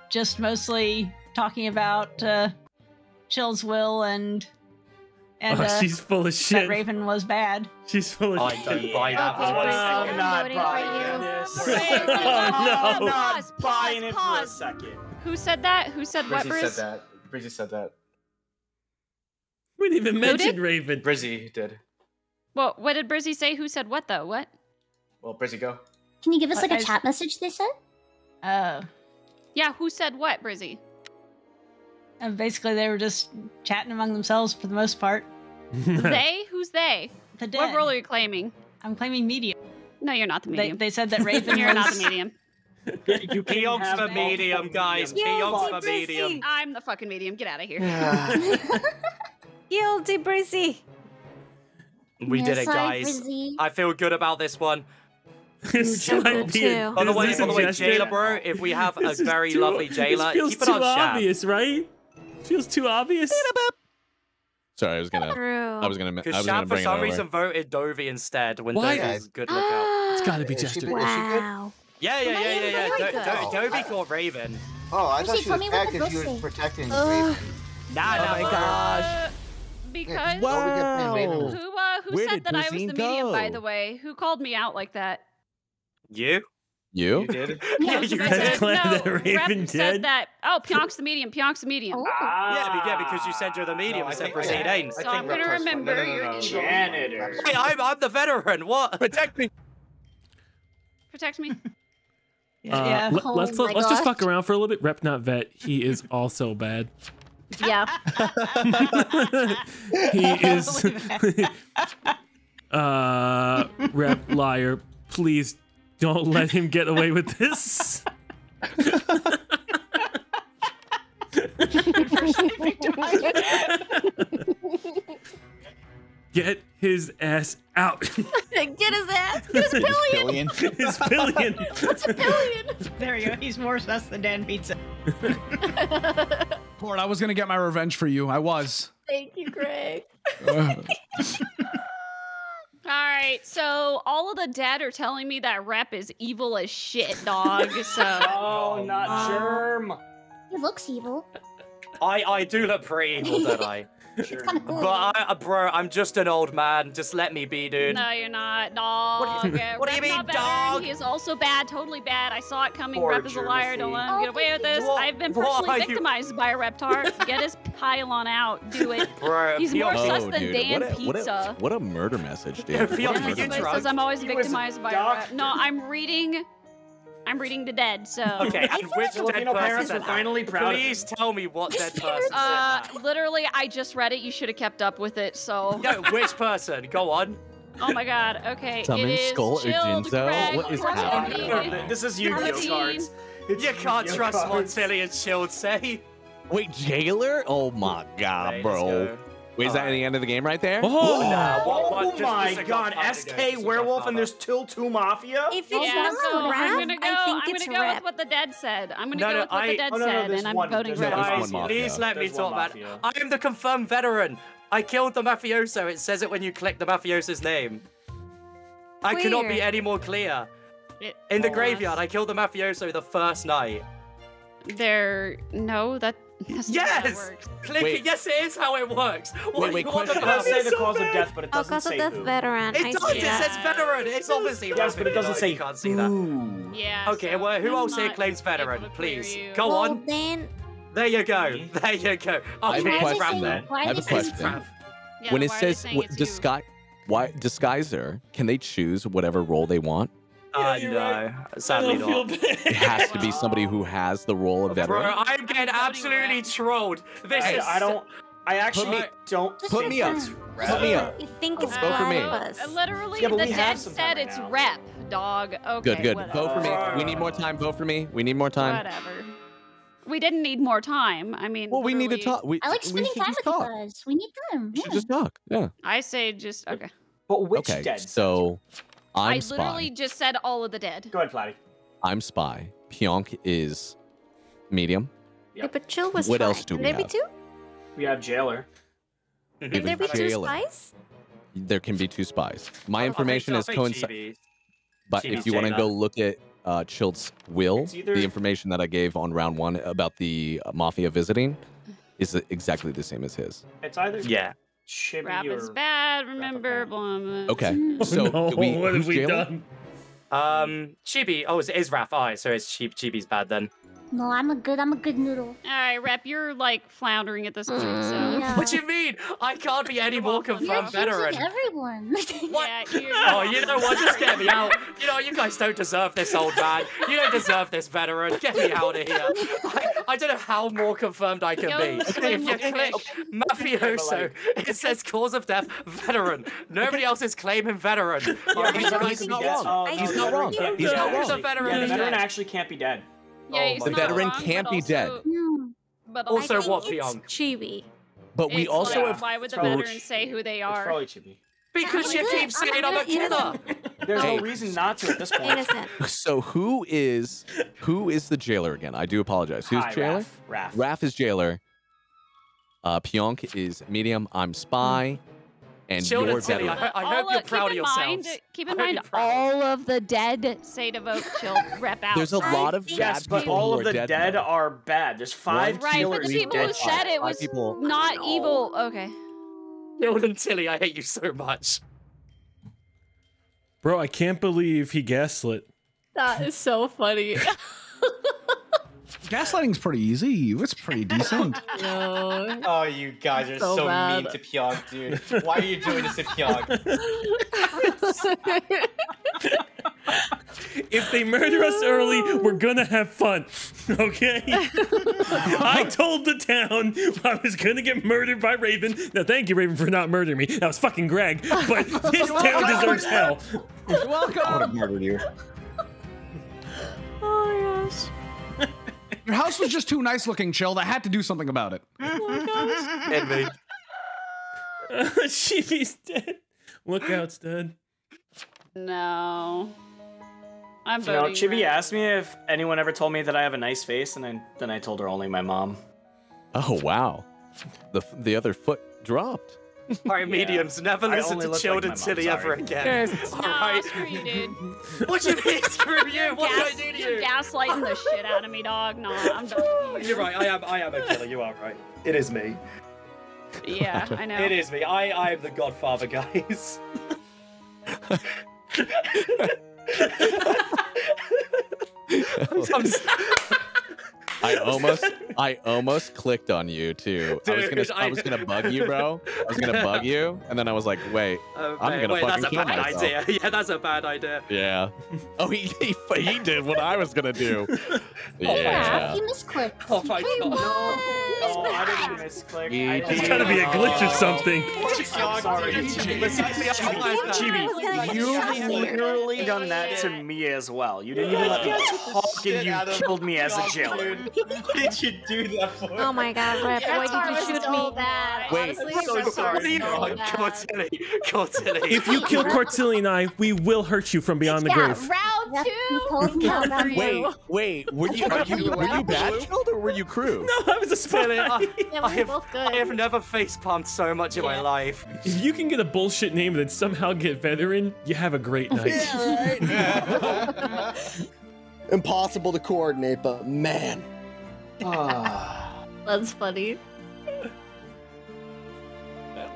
Just mostly talking about uh, Chill's will and and oh, uh, she's full of that shit. Raven was bad. She's full of I shit. I don't buy that Okay, one. I'm I'm not voting for buying you. this. Wait, wait, Oh, no. I'm not Pause, it for a pause. second. Who said that? Who said what, Brizzy said that. Brizzy said that. We didn't even Who mention did? Raven. Brizzy did. Well, what did Brizzy say? Who said what though? What? Well, Brizzy, go. Can you give us What like a chat message? They said. Uh, Yeah, who said what, Brizzy? and basically they were just chatting among themselves for the most part. they? Who's they? The dead. What role are you claiming? I'm claiming medium. No, you're not the medium. they said that Raven you're not the medium. You can Peog's have for medium, guys. mediums. Peog's Yeah, for medium. I'm the fucking medium. Get out of here. Guilty, Brizzy. We Yeah, did it, guys. Brizzy. I feel good about this one. this So might good be a. By the way, by the way, suggestion- jailer bro, if we have a This is very too- lovely jailer, this feels keep it too on Shab. obvious, right? Feels too obvious. Sorry, I was gonna. True. I was gonna. I Because was gonna Shab for bring it some reason voted Dovey instead when Why? Dovey's good lookout. It's gotta be Is Jester. is she good? Wow. Yeah, yeah, yeah, yeah, yeah. Very Do- good. Do- Dovey caught Raven. Oh, I thought she was me bad because she was protecting Raven. Nah, Oh my gosh. Because Well- Don't forget playing Raven. Wow. who uh who Where said that I was Brizzy the medium? By the way, who called me out like that? You? You? You did? Yeah, you I said, no, that Raven Rep said did? that. Oh, Pionk's the medium. Pionk's the medium. Oh. Yeah, yeah, because you said you're the medium No, I said think- of Brazil yeah. ain't. I So I'm gonna remember No, no, no, your no, no. Janitor. Hey, I'm, I'm the veteran. What? Protect me. Protect me. Uh, Yeah. let, Oh us let's just fuck around for a little bit. Rep not vet. He is also bad. Yeah. he is uh rep liar. Please don't let him get away with this. Get his ass out. Get his ass. Get his pillion. his pillion. What's a pillion? There you go. He's more sus than Dan Pizza. Court, I was gonna get my revenge for you. I was. Thank you, Greg. Ugh. All right, so all of the dead are telling me that Rep is evil as shit, dog. So Oh, not oh, Germ. He looks evil. I I do look pretty evil, don't I? It's kind of cool. But I, uh, bro, I'm just an old man. Just let me be, dude. no, you're not, dog. What do you- Yeah, what do you mean, not better. dog? He is also bad, totally bad. I saw it coming. Poor Rep is a liar. Don't let him get away with this. What- I've been what are personally you- victimized by a Reptar. Get his pile on out. Do it. Bro, He's more Pio- sus Oh, than dude, Dan what a, what Pizza. a what a murder message, dude. Yeah, What murder message. Says I'm always He victimized by a Rep. No, I'm reading. I'm reading the dead. So Okay, and which dead Filipino person parents said were that? finally proud of Please tell me what dead person Uh, literally, I just read it. You should have kept up with it. So. No, which person? Go on. Oh my god. Okay. Summon it is Skull or chilled, Jinzo? Greg, What is Cortini, happening? This is Yu-Gi-Oh cards. It's You can't trust cards. Montilian Shield, say. Wait, jailer? Oh my god, Hey, bro. go. Wait, is that in the end of the game right there? Oh, Nah, what- what- Oh my god, SK Werewolf and there's still two Mafia? If it's Yeah, not so rap, I'm gonna go. I think I'm it's gonna go rap. with what the dead said. I'm gonna No, go no, with what I- the dead oh, no, no, said, there's and I'm one- voting there's for one it. Guys, please let me There's one talk about it. I am the confirmed veteran. I killed the mafioso. It says it when you click the mafioso's name. I cannot be any more clear. It- In the oh, graveyard, I killed the mafioso the first night. There, no, that. That's not how it Yes! Click Wait. it. Yes, it is how it works. What wait, you want question. It does say the cause of death, but it Oh, doesn't cause of say death who. veteran. It I does. see It that. says veteran. It's obviously Yes, but it doesn't No, say You can't see that. Yeah. Okay, so well, who else here claims veteran? Please, you. go well, on. then There you go. There you go. I have a Okay, Why are question then. why I have a question. Yeah, when it why are they says saying what, it's you? disguise, why disguiser? Can they choose whatever role they want? Uh, you're no, right. sadly not. It has to be somebody who has the role of Bro. I'm getting absolutely trolled. This I, is. I don't. I actually me- don't. Put me up. rap. Put me up. you think it's Vote for me. platypus. Uh, literally, Yeah, the dead said right it's now. rep, dog. Okay, Good, good. whatever. Vote for me. We need more time. Vote for me. We need more time. Whatever. We didn't need more time. I mean, Well, we need to talk. We, I like we spending should time just with you talk. guys. We need time. We should just talk. Yeah. I say just okay. But which okay. dead? So, I'm I spy. literally just said all of the dead. Go ahead, Platty. I'm spy. Pionk is medium. Yeah, but Chill was What fine. else do Can we there be two? We have Jailer. We Can there have be two spies? There can be two spies. My I information think- I is think coincide. But Chibi's if you want to go look at uh, Chilt's will, either- the information that I gave on round one about the uh, mafia visiting is exactly the same as his. It's either Yeah. Chibi Rap or is bad. Remember, blah, blah. Okay. So no, we, what have we jailer? done? Um, Chibi. Oh, it is Rafai, so it's Chib- Chibi's bad then. No, I'm a good. I'm a good noodle. All right, Rep, you're like floundering at this point. Mm. So Yeah. What do you mean? I can't be any more You're confirmed uh, veteran. accusing everyone. yeah, Oh, you know what? Just get me out. You know, you guys don't deserve this old man. You don't deserve this veteran. Get me out of here. I, I don't know how more confirmed I can Go be. If you click mafioso, it says cause of death, veteran. Nobody else is claiming veteran. Yeah, He's veteran not can be dead. I no, He's not wrong. can't be He's not wrong. actually. The veteran Yeah, the veteran actually can't be dead. Yeah, Oh The veteran wrong, can't but be dead. also- No. But Also, also, what, think it's Chibi. But we it's also like, have. why would the Probably veteran say who they It's are? probably Chibi. Because you I'm keep good. saying I'm I'm a killer. There's Hey. no reason not to at this point. Innocent. So who is who is the jailer again? I do apologize. Who's Hi, jailer? Raph. Raph. Raph is jailer. Uh, Pionk is medium. I'm spy, and Children you're Tilly, I, veteran. ho- I All hope you're of- proud of keep in mind, yourselves. keep in hope mind, all of the dead say to vote chill rep out. There's a I lot of think- bad Yes, but all of the dead. dead are bad. There's five Right, but the people who said it was people. not evil. Okay. Children Tilly, I hate you so much. Bro, I can't believe he gaslit. That is so funny. Gaslighting's pretty easy. It's pretty decent. Yo. Oh, you guys are So so, mean to Pyong, dude. Why are you doing this to Pyong? if they murder us early, we're gonna have fun. Okay? I told the town I was gonna get murdered by Raven. Now, thank you, Raven, for not murdering me. That was fucking Greg. But this town deserves hell. You're welcome. I would have murdered you. Oh gosh. Your house was just too nice looking, chill. I had to do something about it. Oh, Envy. She's dead. Look out, stud. No. I'm You know. Chibi red. asked me if anyone ever told me that I have a nice face, and I, then I told her only my mom. Oh wow, the the other foot dropped. All right, mediums, never I listen to Children chilled like my and mom, silly ever sorry. again. No, All right. screw you, dude. What you mean, screw you? What Gas- did I do to You're gaslighting the shit out of me, dog. No, I'm done. with you. You're right. I am. I am a killer. You are right. It is me. Yeah, I know. It is me. I. I am the Godfather, guys. I'm s- I almost, I almost clicked on you too. I was gonna, Dude, I was gonna bug you, bro. I was gonna bug you, and then I was like, wait, Oh, I'm man, gonna wait, fucking that's a kill bad myself. idea. Yeah, that's a bad idea. Yeah. Oh, he, he, he did what I was gonna do. Yeah, Yeah. you misclicked. Oh my god. No, oh, I didn't misclick. I It's just- gotta be a glitch or something. Oh, I'm sorry, Chibi. Chibi, you've literally done that to me as well. You didn't even let me talk, and you killed me as a jailer. What did you do that for? Oh my god, Rip, why did you shoot me? bad. Wait. Honestly, I'm so sorry. so bad. Cortilli. Cortilli. If you kill Cortilli and I, we will hurt you from beyond the grave. Round two. you told me Good that. for you. Wait, wait. Were you, are you, were you bad killed or were you crew? No, I was a spy. I, Yeah, I we're have, both good. I have never face palmed so much in my life. If you can get a bullshit name and then somehow get veteran, you have a great night. Yeah, right? Impossible to coordinate, but man. That's funny.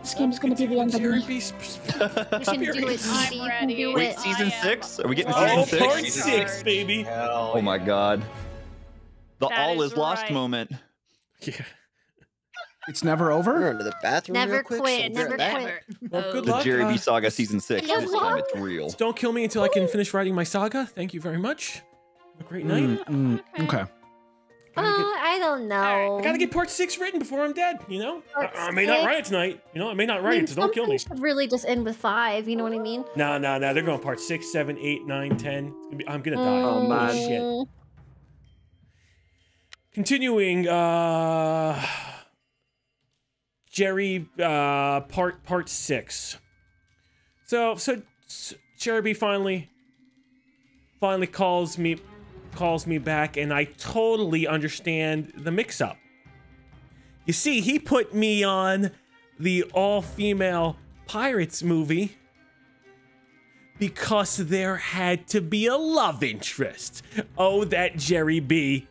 This game's gonna be the end of me. You can do it, Edie. You can do Wait, it. season six? Are we getting Oh, season part six? six, baby. Oh my god. The That all is is lost right. moment. Yeah. It's never We're over. the bathroom Never real quick. quit, so we'll never back. quit. Well, good The luck. Jerry uh, B Saga season six. Good This time it's real. don't kill me until I can finish writing my saga. Thank you very much. Have a great night. Mm, mm, okay. Uh, I don't know. I gotta get part six written before I'm dead, you know? I, I may not write it tonight. You know, I may not I write mean, it, so don't kill me. something should really just end with five. You know what I mean? No, no, no. They're going part six, seven, eight, nine, ten. It's gonna be- I'm gonna die. Oh, man. Holy shit. Mm, Continuing, uh, Jerry, uh, part part six. So, so s- Jerry finally, finally calls me, calls me back, and I totally understand the mix-up. You see, he put me on the all-female pirates movie because there had to be a love interest. Oh, that Jerry B.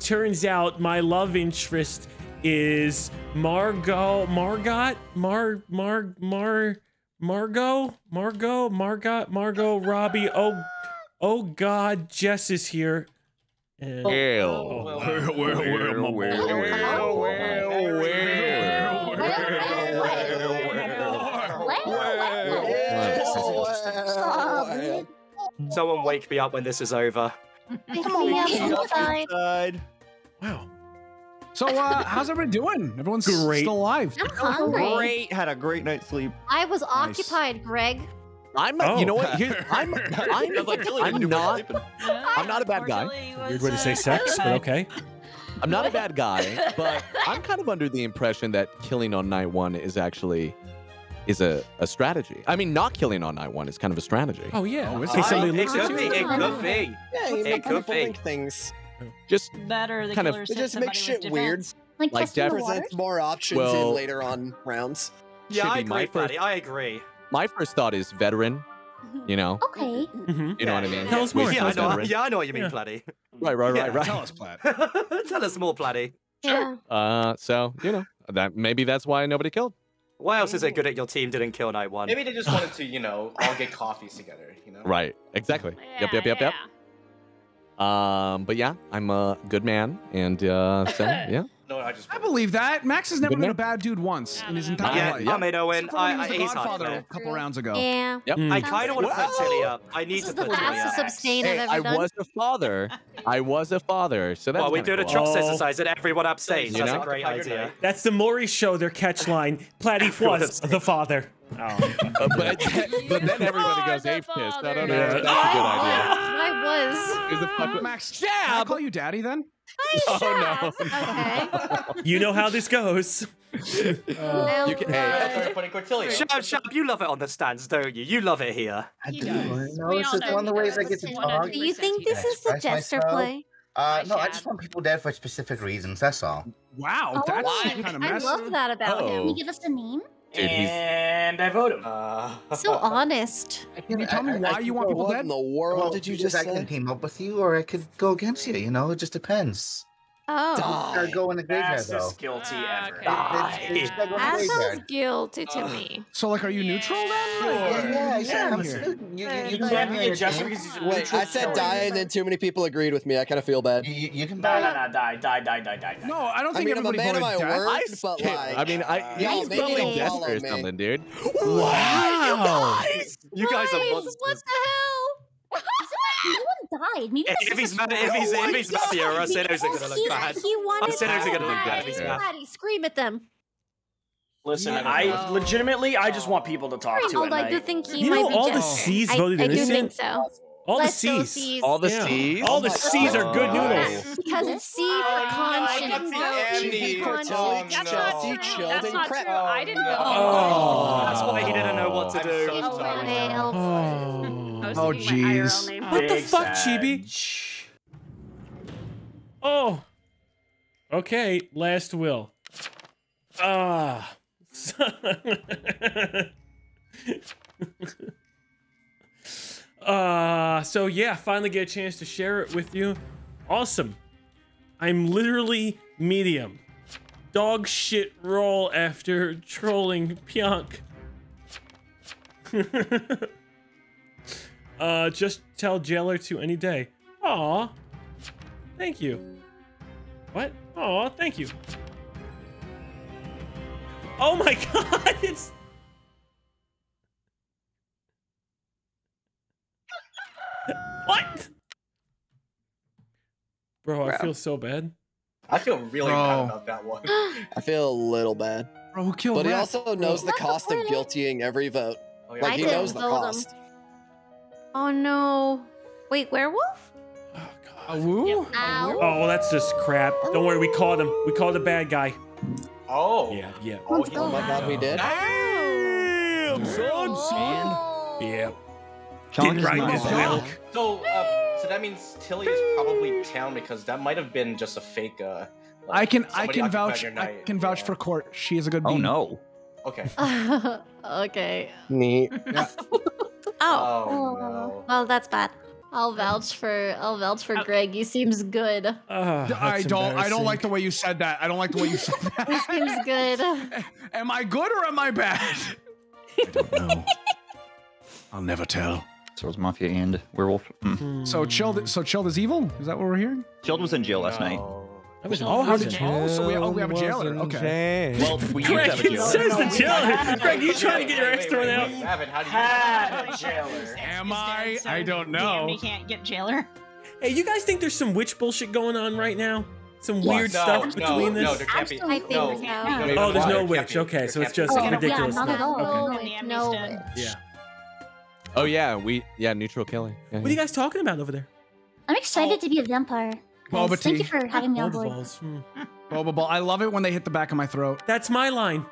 Turns out my love interest is Margot, Margot, Mar, Mar, Mar, Margot, Margot, Margot, Margot, Robbie. Oh, oh God, Jess is here. And, Well, Oh. well, well, well, well, Someone wake me up when this is over. Come on, Side. Wow. So, uh, how's everyone doing? Everyone's Great. still alive. I'm hungry. Great. Had a great night's sleep. I was occupied, Greg. I'm, Oh. you know what? Here, I'm, I'm, I'm not, I'm not a bad guy. Weird way to say sex, but okay. I'm not a bad guy, but I'm kind of under the impression that killing on night one is actually is a, a strategy. I mean, not killing on night one is kind of a strategy. Oh yeah. Oh, In it's case a- somebody it looks at could you. be. It could be. Yeah, you It could be. things. Just That or the Kind of- It just somebody makes shit weird. defense. Like, Like testing the Jeff- water? Presents more options Well- in later on rounds. Yeah, I be my agree, first- I agree. My first thought is veteran. You know, Okay. Mhm. you know what I mean. Tell us more, Yeah, I know. veteran. Yeah, I know what you mean, Yeah. Flatty. Right, right, right, Yeah, right. Tell us, Platt. Tell us more, Flatty. Yeah. Uh, so you know that maybe that's why nobody killed. Why else is it good that your team didn't kill night one? Maybe they just wanted to, you know, all get coffees together, you know? Right. Exactly. Yep. Yep. Yep. Yep. Um, but yeah, I'm a good man, and uh, so yeah, No, I just. I believe that. Max has never been a bad dude once in his entire Yeah, life. I mean, Owen, Except for when he I- was I- the Godfather a couple rounds ago. Yeah. Yep. I kind of want to put Tilly up. I need This to is the put Tilly fastest up. abstain Hey, I've I ever done. was a father. I was a father. So that's Well, we kinda do the cool. chop Oh. exercise and everyone abstains. You That's know? a great idea. That's the Maury show, their catch line. Platty was the father. Oh. Uh, but, but then everybody goes ape fist. I don't know. Yeah. That's a good idea. I was. Who the fuck- Max, can I call you daddy then? Oh no. Okay. You know how this goes. You can, hey, Putting Cordelia. Shut shut. You love it on the stands, don't you? You love it here. I He do. does. No, We it's just one of the ways I get to talk. Do you think this is the Express jester myself. play? Uh, no, I just want people dead for specific reasons. That's all. Wow, Oh, that's why? kind of I messy. love that about Oh. Can you give us a name? Dude, he's- And I vote him. Uh, So honest. Can you tell me why you want people what dead? in the world Well, did you because just I say? can team up with you, or I could go against you. You know, it just depends. Oh. Gotta go in the graveyard Fastest though. guilty Ah, ever. okay. They- they just gotta go in the That sounds graveyard. guilty to me. So, like, are you neutral then? Yeah, Or- yeah, yeah. I'm Here. still- You, you, you, You can can't be a jester team. because he's a Wait, neutral I said killer. die, and then too many people agreed with me. I kind of feel bad. You, you, you can No, buy no, no, die, die, die, die, die, die. No, I don't I think mean, I'm a everybody man of my voted dead. word, I but skip- like, I mean, I y'all he's maybe probably don't jester follow or me. something, dude. Wow. You guys are Guys, monsters. what the hell? No one died. Maybe If, if he's mad, if spoiler. he's if he's mafia, our Maybe sinners are gonna is- look bad. He wanted Our sinners are gonna look bad if Patty, he's mad. Patty, scream at them. Listen, Yeah. I legitimately, I just want people to talk to. Although I do think he You might know be all the just. C's I, voted I do innocent? think so. All the C's. C's. All the Yeah. C's. All the C's are good Oh. noodles. Because it's C for oh, conscience. got the So Andy. easy. Oh, That's not true. That's not crap. true. I didn't vote. Oh. That's why he didn't know what to I'm do. so sorry. Oh. I was Oh, thinking my IRL jeez. name. What the fuck, sad. Chibi? Oh. Okay, last will. Ah. uh so yeah, finally get a chance to share it with you. Awesome. I'm literally medium. Dog shit roll after trolling Pionk. uh just tell jailer to any day. Aw. Thank you. What? Aw, thank you. Oh my god, it's What? Bro, I feel so bad. I feel really Bro. bad about that one. I feel a little bad. Bro, who killed But he also knows the cost of guiltying every vote. Oh, yeah. Like I he knows the cost. him. Cost. Oh no. Wait, werewolf? A woo? Ow. Oh, that's just crap. Don't worry, we caught him. We caught the bad guy. Oh. Yeah, yeah. Oh, Let's he- go. Oh my god, we did. Damn, Oh. Yeah. Chonk Didn't is write not his wrong. will. So, uh, so that means Tilly is probably town because that might have been just a fake. Uh, like, I can I can vouch I can vouch Yeah. for court. She is a good Oh bean. no. Okay. okay. Neat. Oh. Oh no. Well, that's bad. I'll vouch for I'll vouch for Greg. He seems good. Ah, I don't I don't like the way you said that. I don't like the way you said that. He that. seems good. am I good or am I bad? I don't know. I'll never tell. So was Mafia and Werewolf. Mm. So chilled so chilled is evil? Is that what we're hearing? Chilled was in jail last night. No. That was Oh, how did you oh, so we oh we have a jailer. Okay. Well, we used to Greg, have a it jailer. says the jailer. Greg, you trying to get your wait, ex thrown out? wait, Evan, how do you Had a jailer? Am I? I don't know. he can't get jailer. Hey, you guys think there's some witch bullshit going on right now? Some Yes. weird no, stuff no, between no, this? there can't be. Absolutely. I think no. so. No, no, Oh, there's no witch. Okay, so it's just be. Oh, yeah, ridiculous. not at all. Okay. No, No, witch. Yeah. Oh yeah, we yeah neutral killing. Yeah, What are you guys talking about over there? I'm excited oh. to be a vampire. Boba Guys, Thank tea. you for having me on Boba board. balls. Hmm. Boba ball. I love it when they hit the back of my throat. That's my line.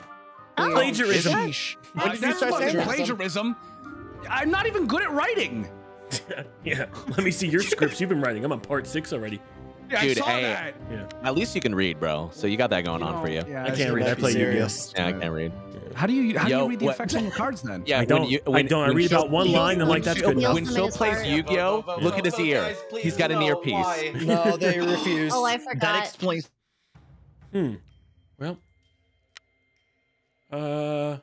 Oh. Plagiarism. Sheesh. When did you That's start saying that? plagiarism. I'm not even good at writing. yeah. Let me see your scripts you've been writing. I'm on part six already. Yeah, Dude, I saw hey. that. Yeah. At least you can read, bro. So you got that going on for you. Yeah, I can't read. I play Yu-Gi-Oh. Yeah, I can't read. How do you how do you read the what- effects on your cards then? Yeah, I don't. you- I don't. I read about one line. I'm like, that's good Phil- enough. When Phil plays Yu-Gi-Oh, look at his ear. He's got an earpiece. No, they refuse. Oh, I forgot. That explains. Hmm. Well. Uh.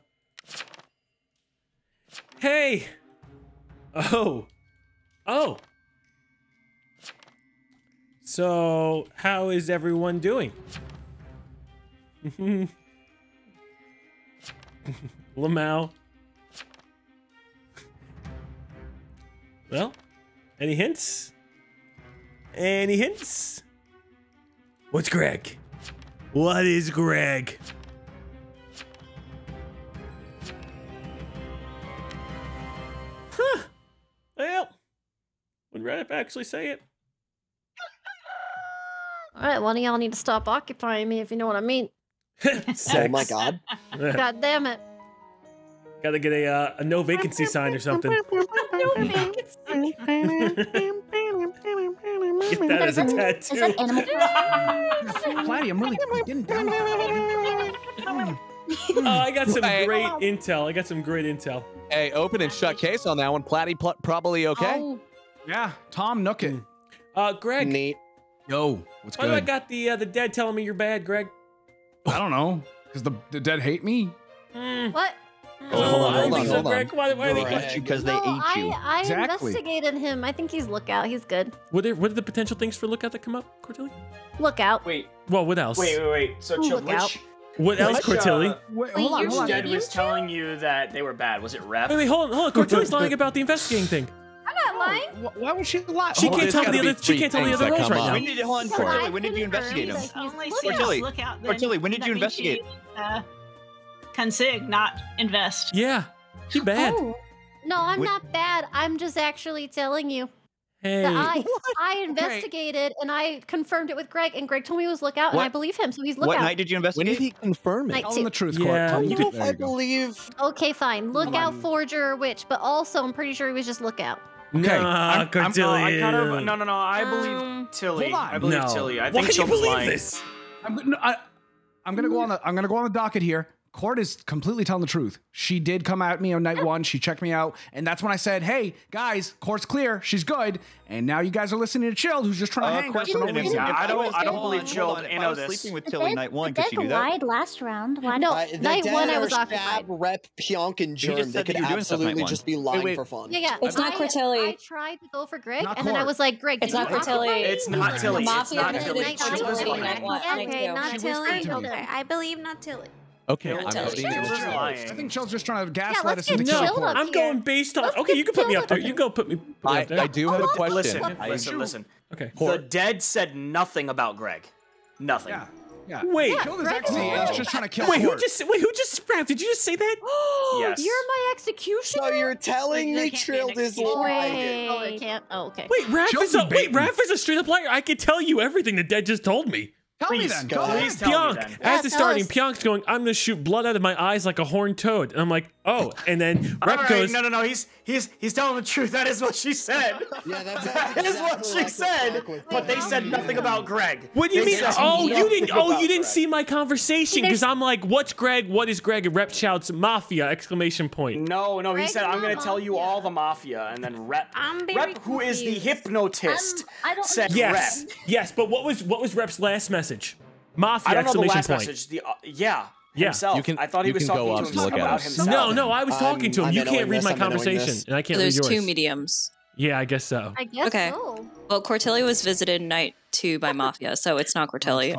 Hey. Oh. Oh. So, how is everyone doing? Lamau. Well, any hints? Any hints? What's Greg? What is Greg? Huh. Well, would Rap actually say it? All right, one of y'all need to stop occupying me if you know what I mean. Oh my god. God damn it. Gotta get a uh, a no vacancy sign or something. Get that as a tattoo. Is that animal? Platty, I'm really getting down. Oh, I got some great intel. I got some great intel. Hey, open and shut case on that one. Platty pl- probably okay. Oh, yeah, Tom Nookin. Uh, Greg. Neat. Yo, what's Why do I got the uh, the dead telling me you're bad, Greg? I don't know. Because the, the dead hate me? What? Oh, hold on, hold on, hold on. Why, why are they Greg. Because they ate you. I, I Exactly. investigated him. I think he's lookout. He's good. What are, what are the potential things for lookout that come up, Cortilli? Lookout. Wait, Well, what else? wait, wait, wait. So, Ooh, Chill, look which, What else, which, Cortilli? uh, Wait, Wait, hold on, hold on. dead medium was telling you that they were bad. Was it Rep? Wait, wait, hold on, hold on. Cortilli's lying about the investigating thing. I'm not lying. Wh- Why would she lie? She Hold can't tell the gotta be other. She can't tell the other that roles right up. now. When did hold on, Because Cortilli, I've when did you investigate him? that he's Only lookout. Cortilli, look out. Cortilli, when did you investigate? Uh, consig, not invest. Yeah, she bad. Oh. No, I'm Wait- not bad. I'm just actually telling you Hey, that I I investigated and I confirmed it with Greg, and Greg told me he was lookout, and I believe him, so he's lookout. What lookout. night did you investigate? When did he confirm it? Night Tell two. them the truth, Yeah, Court. I Tell don't them know the if truth. I There you go. believe. Okay, fine. Lookout, on. forger, or witch, but also I'm pretty sure he was just lookout. Okay, Nah, I'm- I'm- Cortilli. No, I kind of no no no. I believe Um, Tilly. hold on. I believe no. Tilly. I Why think do you believe lying. this? I'm, no, I, I'm gonna go on the I'm gonna go on the docket here. Court is completely telling the truth. She did come at me on night one. She checked me out, and that's when I said, "Hey guys, court's clear. She's good." And now you guys are listening to Chilled, who's just trying to Uh, hang her question, for no if- reason. Yeah, if I don't- I don't believe on, Jill hold on, any If I of was this. sleeping with The Tilly night one, the could she do that? lied last round. Why No. Uh, night one I dead was are occupied. Shab, Rep, Pionk, and You Germ. They that could you were doing stuff night absolutely just be lying wait. for fun. Yeah, yeah. It's not I, Cortilli. I tried to go for Greg, Not and then I was like, Greg, It's not you Cortilli. It's not Tilly. It's not Tilly. Night Chill's Chill is one. lying. lying. Night one, night Okay, not She Tilly. whispered to me. Okay, I believe not Tilly. Okay, I'm Tilly. voting Chill's against Jill. lying. I think Chill's just trying to gaslight let's us into get killing Chilled I'm going based on. Let's Okay, you can put me Chilled up there. up You can go put me. Put me I, up there. I do have a question. Listen, listen, listen. Okay. The dead said nothing about Greg. Nothing. Yeah, yeah. Wait. Chilled is actually is just trying to kill Wait, who just wait? Who just Raph, Did you just say that? Yes. You're my executioner. So you're telling me can't be an Trill is execution. lying? Wait. Oh, it can't. Oh, okay. Wait, Raph Chill's is a wait. Raph is a straight up liar. I can tell you everything the dead just told me. Tell me Please, then. go Go ahead. ahead. Please tell me Pionk, then. Yeah, as the tell starting, us. Pionk's going, I'm gonna shoot blood out of my eyes like a horned toad. And I'm like, oh. And then Rep right, goes, no, no, no. He's he's he's telling the truth. That is what she said. Yeah, that's, That that's is what she like said. Dark But they said nothing about Greg. What do you They mean? Oh, you didn't. Oh, you didn't Greg. see my conversation because I'm like, "What's Greg? What is Greg?" And Rep shouts, "Mafia!" Exclamation point. No, no. He Greg said, "I'm gonna tell you all the mafia," and then Rep, Rep, who is the hypnotist, I don't said Yes, yes. But what was what was Rep's last message? Mafia! I don't know the exclamation last point. message. The uh, yeah, Yeah. himself. You can- I thought he you was can go talking up to and himself about himself. No, no. I was I'm- talking to him. I'm you can't read this, my I'm conversation, and I can't So there's read two mediums. Yeah, I guess so. I guess Okay. so. Well, Cortilli was visited night two by Mafia, so it's not Cortilli.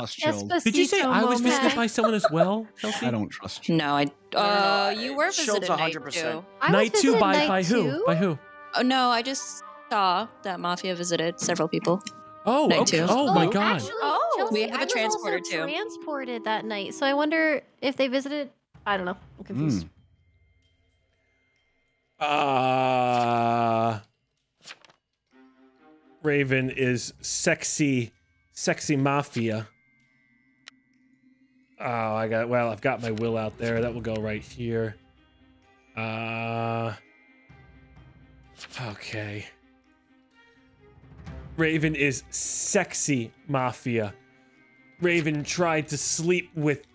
Did you say I was visited by someone as well, Chelsea? I don't trust you. No, I. Uh, you were visited night 100%. two. Night two by night by who? two. By who? Oh no, I just saw that Mafia visited several people. Oh, Night okay. two. Oh my Oh, god. Actually, Oh, Chelsea, we have a I was transporter, also too. Transported that night, so I wonder if they visited. I don't know. I'm confused. Uh Raven is sexy, sexy mafia. Oh, I got well. I've got my will out there. That will go right here. Uh. Okay. Raven is sexy mafia. Raven tried to sleep with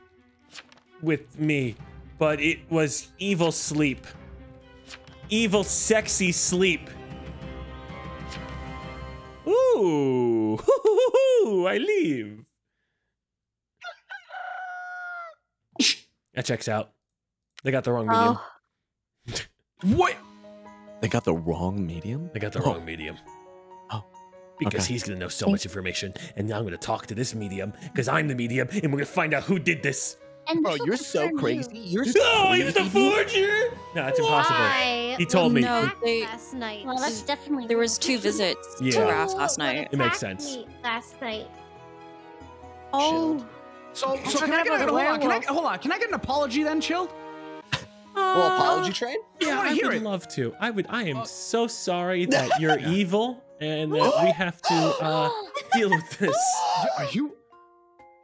with me, but it was evil sleep. Evil sexy sleep. Ooh, I leave. That checks out. They got the wrong medium. Oh, What? They got the wrong medium? They got the wrong medium. Because Okay. he's gonna know so much information, and now I'm gonna talk to this medium because I'm the medium, and we're gonna find out who did this. And Bro, this you're so confirm you. crazy. You're so Oh, he's the forger! No, that's impossible. Why? He told me. No, they, Last night. Well, that's definitely. there was two visits Yeah. to Raph last night. It makes sense. Last night. Oh. So, so can I get a, a hold on? Can I hold on? Can I get an apology then, Chilled? Uh, well, apology train? Yeah, wanna I would it. love to. I would. I am uh, so sorry that you're evil and that we have to uh, deal with this. Are you?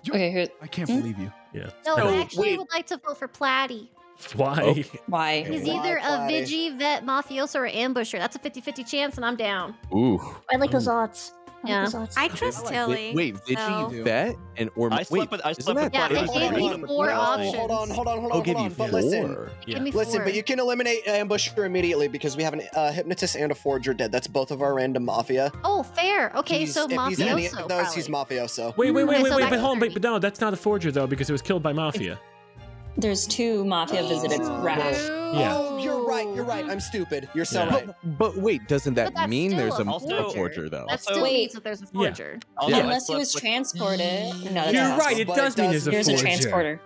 Okay, who, I can't Hmm? believe you. Yeah. No, No, I actually wait. would like to vote for Platty. Why? why? He's Why either a Platty? Vigi, vet, mafioso, or ambusher. That's a 50-50 chance, and I'm down. Ooh. I like those odds. I like Yeah. I trust Tilly. Wait, wait, so- Vigi vet and or I wait, slept with- I slept with Yeah, it gave me four options. Hold on, hold on, hold on, give hold on. But four. listen, Give me listen, but you can eliminate Ambusher immediately because we have an uh, Hypnotist and a Forger dead. That's both of our random Mafia. Oh, fair. Okay, so if he's any mafioso. of those, he's. Mafioso. Wait, wait, wait, wait, wait, but hold on, but, but no, that's not a forger though because it was killed by mafia. There's two Mafia visited Raph. Yeah. Oh, you're right. You're right. I'm stupid. You're so Yeah. right. But, but wait, doesn't that that's mean there's a, still a a forger. forger though? That Also- still Wait. means that there's a Yeah. forger. Also, Unless he slept was with- transported. No, that's You're not right. It but does it mean does- there's a There's a forger. transporter.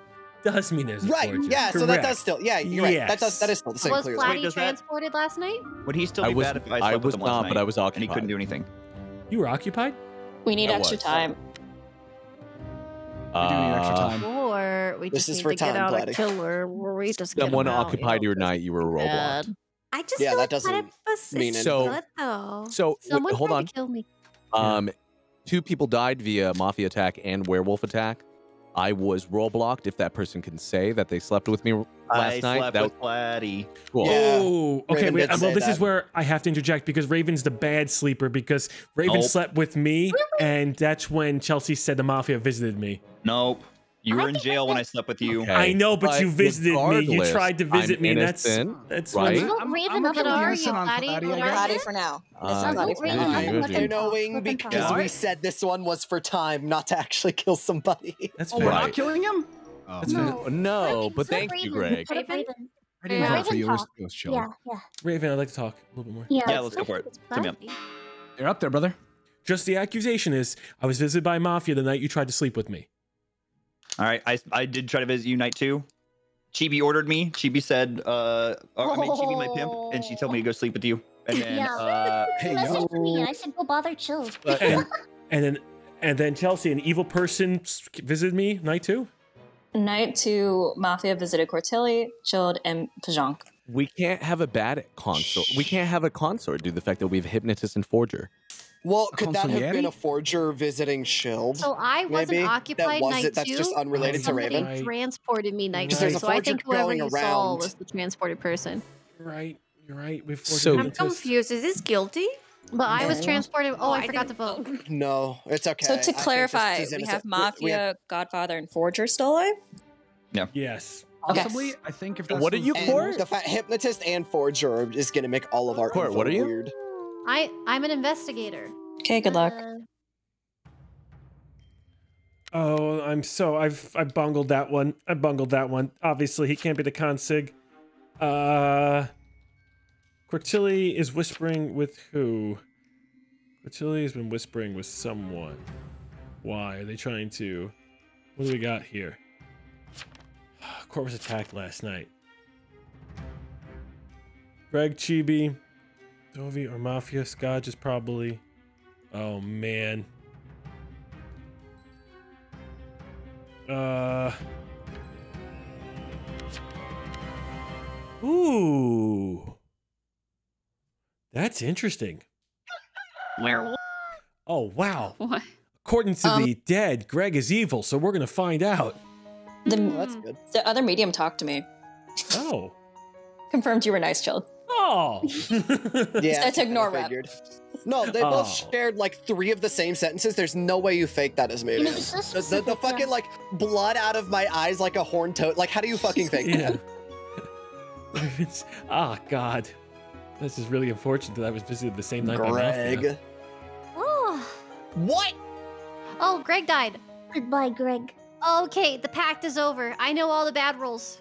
Does mean there's a Right. forger. Yeah. So that Correct. does still. Yeah. You're right. That does. That is still the same. Was Clearly. Platty does that- transported last night? Would he still I be was- bad if I I slept with was him last not, night? but I was And he couldn't do anything. You were occupied. We need I extra was. time. We do need extra Uh, time. Or we This just is need for to get time, out Platty. a killer where we just get Someone him out, occupied you your night. You were role blocked. bad. I just Yeah, feel that like doesn't Platypus mean is anything. good though. So wait, Someone hold tried on. to kill me. Um, two people died via mafia attack and werewolf attack. I was role blocked. If that person can say that they slept with me last I night, slept that with Platty. cool. Yeah. Oh, okay. Raven Wait, did uh, well, say this is that. where I have to interject because Raven's the bad sleeper because Raven Nope. slept with me, and that's when Chelsea said the mafia visited me. Nope. You were in jail when I slept with you. Okay. I know, but, you visited me. You tried to visit I'm me. and That's that's right? when- I'm- Raven I'm What are you, on Patty? Platty, What I are guess. you? Patty for now. Uh, Innocent vote Patty for Raven now. up Vision, and vision. You're knowing because pop. we said this one was for time, not to actually kill somebody. That's Oh, we're not killing him? Oh, That's man. fair. No, but vote thank you, Greg. Raven? Raven. I didn't Yeah. vote for you. It was, Raven it was chill. Yeah, yeah, Raven, I'd like to talk a little bit more. yeah. Yeah, let's go for it. Hit me up. You're up there, brother. Just the accusation is I was visited by mafia the night you tried to sleep with me. All right, I, I did try to visit you night two. Chibi ordered me. Chibi said, uh, or, I mean, Chibi my pimp, and she told me to go sleep with you. And then, Yeah. uh, He messaged me. I said, go bother chill. and, and then and then Chelsea, an evil person, visited me night two. Night two, Mafia visited Cortilli, Chilled, and Pionk. We can't have a bad consort. We can't have a consort due to the fact that we have hypnotist and forger. Well, could that have been a forger visiting Shield? So I wasn't maybe? occupied that was night it. That's two. just unrelated to Somebody Raven. transported me night Because two. So I think whoever going you saw was the transported person. Right, you're right. We've So- I'm confused. Is this guilty? But I was transported. Oh, I I forgot to vote. No, it's okay. So to clarify, is we have Mafia, we have- Godfather, and Forger still alive? Yes. Okay. Possibly, I think if that's What are the- you, Court? The fact hypnotist and forger is going to make all of our Court, info what are you? weird. I I'm an investigator. Okay, good luck. Uh, Oh, I'm so I've I bungled that one. I bungled that one. Obviously, he can't be the consig. Uh Cortilli is whispering with who? Cortilli has been whispering with someone. Why are they trying to? What do we got here? Court was attacked last night. Greg Chibi, Dovey or Mafia Scotch is probably. Oh man. Uh. Ooh. That's interesting. Werewolf. Oh, wow. What? According to Um, the dead, Greg is evil, so we're going to find out. The, that's good. the other medium talked to me. Oh. Confirmed you were nice, Chilled. Oh. Yeah, Said to ignore I rep. figured. No, they Oh. both shared like three of the same sentences. There's no way you fake that as me. And it was so The, the, the fucking yeah. like blood out of my eyes like a horned toad. Like, how do you fucking fake yeah. that? It's- Ah, God. This is really unfortunate that I was visited the same night by Mafia. Greg. oh. What? Oh, Greg died. Goodbye, Greg. Okay, the pact is over. I know all the bad rules.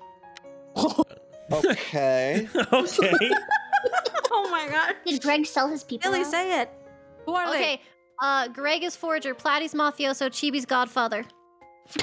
Okay. okay. oh my god. Did Greg sell his people? Billy, out? say it. Who are Okay, Uh, Greg is forger, Platty's mafioso, Chibi's godfather.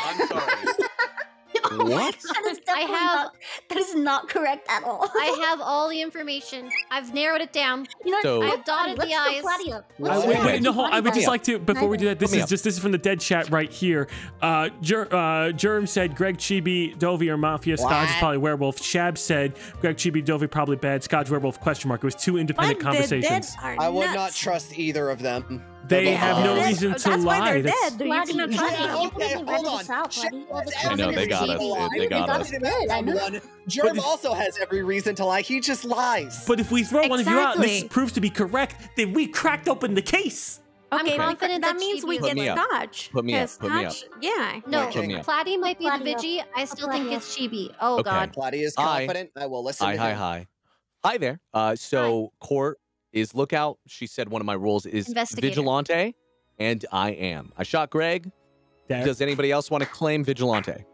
I'm sorry. What? That is I definitely have. not, that is not correct at all. I have all the information. I've narrowed it down. You know, So- I've dotted the put eyes. Platty. I, Let's wait, wait, no, hold, I would just like to before we do that. This is up. just this is from the dead chat right here. Uh, Ger, uh, Germ said Greg Chibi Dovey are mafia. Scotch is probably werewolf. Shab said Greg Chibi Dovey probably bad. Scotch werewolf question mark. It was two independent But they're dead conversations. I would not trust either of them. They They're have no liars. reason to That's why lie. they're That's- dead. You Platty, cannot Platty, trust them. I can't believe Okay, hold on. out, Shit, Platty. well, The I know, they got us. They- they got got us. us good, Germ also has every reason to lie. He just lies. But if we throw one of you out this proves to be correct, then we cracked open the case. I'm Okay, confident that that means we get me. Scotch. Put me up, 'cause put me up. Yeah. No, Put me up. Platty might be Platty the up. Vigi. I still think Platty it's Chibi. Oh Okay. God. Platty is Hi. confident. I will listen Hi, hi, hi. Hi there. Uh, so court is lookout. She said one of my rules is vigilante, and I am. I shot Greg. There. Does anybody else want to claim vigilante?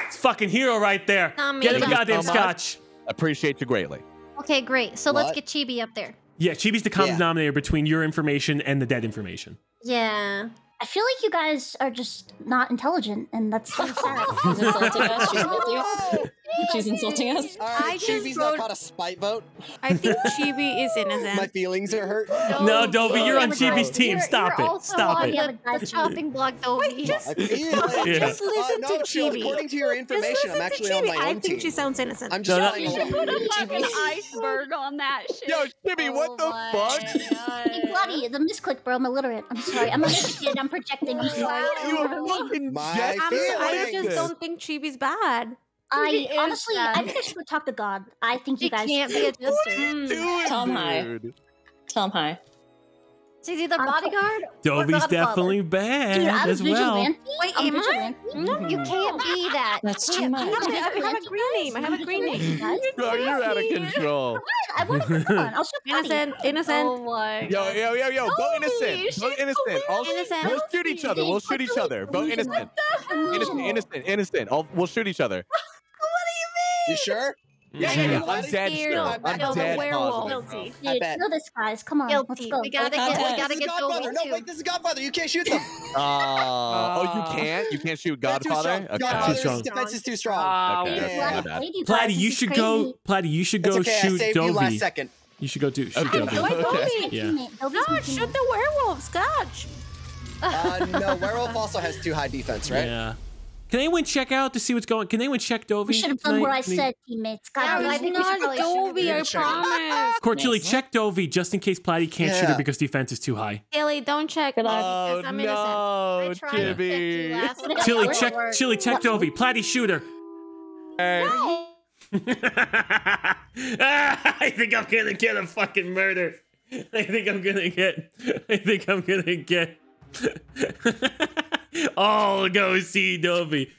It's fucking hero right there. Not Get me. him Thank you goddamn so. Scotch. Appreciate you greatly. Okay, great. So let's get Chibi up there. Yeah, Chibi's the common Yeah. denominator between your information and the dead information. Yeah. I feel like you guys are just not intelligent, and that's so sad. She's insulting us. She's insulting us. She's insulting us. All I right, just Chibi's not caught a spite vote. I think Chibi is innocent. My feelings are hurt. No, Dovey, you're on Oh, Chibi's God. team. You're- Stop you're it. also Stop on it. The, the chopping block, Dovey. just- Yeah. Just listen uh, no, to Chill, Chibi. According to your Just information, listen I'm actually to on Chibi. my I own think team. she sounds innocent. I'm just No, no. You should put a fucking iceberg on that shit. Yo, Chibi, what the fuck? Hey, Platty, the misclick, bro. I'm illiterate. I'm sorry. I'm a kid. I'm projecting. I'm sorry. You are fucking My jet I'm, feelings. I just don't think Chibi's bad. I He is honestly, I think I should go talk to God. I think She you guys can't be a jester. Dude, Tell him hi. dude. Tell him hi. She's either I'm- bodyguard or Dovey's definitely bad Dude, I'm as well. Wait, I'm am I? vigilante. You mm-hmm. can't be that. That's You too can't much. I have, that. have a green name. I have a green name. Bro, you're out of control. I want to come on. I'll show Platty. Innocent. Innocent. Oh my. Yo, yo, yo, yo, vote innocent. shit, Vote innocent. All, innocent. We'll shoot each other. We'll shoot each other. Vote innocent. Innocent, innocent, innocent. All, we'll shoot each other. You sure? Yeah, yeah, yeah. I'm dead Scared. still. No, I'm no, the dead werewolf. Guilty. I Dude, bet. kill this, guys. Come on, let's Guilty. go. We gotta Okay, get. We gotta This get Godfather. No, wait, this is Godfather. You can't shoot them. Uh, oh, you can't? You can't shoot They're too Godfather? strong. Okay. Godfather's strong. defense is too strong. Okay, we- okay, my Platty. Platty, you Platty, you should go. Platty, you should go okay. Shoot saved you last second. You should go do shoot Okay. Dovey. Okay. Yeah. No, shoot the werewolf, Scotch. Uh, no, werewolf also has too high defense, right? Yeah. Can anyone check out to see what's going? Can anyone check Dovey? We should have done what I Can you- said, teammates. God, Yeah, damn I it. think we should Not probably shoot Dovey, I Check. promise. Cortilli, check Dovey just in case Platty can't shoot her because defense is too high. Haley, don't check. Good because Oh, I'm no, I tried to check you Jimmy. last night. Chili, check. Chili, check Dovey. Platty, shoot her. I think I'm gonna get a fucking murder. I think I'm gonna get. I think I'm gonna get. all go see Dovey.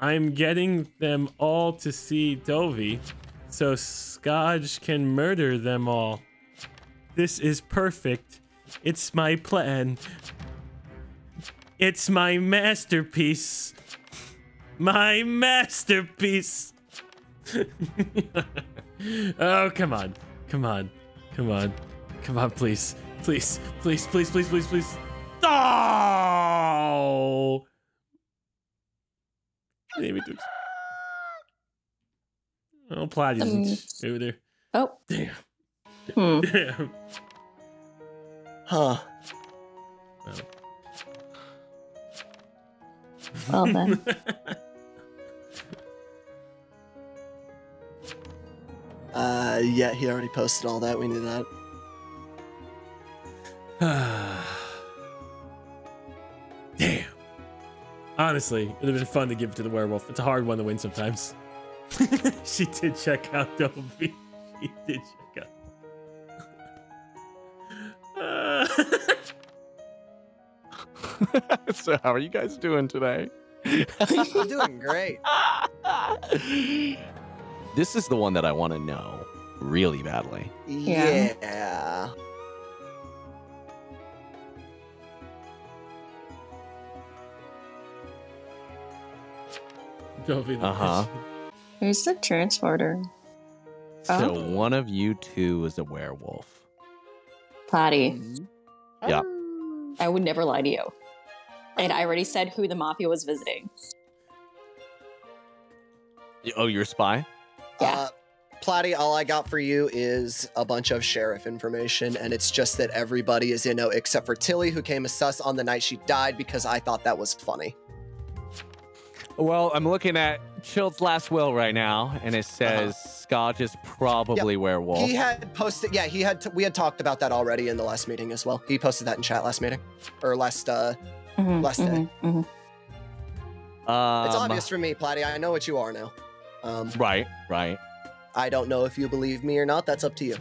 I'm getting them all to see Dovey, so Scotch can murder them all. This is perfect. It's my plan. It's my masterpiece. My masterpiece. oh, come on. Come on. Come on. Come on, please. Please. Please, please, please, please, please. Oh! Maybe do- Oh, Platty's Um, over there. Oh. Damn. Hmm. Damn. Huh. Well then. Uh, yeah, he already posted all that. We knew that. Damn. Honestly, it would have been fun to give it to the werewolf. It's a hard one to win sometimes. she did check out Dovey. She did check out. so how are you guys doing today? I'm doing great. This is the one that I want to know really badly. Yeah. Yeah. Dovey. the Uh huh. Who's the transporter? So Oh. one of you two is a werewolf. Platty. Yeah. I would never lie to you. And I already said who the mafia was visiting. Oh, you're a spy? Yeah. Uh, Platty, all I got for you is a bunch of sheriff information, and it's just that everybody is in know except for Tilly, who came as sus on the night she died because I thought that was funny. Well, I'm looking at Chilt's last will right now, and it says Scotch is probably werewolf. He had posted, yeah, he had. T- we had talked about that already in the last meeting as well. He posted that in chat last meeting, or last uh, Mm-hmm, last day. Um, it's obvious for me, Platty. I know what you are now. Um, right, right. I don't know if you believe me or not. That's up to you.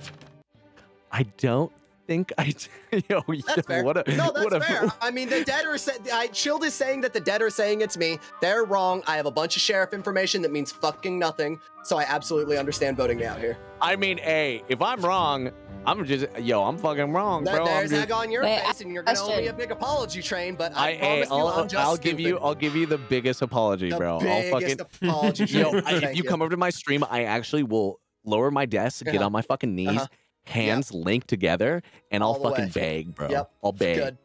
I don't think I. Yo, That's fair. what a no, that's what a fair. I mean, the dead are saying. I Shield is saying that the dead are saying it's me. They're wrong. I have a bunch of sheriff information that means fucking nothing. So I absolutely understand voting me out here. I mean, hey, if I'm wrong, I'm just yo, I'm fucking wrong, bro. I'm there's just- egg on your Wait, face, and you're gonna owe me a big apology train. But I, I, hey, promise you, I'll, I'm just I'll give you. I'll give you the biggest apology, The bro. I'll biggest fucking apology Yo. I- if you you. come over to my stream, I actually will lower my desk, get Uh-huh. on my fucking knees, Uh-huh. Hands linked together, and I'll fucking way. beg, bro. Yep. I'll beg. Good.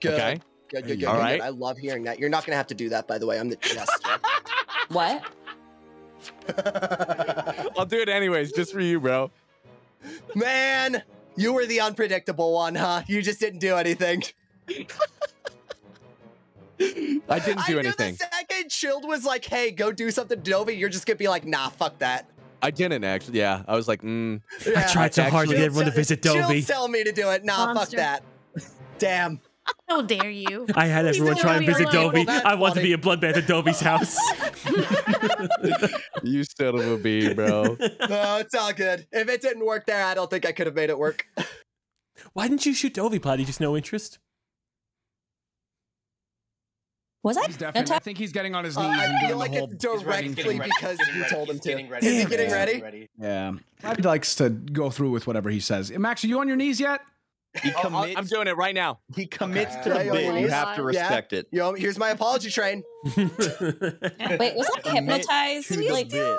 Good. Okay. Good, good, good, All good, right. good. I love hearing that. You're not gonna have to do that, by the way. I'm the jester. What? I'll do it anyways, just for you, bro. Man, you were the unpredictable one, huh? You just didn't do anything. I didn't do I anything. Knew the second Shield was like, "Hey, go do something to Dovey," you're just gonna be like, "Nah, fuck that." I didn't actually. Yeah, I was like, mm. I tried so hard to get everyone to visit Shield's Dovey. telling me to do it. Nah, Monster. fuck that. Damn. How dare you? I had everyone Please try and visit reliable, Dovey. that's I want to be a bloodbath at Dovey's house. you son of a bee, bro. Oh, it's all good. If it didn't work there, I don't think I could have made it work. Why didn't you shoot Dovey, Platty? Just no interest? Was I? He's definitely. I think he's getting on his knees Uh, and I feel like the whole. it's directly ready. because Getting you told him to. getting ready. Is he He's getting getting ready? Yeah, he likes to go through with whatever he says. Max, are you on your knees yet? He Oh, commits. I'm doing it right now. He commits Okay. to the Yeah, you're bit. You have to Yeah. respect it. Yo, here's my apology train. Wait, was I hypnotized? to the Like, bit.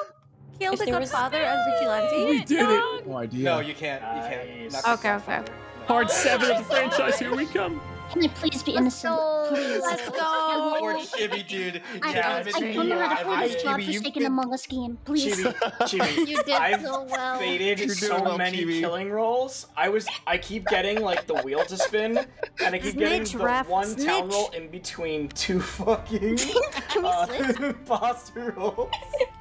Kill the there was- Godfather as vigilante. we did it. No idea. No, you can't. You can't. Not- Okay, okay. Part seven of the franchise. Here we come. Can I please be innocent? Please. Let's go. Poor Chibi, dude. I, Yeah, I, I don't know how to I- play this job you godforsaken did- Among Us game. Please. Chibi, Chibi, You did I've so well. faded You're so well, many Chibi. killing rolls. I was, I keep getting like the wheel to spin, and I keep getting Snitch, the Raph, one town roll in between two fucking Can uh, imposter rolls.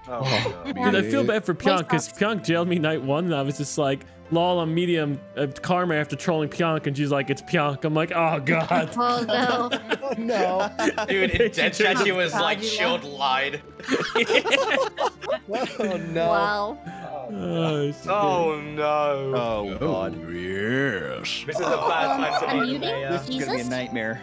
Oh, Dude, I feel bad for Pionk because Pionk jailed me night one, and I was just like, lol, I'm medium uh, karma after trolling Pionk, and she's like, it's Pionk. I'm like, oh god. Oh no. Oh, no. Dude, in Dead She she was God, like, you Shield lied. Oh no. Wow. Oh. Oh no. Oh god. yes. This is a bad time to I'm be. This is gonna be a nightmare.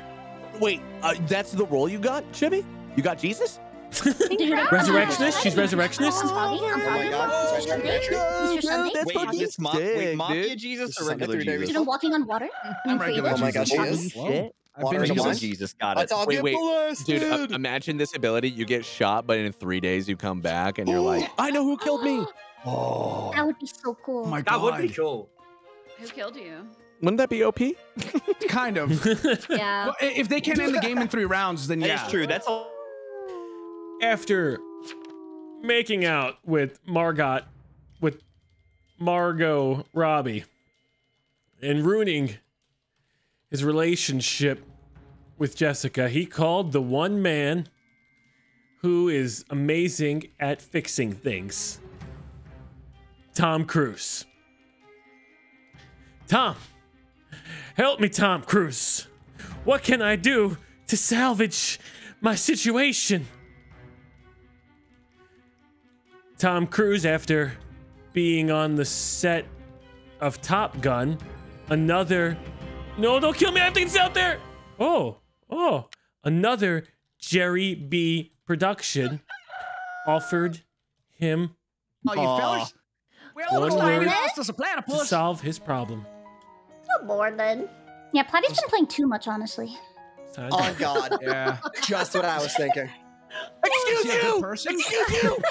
Wait, uh, that's the role you got, Chibi? You got Jesus? Resurrectionist? She's resurrectionist? I'm Bobby. I'm Oh my Bobby. God. Easter Sunday. Easter Sunday. that's Wait, fucking is this, ma- wait, Mafia. Jesus or is like a regular Jesus? Dude, walking on water. I'm I'm regular. Oh my gosh, she Jesus. is. Shit. Water been in the Jesus. wine? Jesus, Jesus, got it. Wait, wait, blasted. Dude, uh, imagine this ability. You get shot, but in three days you come back and you're like, I know who killed me. oh. That would be so cool. Oh my That god. would be cool. Who killed you? Wouldn't that be OP? Kind of. Yeah. Well, if they can't end the game in three rounds, then That yeah. is true. That's all. After making out with Margot, with Margot Robbie, and ruining his relationship with Jessica, he called the one man who is amazing at fixing things Tom Cruise. Tom, help me, Tom Cruise. What can I do to salvage my situation? Tom Cruise, after being on the set of Top Gun, another. No, don't kill me. I have things out there. Oh, oh. Another Jerry B production offered him Oh, you Aw. fellas. Well, looks like we word. lost us a to platypus. solve his problem. Good morning. Yeah, Platty's been playing too much, honestly. So Oh god. Yeah. Just what I was thinking. Excuse you. Person? Excuse you.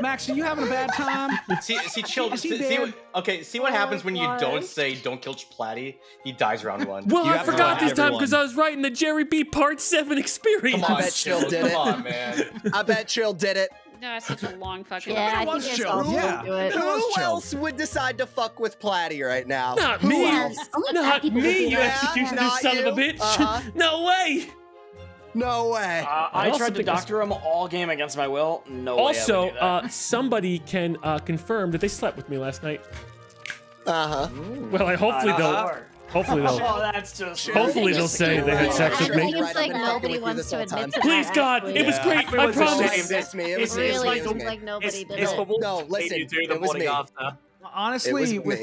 Max, are you having a bad time? See, see, chill. Is See, see what, okay, see what Oh happens when you don't say "Don't kill Platty." He dies round one. Well, You I forgot remind this time because I was writing the Jerry B Part 7 experience. Come on, I bet chill. Chill did it. Come on, man. I bet Chill did it. No, that's such a long fucking. Yeah, I was think it's chill, all yeah. do it. It Who chill. else would decide to fuck with Platty right now? Not Who me. else? Not me, you that. executioner Not son of a bitch. Uh-huh. No way. No way. Uh, I I tried to doctor him all game against my will. No way. Also, uh, somebody can uh, confirm that they slept with me last night. Uh huh. Well, I hopefully Uh, they'll. Hopefully they'll. oh, that's just. Hopefully they'll say they had sex with I think me. it's like nobody wants to admit to Please, God, actually. it was Yeah. great. I Everyone's promise. It's me. It It's, was it's me. really like It was seems like nobody it's, did it's it. No, listen, you do it was me. after. Honestly, It was with,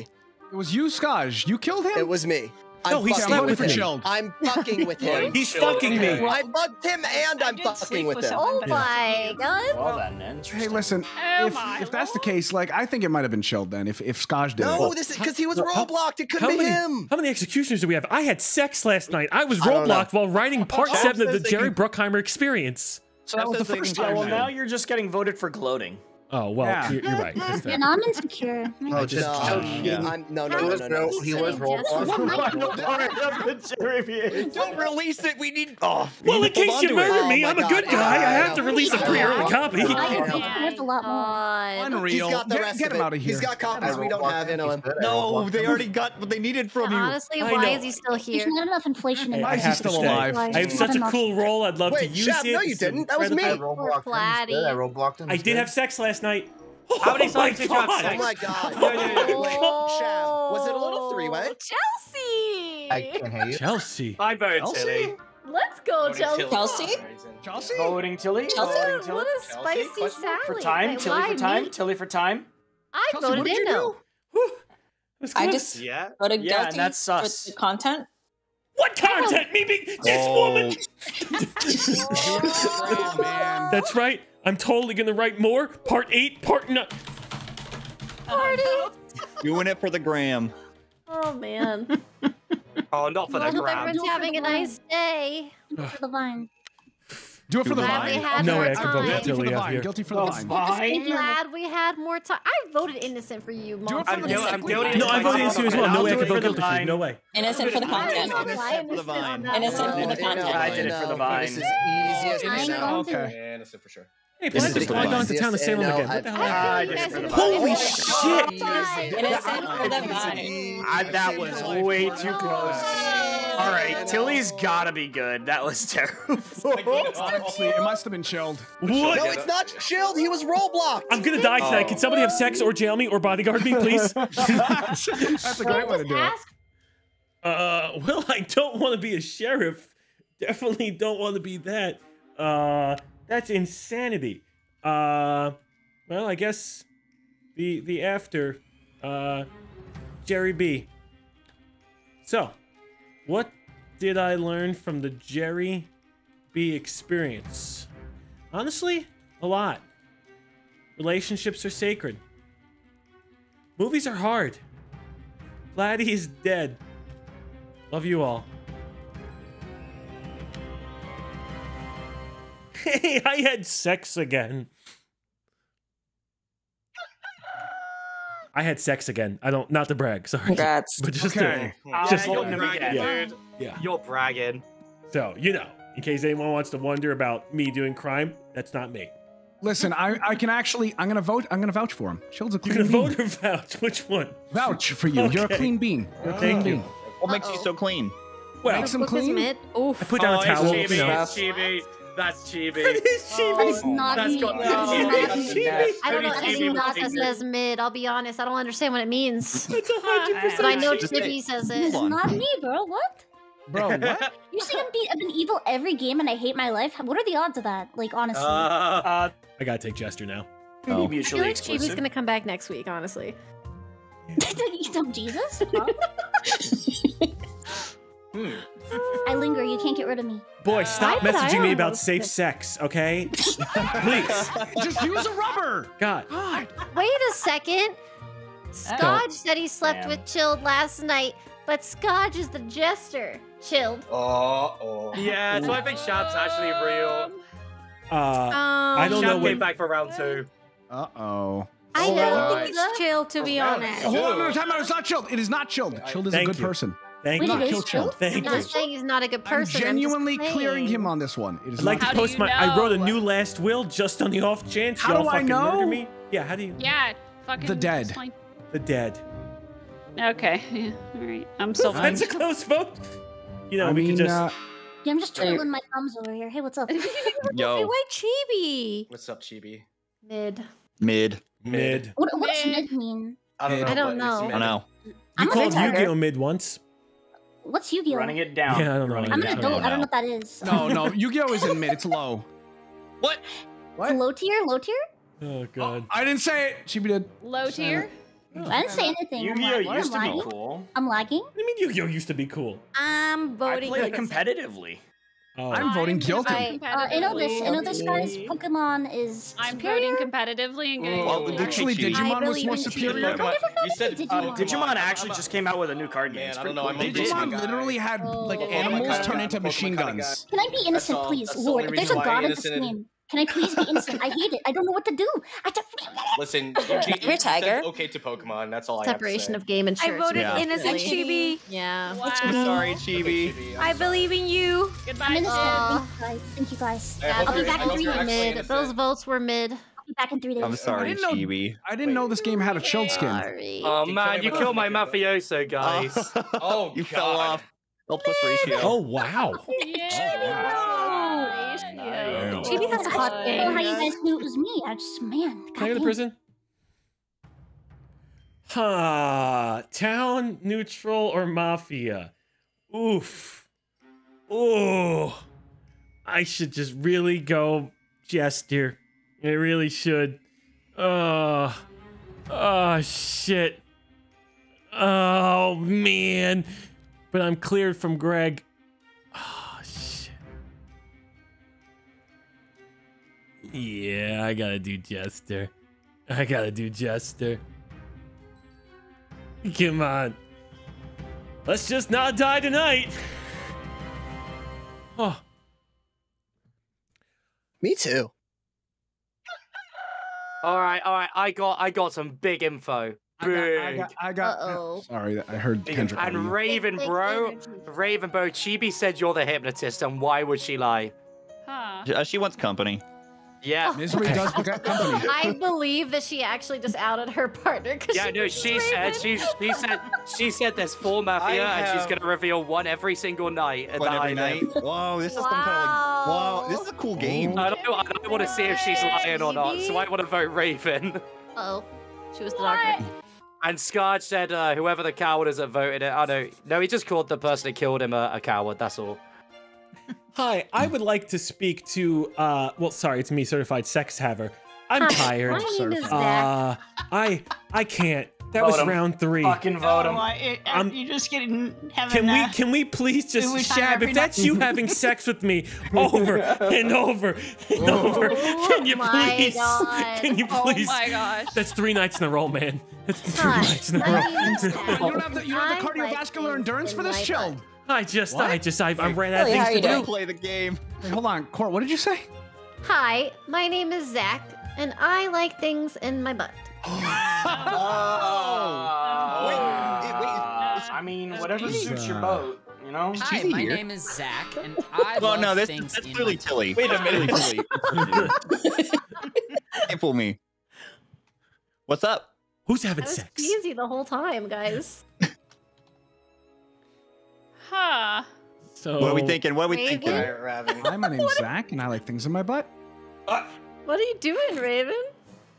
it was you, Skaj. You killed him. It was me. No, I'm he fucking slept with with him. Chilled. I'm fucking with him. He's fucking me. I fucked him and I'm fucking with with him. Oh my god. Well then, interesting. Hey, listen. Oh if, if that's the case, like I think it might have been chilled then. If if Skaj did No, it. this is because he was Well, how- roadblocked. It couldn't be many, him. how many executioners do we have? I had sex last night. I was I don't roadblocked while writing part Chad seven of the Jerry can- Bruckheimer experience. So that was the says they first time. well, now you're just getting voted for gloating. Oh well, Yeah. you're, you're right. That's. And I'm insecure. Oh, oh, no, just No, Yeah. I'm, no, no, no, no, no. he was rolled Don't release it. We need. Oh, Well, need in case you murder Oh me, my I'm a God, good guy. I yeah, have to release a pre-early copy. I Yeah. think it's worth a lot more. Unreal. He's got the Get- rest get of him it. outta here. He's got copies we don't have in him. No, they already got what they needed from you. Honestly, why is he still here? There's here? not enough inflation in Hey, Why is he to still stay. alive? I have such a cool role. I'd love to use Shab, it. no, you didn't. That was me. I roadblocked. I roadblocked him. I did have sex last night. Oh How many Oh my did you have God. sex? Oh my god. Yeah, yeah, yeah. Wait, Shab, oh. was it a little three-way? Chelsea. I can't hear you. Chelsea. I voted Chelsea? Tilly. Let's go, Voting Chelsea. Tilly. Chelsea? Chelsea. Voting Tilly. Chelsea? Voting Tilly. What a spicy Question mark? Sally. For time. Like, Tilly for time. me? Tilly for time. I Chelsea, what voted did in you no. do? That's I just Yeah. voted Yeah, and guilty that's for the content. What content? Me being this Oh. woman. Oh, man. That's right. I'm totally gonna write more. Part eight, part nine. Party. Doing it for the gram. Oh man. Oh, not for I the hope gram. everyone's having a nice day. For the vine. Do it for the Glad we vine. No way I can vote Guilty for the out vine. here. Guilty for the Oh, vine. fine. Glad we had more time. I voted innocent for you, Do mom. it for I'm the guilty. I'm guilty. No, I voted Fine, against you as well. No way I can vote guilty for you. No way. Innocent for the content. For the vine. Innocent for the content. I did it for the vine. This is easy as I no. know. Okay. Innocent for sure. Hey, This but I is just the to town of Salem and again. What the hell? I you did it guys for the are vine. Holy shit! Innocent for the vine. I, that was way too close. All right, Tilly's gotta be good. That was terrible. Honestly, it must have been chilled. What? No, it's not chilled. He was roadblocked. I'm gonna die tonight. Can somebody have sex or jail me or bodyguard me, please? That's a great way to do it. Ask Uh, well, I don't want to be a sheriff. Definitely don't want to be that. Uh, that's insanity. Uh, well, I guess the the after, uh, Jerry B. So, what did I learn from the Jerry B experience? Honestly, a lot. Relationships are sacred. Movies are hard. Glad he's dead. Love you all. Hey, I had sex again. I had sex again. I don't, not to brag, sorry. Congrats. But just Okay. to, Yeah, just you're to- bragging, yeah. dude. Yeah. You're bragging. So, you know, in case anyone wants to wonder about me doing crime, that's not me. Listen, I, I can actually. I'm gonna vote. I'm gonna vouch for him. Shield's a You're clean gonna bean. vote or vouch? Which one? Vouch for you. You're a clean bean. You're a clean Thank you. bean. What makes you so clean? Well, Makes him Book clean. Oof. I put down oh, a towel. It's You know. It's chibi. That's chibi. It is Oh, chibi. It's not That's me. got- It's that's not. I don't know anything else that says mid. I'll be honest. I don't understand what it means. It's a hundred But I know Just Chibi say- says it. on. not me, bro. What? Bro, what? You say I'm be- I've been evil every game and I hate my life? What are the odds of that? Like, honestly. Uh, Uh, I gotta take Jester now. be Oh. I feel mutually like Chibi's gonna come back next week. Honestly. Did you dumb Jesus? Huh? Hmm. I linger. You can't get rid of me. Boy, stop Why I messaging me about safe pick- sex, okay? Please. Just use a rubber. God. God. Wait a second. Scotch said he slept Damn. with Chilled last night, but Scotch is the jester. Chilled. Oh, oh. yeah, so I think Shab's actually real. Uh, Um, I don't know Shab came back for round two. Uh oh. I Hold don't on. think it's chill, to be honest. Hold on, no, time out. It's not chilled. It is not chilled. Chilled is a good you. person. Thank Wait, you. it Not is kill chilled. true? Thank I'm you. saying he's not a good I'm person. I'm genuinely clearing him on this one. It is I'd like to post you my. I wrote a new last will just on the off chance How y'all do I fucking murder know? me. Yeah, how do you? Yeah, fucking. The dead. explain. The dead. Okay. Yeah. All right. I'm still fine. That's a close vote. You know, I we mean, could just. uh, Yeah, I'm just twiddling my thumbs over here. Hey, what's up? Yo, Why Chibi? What's up, Chibi? Mid. mid. mid. What, what does Mid. mid mean? I don't know. I don't but it's know. I mid. know. You I'm called Tiger. Yu-Gi-Oh mid once. What's Yu-Gi-Oh? Running it down. Yeah, I don't know. Running I'm it an down. adult. I don't know what that is. no, no. Yu-Gi-Oh is in mid. It's low. What? It's low tier, low tier. Oh god. Oh, I didn't say it. Chibi did. Low tier. I didn't say anything. I'm Yu-Gi-Oh like, used to I'm be lagging. cool. I'm lagging. What do you mean Yu-Gi-Oh used to be cool? I'm I voting. play it competitively. Oh. I'm voting guilty. I- Uh, I know this. I know this guy's Pokemon is I'm superior. voting competitively and getting. Well, guilty. Actually, Digimon was more superior. How different You said Digimon? uh, Digimon actually just came out with a new card game. Man, It's I don't pretty know, cool. They. Digimon guy. literally had like Oh. animals turn into machine guns. Can I be innocent, please? Lord, if there's a reason why I god in this game, can I please be innocent? I hate it. I don't know what to do. I just... Listen, you, you, You're you Tiger. said okay to Pokemon. That's all I have to Separation say. of game and I voted Yeah. innocent Chibi. Yeah. Wow. I'm sorry, Okay, Chibi. Chibi, I'm I sorry. believe in you. Goodbye. I'm innocent. Aw. Thank you guys. Thank you guys. I Yeah, hope I'll be you're- back in three you're mid. Those votes were mid. I'll be back in three days. I'm sorry, didn't know- Chibi. I didn't know this game had a chilled skin. Sorry. Oh man, you killed my mafioso, guys. Oh, you fell off. L plus ratio. Oh wow. Yeah. Oh, Chibi has a hot I don't know how you guys knew it was me. I just, man. Can I go to goddamn. prison? Huh. Town, neutral, or mafia? Oof. Ooh. I should just really go Jester. I really should. Oh. Oh, shit. Oh, man. But I'm cleared from Greg. Yeah, I gotta do Jester. I gotta do Jester. Come on. Let's just not die tonight. Oh, Me too. all right, all right. I got, I got some big info. I got, I Big. got, I got. Uh-oh. Sorry, I heard Kendrick. And. Raven, bro. Raven, bro. Chibi said you're the hypnotist, and why would she lie? Huh. Uh, she wants company. Yeah. Misery does beget company. I believe that she actually just outed her partner. 'cause Yeah, she no, she said she she said she said there's four mafia I and she's gonna reveal one every single night. And One that every I night. know. Wow, this is some kind of like. Wow, this is a cool game. I don't, know, I don't want to see if she's lying or not, so I want to vote Raven. Oh, she was the doctor. And Scarge said uh, whoever the coward is that voted it. I know. No, he just called the person that killed him a, a coward. That's all. Hi. I would like to speak to. uh Well, sorry, it's me, certified sex haver. I'm Hi, tired. my name is Uh, I I can't. That was him. round three. Fucking vote him. Oh, I- I- you're just getting having. Can we can we please just we shab? If that's you having sex with me over and over and over, can you Oh please? God. Can you Oh please? my gosh. That's three nights in a row, man. That's three Hi, nights in a row. You don't have the, you don't have the I like cardiovascular endurance for this my chill. Butt. I just, I just, I, I ran out of things to you do. doing? Play the game. Wait, hold on, Court. What did you say? Hi, my name is Zach, and I like things in my butt. Oh. Wait, uh, wait, wait. I mean, whatever suits your boat, you know. Hi, my here? name is Zach, and I Well, love no, this, things that's in clearly my Tilly. Wait a minute. Can't fool me. What's up? Who's I having was sex? easy the whole time, guys. Huh. So What are we thinking? What are we Raven? thinking? Raven. Hi, my name's Zach, and I like things in my butt. Uh, What are you doing, Raven?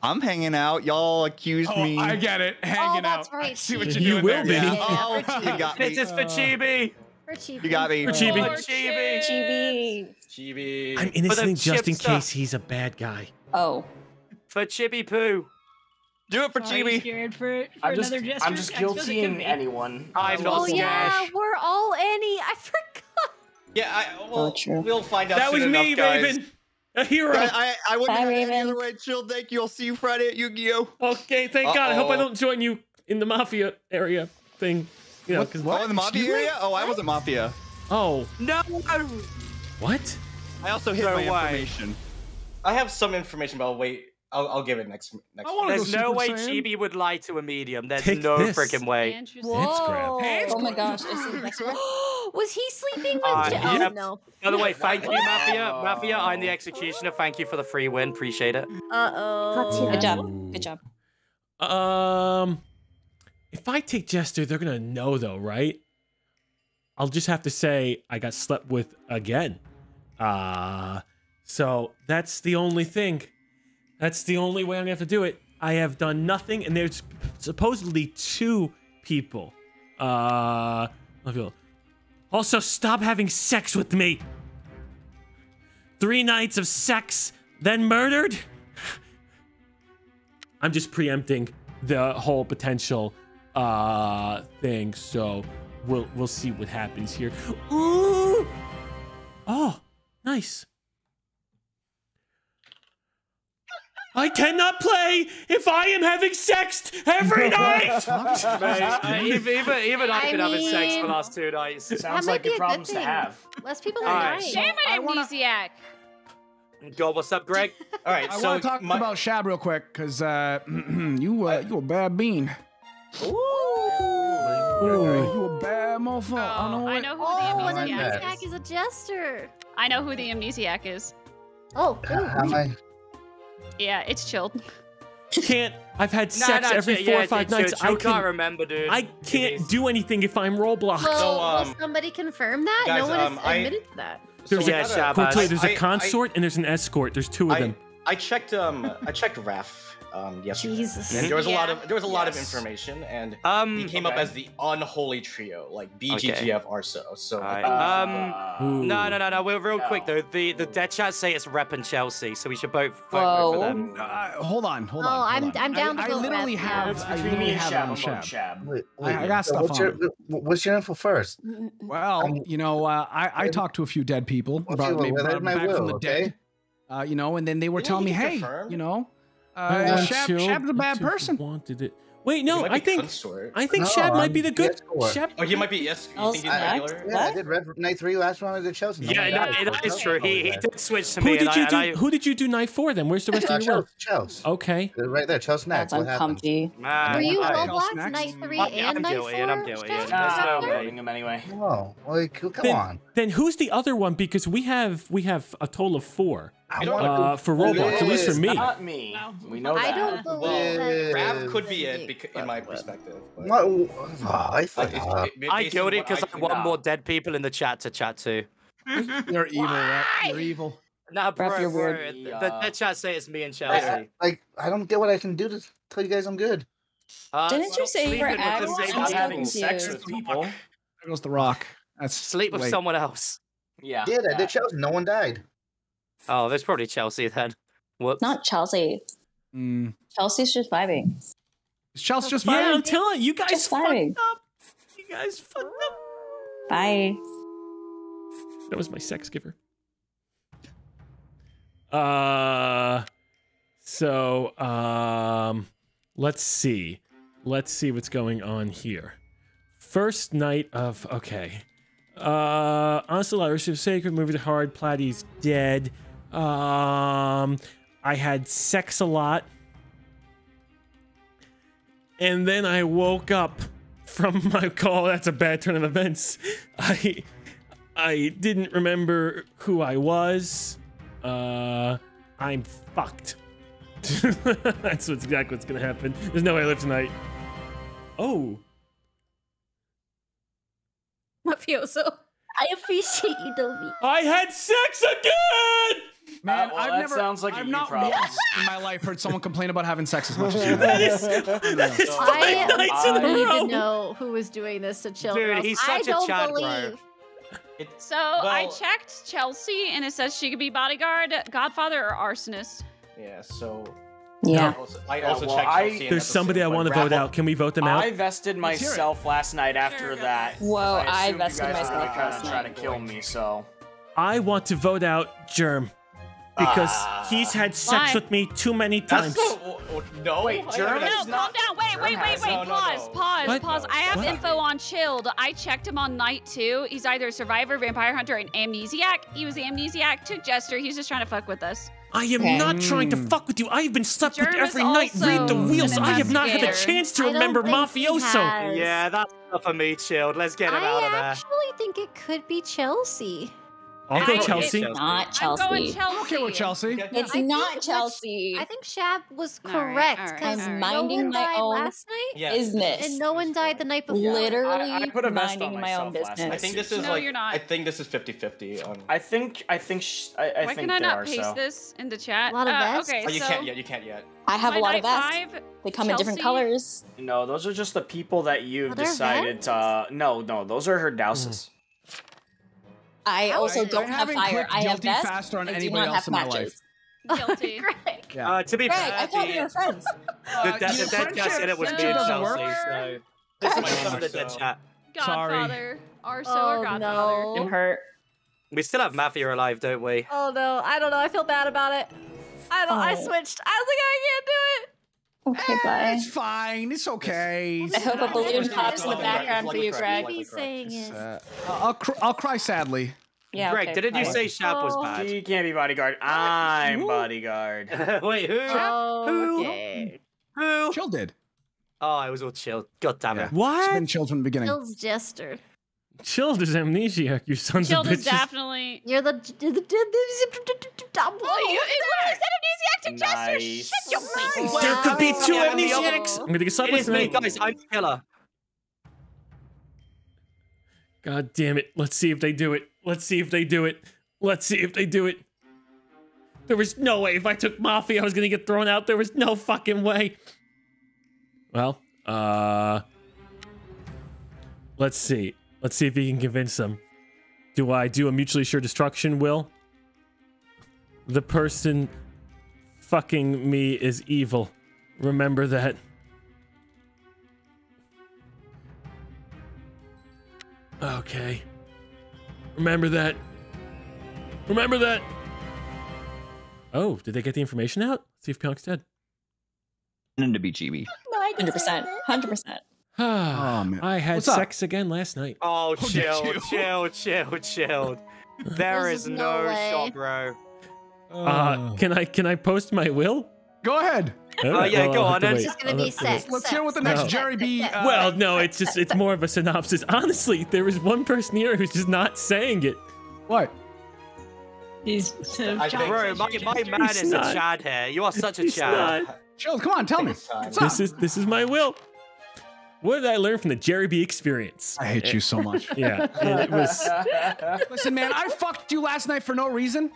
I'm hanging out. Y'all accused Oh, me. I get it. Hanging that's out. right. I see what you're You doing will there. be. Yeah. Oh, you got me. This is for Chibi. For cheap. You got me. For Chibi. Poor Chibi. Chibi. Chibi. I'm innocent just in case he's a bad guy. Oh. For Chibi Poo. Do it for Sorry, Chibi. scared for, for I'm just, another gesture. I'm just I guilty in anyone. I'm Uh, not Oh yeah, we're all Annie. I forgot. Yeah, I, well, Oh, we'll find out That was soon me, guys. Raven. A hero. I, I, I wouldn't Bye, have it any Raven. other way. Chill. Thank you. I'll see you Friday at Yu-Gi-Oh. Okay, thank God. I hope I don't join you in the mafia area thing. You know, What- 'cause- what? Oh, in the mafia Excuse me? area? Oh, I wasn't mafia. Oh, No. what? I also hid No my way. information. I have some information, but I'll wait. I'll, I'll give it next next. I wanna go There's no Super way Saiyan. Chibi would lie to a medium. There's Take no this. freaking way. Whoa. Oh my gosh. Is it next one? Was he sleeping with? Uh, Jo- yep. Oh no. By the way, thank you, Mafia. Mafia, I'm the executioner. Thank you for the free win. Appreciate it. Uh oh. Good job. Good job. Um, if I take Jester, they're gonna know though, right? I'll just have to say I got slept with again. Uh so that's the only thing. That's the only way I'm gonna have to do it. I have done nothing, and there's supposedly two people. Uh, also stop having sex with me. Three nights of sex, then murdered. I'm just preempting the whole potential uh thing, so we'll we'll see what happens here. Ooh! Oh, nice. I cannot play if I am having sex every night. Uh, even even, even I've I been having sex for the last two nights. That might be a good thing. Less people are Alright. dying. So Damn it, amnesiac. Go, what's up, Greg? All right, so I want to talk about Shab real quick because uh, you uh, you a bad bean. Ooh, you a bad motherfucker. I know I know who Oh, the an amnesiac amnesiac is. is a jester. I know who the amnesiac is. Oh, How am I? Yeah, it's chilled. Can't. I've had sex nah, every chill, four yeah, or five nights. chill, I can't can. remember, dude. I can't do anything if I'm role blocked. Will, will somebody confirm that? guys, no one um, has I- admitted to that. There's Yeah, a, Shabazz. Cortez, there's I- a I- consort and there's an escort. There's two of I, them. I checked um I checked Ref um yesterday. Jesus. And there was a lot of there was a lot of information and Um, he came up as the unholy trio like BGGF Arso. So Alright, uh, Um, no, no, no, no. We're real quick though. The the dead chat say it's Rep and Chelsea, so we should both vote for them. Uh, hold on, hold Oh, on. hold I'm- on. I'm down I, to I vote literally Rep. have. It's I between me literally and have Shab. on I'm going Shab. Shab. Wait, I- wait, I got so stuff what's on your, what's your info first? Well, you know, uh, I, I talked to a few dead people, Okay, brought, well, maybe well, brought them my back from the okay? dead. Uh, you know, and then they were Yeah, telling me, hey, confirm. you know, I uh, want Shab, Shab's a bad person. Wanted it. Wait, no, I think consort. I think No, Shab might I'm be the the good. escort. Shab, Oh, he might be yes. You think he's I- regular? Yeah, I did Red Night 3 last round. I did Chelsea. Yeah, No, no, I it- died. it's true. He, he did switch to who me. did you I, do? I, Who did you do night for? Then where's the rest Uh, of your will? Chelsea, Chelsea. Okay. Uh, Right there, Chelsea next. That's What happened? uncomfy. Man, Were you I- Roblox snacks? night three and I'm night four? I'm guilty, Shab? and Nah, there's no I'm way. voting him anyway. No, like, come on. then who's the other one? Because we have we have a total of four I don't want uh, for Roblox, at least for me. Not me. We know that. I don't believe Well, that. Rav could be it beca- in my perspective. but- What? Oh, I Like, forgot. it's- it- I based on guilty what because I can- want Nah. more dead people in the chat to chat to. You're evil, Rep. You're evil. Nah, bro, Rep, you're bro, weird. The, Uh, the chat say it's me and I- Chelsea. I- Like, I don't get what I can do to tell you guys I'm good. Uh, Didn't you say you were sleeping the same I'm having people. sex with people. There goes the rock. That's Sleep with someone else. Yeah. Did I that. did Chelsea? No one died. Oh, there's probably Chelsea then. Whoops. Not Chelsea. Mm. Chelsea's just vibing. Is Chelsea just Yeah, fine? I'm telling you, you guys Just fucked vibing. up. You guys fucked up. Bye. That was my sex giver. Uh, so um, let's see. Let's see what's going on here. First night of okay. Uh, Onslaught, Irish of Sacred, movie to hard. Platy's dead. Um, I had sex a lot, and then I woke up from my call. That's a bad turn of events. I I didn't remember who I was. Uh, I'm fucked. That's what's exactly what's gonna happen. There's no way I live tonight. Oh, Mafioso. I appreciate you, Dobie. I had sex again. Man, Uh, well, I've that never. sounds like a I've you not problem. once in my life heard someone complain about having sex as much as you. That is, that is five I nights in don't a row. even know who was doing this to children. Dude, he's I such a don't Chad, bro. believe. So I checked Chelsea and it says she could be bodyguard, godfather, or arsonist. Yeah. So. Yeah. I also, I Yeah, also well, checked I- Chelsea and There's somebody I want to vote out. Can we vote them out? I vested Let's hear it. myself last night after that. Whoa, I assumed vested you guys were myself gonna last try to kill me. So I want to vote out Germ because Ah. he's had sex Why? with me too many That's times. so, no. Wait, Germ No, is calm not- down. Wait, wait, wait, wait. no, no, pause, no. pause, What? pause. I have What? info on Chilled. I checked him on night two. He's either a survivor, vampire hunter, and amnesiac. He was the amnesiac. Took Jester. He's just trying to fuck with us. I am Okay. not trying to Mm. fuck with you. I have been slept with Germ is every night. Read the wheels. I have not had a chance to I remember mafioso. Yeah, that's enough for me, chilled. Let's get him out of there. I actually think it could be Chelsea. I'll go I- Chelsea. it- Not I'm Chelsea. going Chelsea. Okay with Chelsea. It's I not Chelsea. I think Shab was All right, correct all right, because all right. I'm no minding one my died own last night, Yeah. business. and no one died the night before. Literally I, I put a vest on my own myself. I think this is No, like you're not. I think this is 50-50 on I think I think sh- I, I Why think can I not are paste so. this in the chat? A lot of uh, vests? Okay, Oh, you so can't yet. You can't yet. I have a lot of night vests. five, They come in different colors. No, those are just the people that you've decided to. Uh, no, no, those are her douses. I also is it? don't have haven't fire. I have guilty vests. faster on I anybody else in my life. Guilty. Greg. Yeah. Uh, to be Greg, fair, I thought we the, were friends. the, Uh, the, the dead chat said it was me friendship and Chelsea, work. so this This is might my the dead so- chat. Sorry. Arso Oh, or Godfather. It hurt. We still have Mafia alive, don't we? Oh no, I don't know. I feel bad about it. I don't. I Oh. switched. I was like, I can't do it. Okay, Eh, bye. It's fine. It's okay. I hope a balloon pops in the background like for a you, crack, Greg. like He's saying it. Uh, I'll cr- I'll cry sadly. Yeah. Greg, okay, didn't you bye. say Shab was bad? She can't be bodyguard. I'm bodyguard. Wait, who? Oh, Who? okay. Who? Chill did. Oh, I was all chill. God damn it. It's What? been chilled from the beginning. Bill's jester. Chilled is amnesiac, you sons Chilled of is definitely. You're the. the, the, the, Oh, you, where is that amnesiac to Jester? Nice. Shut your face. Wow. There could be two Yeah, and the other- amnesiacs. I'm gonna get supper It is me, tonight. guys. I'm the killer. God damn it. Let's see if they do it. Let's see if they do it. Let's see if they do it. There was no way if I took Mafia, I was gonna get thrown out. There was no fucking way. Well, uh. Let's see. Let's see if he can convince them. Do I do a mutually sure destruction, Will? The person fucking me is evil. Remember that. Okay. Remember that. Remember that. Oh, did they get the information out? Let's see if Pionk's dead. None to be GB. 100%. 100%. oh man. I had What's up? sex again last night. Oh, did chill, you? chill, chill, chill. There's is no no way. shot, bro. Uh, can I can I post my will? Go ahead. Alright, yeah, well, go on, have to It's just gonna I'll be have to sex. Let's hear what the next sex, Jerry B. Uh, Well, no, it's just it's more of a synopsis. Honestly, there is one person here who's just not saying it. what? He's uh, I think- Bro, my, my man He's is a. Chad here. You are such a He's Chad. not. Chill. Come on, tell me. What's up? This is this is my will. What did I learn from the Jerry B experience? I hate you so much. Yeah, and it was. Listen, man, I fucked you last night for no reason.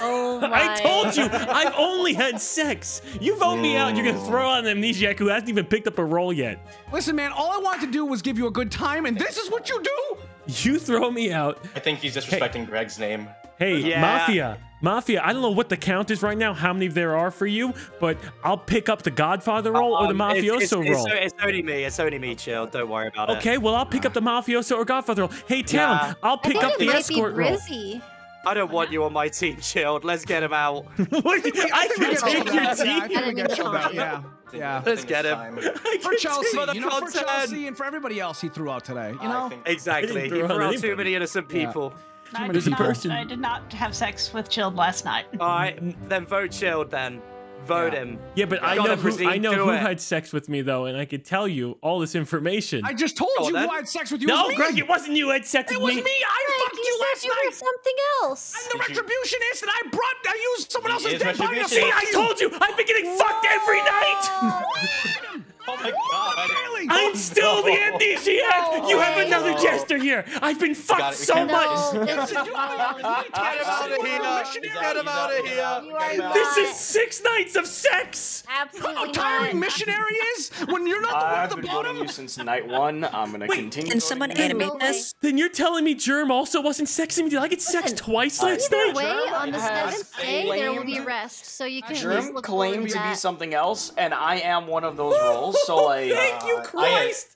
Oh my. I told you, I've only had sex. You vote me out, you're gonna throw out an amnesiac who hasn't even picked up a role yet. Listen, man, all I wanted to do was give you a good time, and this is what you do? You throw me out. I think he's disrespecting Greg's name. Hey, Yeah. Mafia, Mafia, I don't know what the count is right now, how many there are for you, but I'll pick up the Godfather role or the Um, Mafioso it's, it's, role. It's, only me. It's only me, chill. Don't worry about it. Okay, well, I'll pick up the Mafioso or Godfather role. Hey, Town, Nah. I'll pick up the escort role. I don't want you on my team, chilled. Let's get him out. I think we can get take chilled your out. Yeah, I team. think we get chilled out. Yeah. Yeah. Let's get him. For can Chelsea, For you know, for. Chelsea and for everybody else he threw out today. You know? Exactly. He threw out out too many innocent Yeah. People. I There's did, not, person- I did not have sex with Chilled last night. All right, then vote chilled. Then vote Yeah. him. Yeah, but I Gotta know who, I know do who it. had sex with me though, and I could tell you all this information. I just told Oh, you then- who I had sex with you. no, was. Greg, it wasn't you who had sex It with was me. me. I Greg, fucked you you last you were night. something else. And the retribution is that I brought, I used someone He else's is dead body to See, I told you, I've been getting fucked every night. Oh my god. Really? I'm still the amnesiac. You have way. another jester here. I've been fucked so can't- much. No, Listen, this, you are- Get him out of here. Get him out of here. you are not. This is six nights of sex. absolutely How tiring not. missionary is when you're not the one at the bottom? I've been voting you since night one. I'm gonna Wait, continue. Can someone animate no this? Then you're telling me Germ also wasn't sexing me? Did I get sex Listen, twice I- last Either night? way, on the seventh day, there will be claimed- rest, so you can at least Germ look claimed to be something else, and I am one of those roles. So like, Thank you, Uh, I- Christ.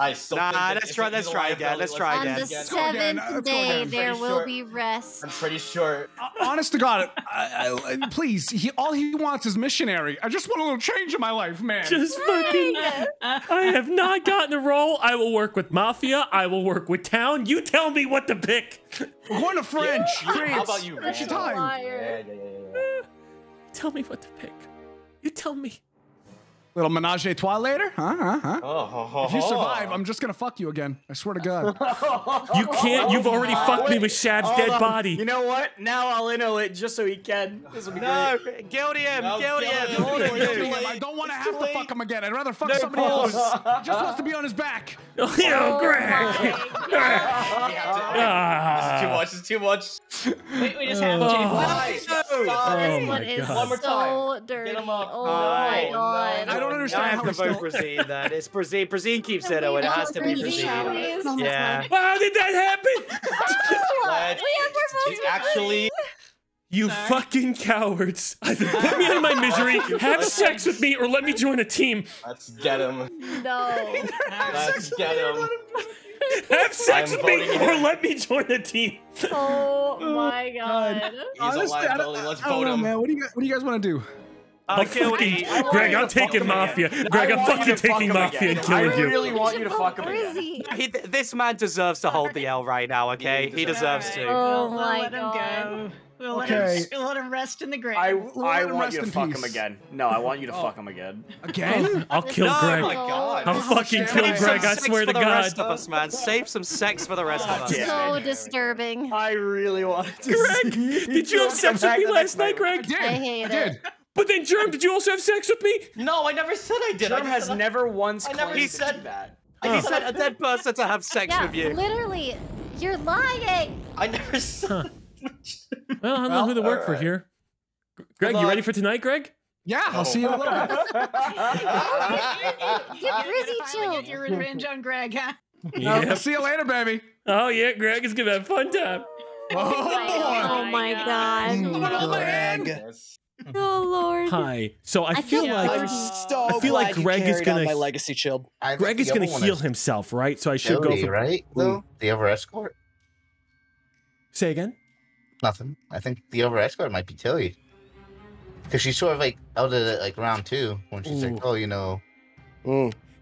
I still Nah, that let's try- let's try again, let's try again. On the again. seventh Let's day, there pretty will be rest. I'm pretty sure. Honest to God, I, I, please, he, all he wants is missionary. I just want a little change in my life, man. Just fucking. I have not gotten a role. I will work with Mafia. I will work with Town. You tell me what to pick. We're going to French. France. How about you, French man? time. Yeah, yeah, yeah, yeah, yeah. tell me what to pick. You tell me. Little menage a trois later? Huh? Huh? Huh? Oh, If you survive, I'm just gonna fuck you again. I swear to God. You can't. You've already fucked me with Shab's Hold dead on. body. You know what? Now I'll inno it just so he can. This will be No, great. guilty him, No, guilty him. guilty him. Hold it, It's guilty too him. late. I don't want to have to fuck him again. I'd rather fuck No somebody pause. else. He just wants to be on his back. Oh, Greg. Oh, this is too much. This is too much. Ah. We, we just have Oh. to. Nice. Oh, oh my one is God. One more so dirty. Get him up. Oh my Oh, god. I don't understand. I understand have how to we vote still. Brazil then. It's Brazil. Brazil keeps it, and it has to be Brazil. Brazil. Yeah. How did that happen? Pledge. It's actually You fucking cowards. Either put me out of my misery, have sex with me, or let me join a team. Let's get him. No. Let's get him. Have sex I'm with me, voting or in. let me join the team. Oh my god. He's Honestly, a I don't, liability. Let's I don't vote know, him. man. What do you guys, what do you guys want to do? Uh, I'm fucking, guilty. I Greg, I'm to taking him again. Mafia. Greg, I'm fucking to fuck taking him Mafia and again. killing I you. really want you to fuck him again. Brizzy. He, this man deserves to hold the L right now, okay? He deserves to. Oh we'll, my we'll him God. Go. We'll let Okay. him. We'll let him rest in the grave. I, We'll I want you to in fuck him again. No, I want you to oh. fuck him again. Again? I'll kill No. Greg. Oh my god. I'll fucking kill Save Greg, some I sex swear for to the rest of us, man. Save some sex for the rest of us. So disturbing. I really wanted to Greg, see did you have sex with me last night, Greg? did. I hate I did. it. But then, Germ, did you also have sex with me? No, I never said I did. Germ just has said I- never once I never claimed said to do that. He said a dead person to have sex Yeah, with you. literally. You're lying. I never said. Well, I don't know who to work for here. Greg, you ready for tonight, Greg? Yeah, I'll oh. see you in a little bit. Get Brizzy Finally chilled. Get your revenge on Greg, huh? I'll see you later, baby. Oh, yeah, Greg is going to have a fun time. Oh, oh, oh my god. Mm, Greg. Oh lord. Hi. So I, I feel feel like I'm so I feel like glad you Greg is gonna- my legacy chill. Greg is gonna heal is himself, right? So I should Tilly, go for right? Though the over escort. Say again. Nothing. I think the over escort might be Tilly. Because she sort of like outed it like round two when she's Ooh. like, oh, you know.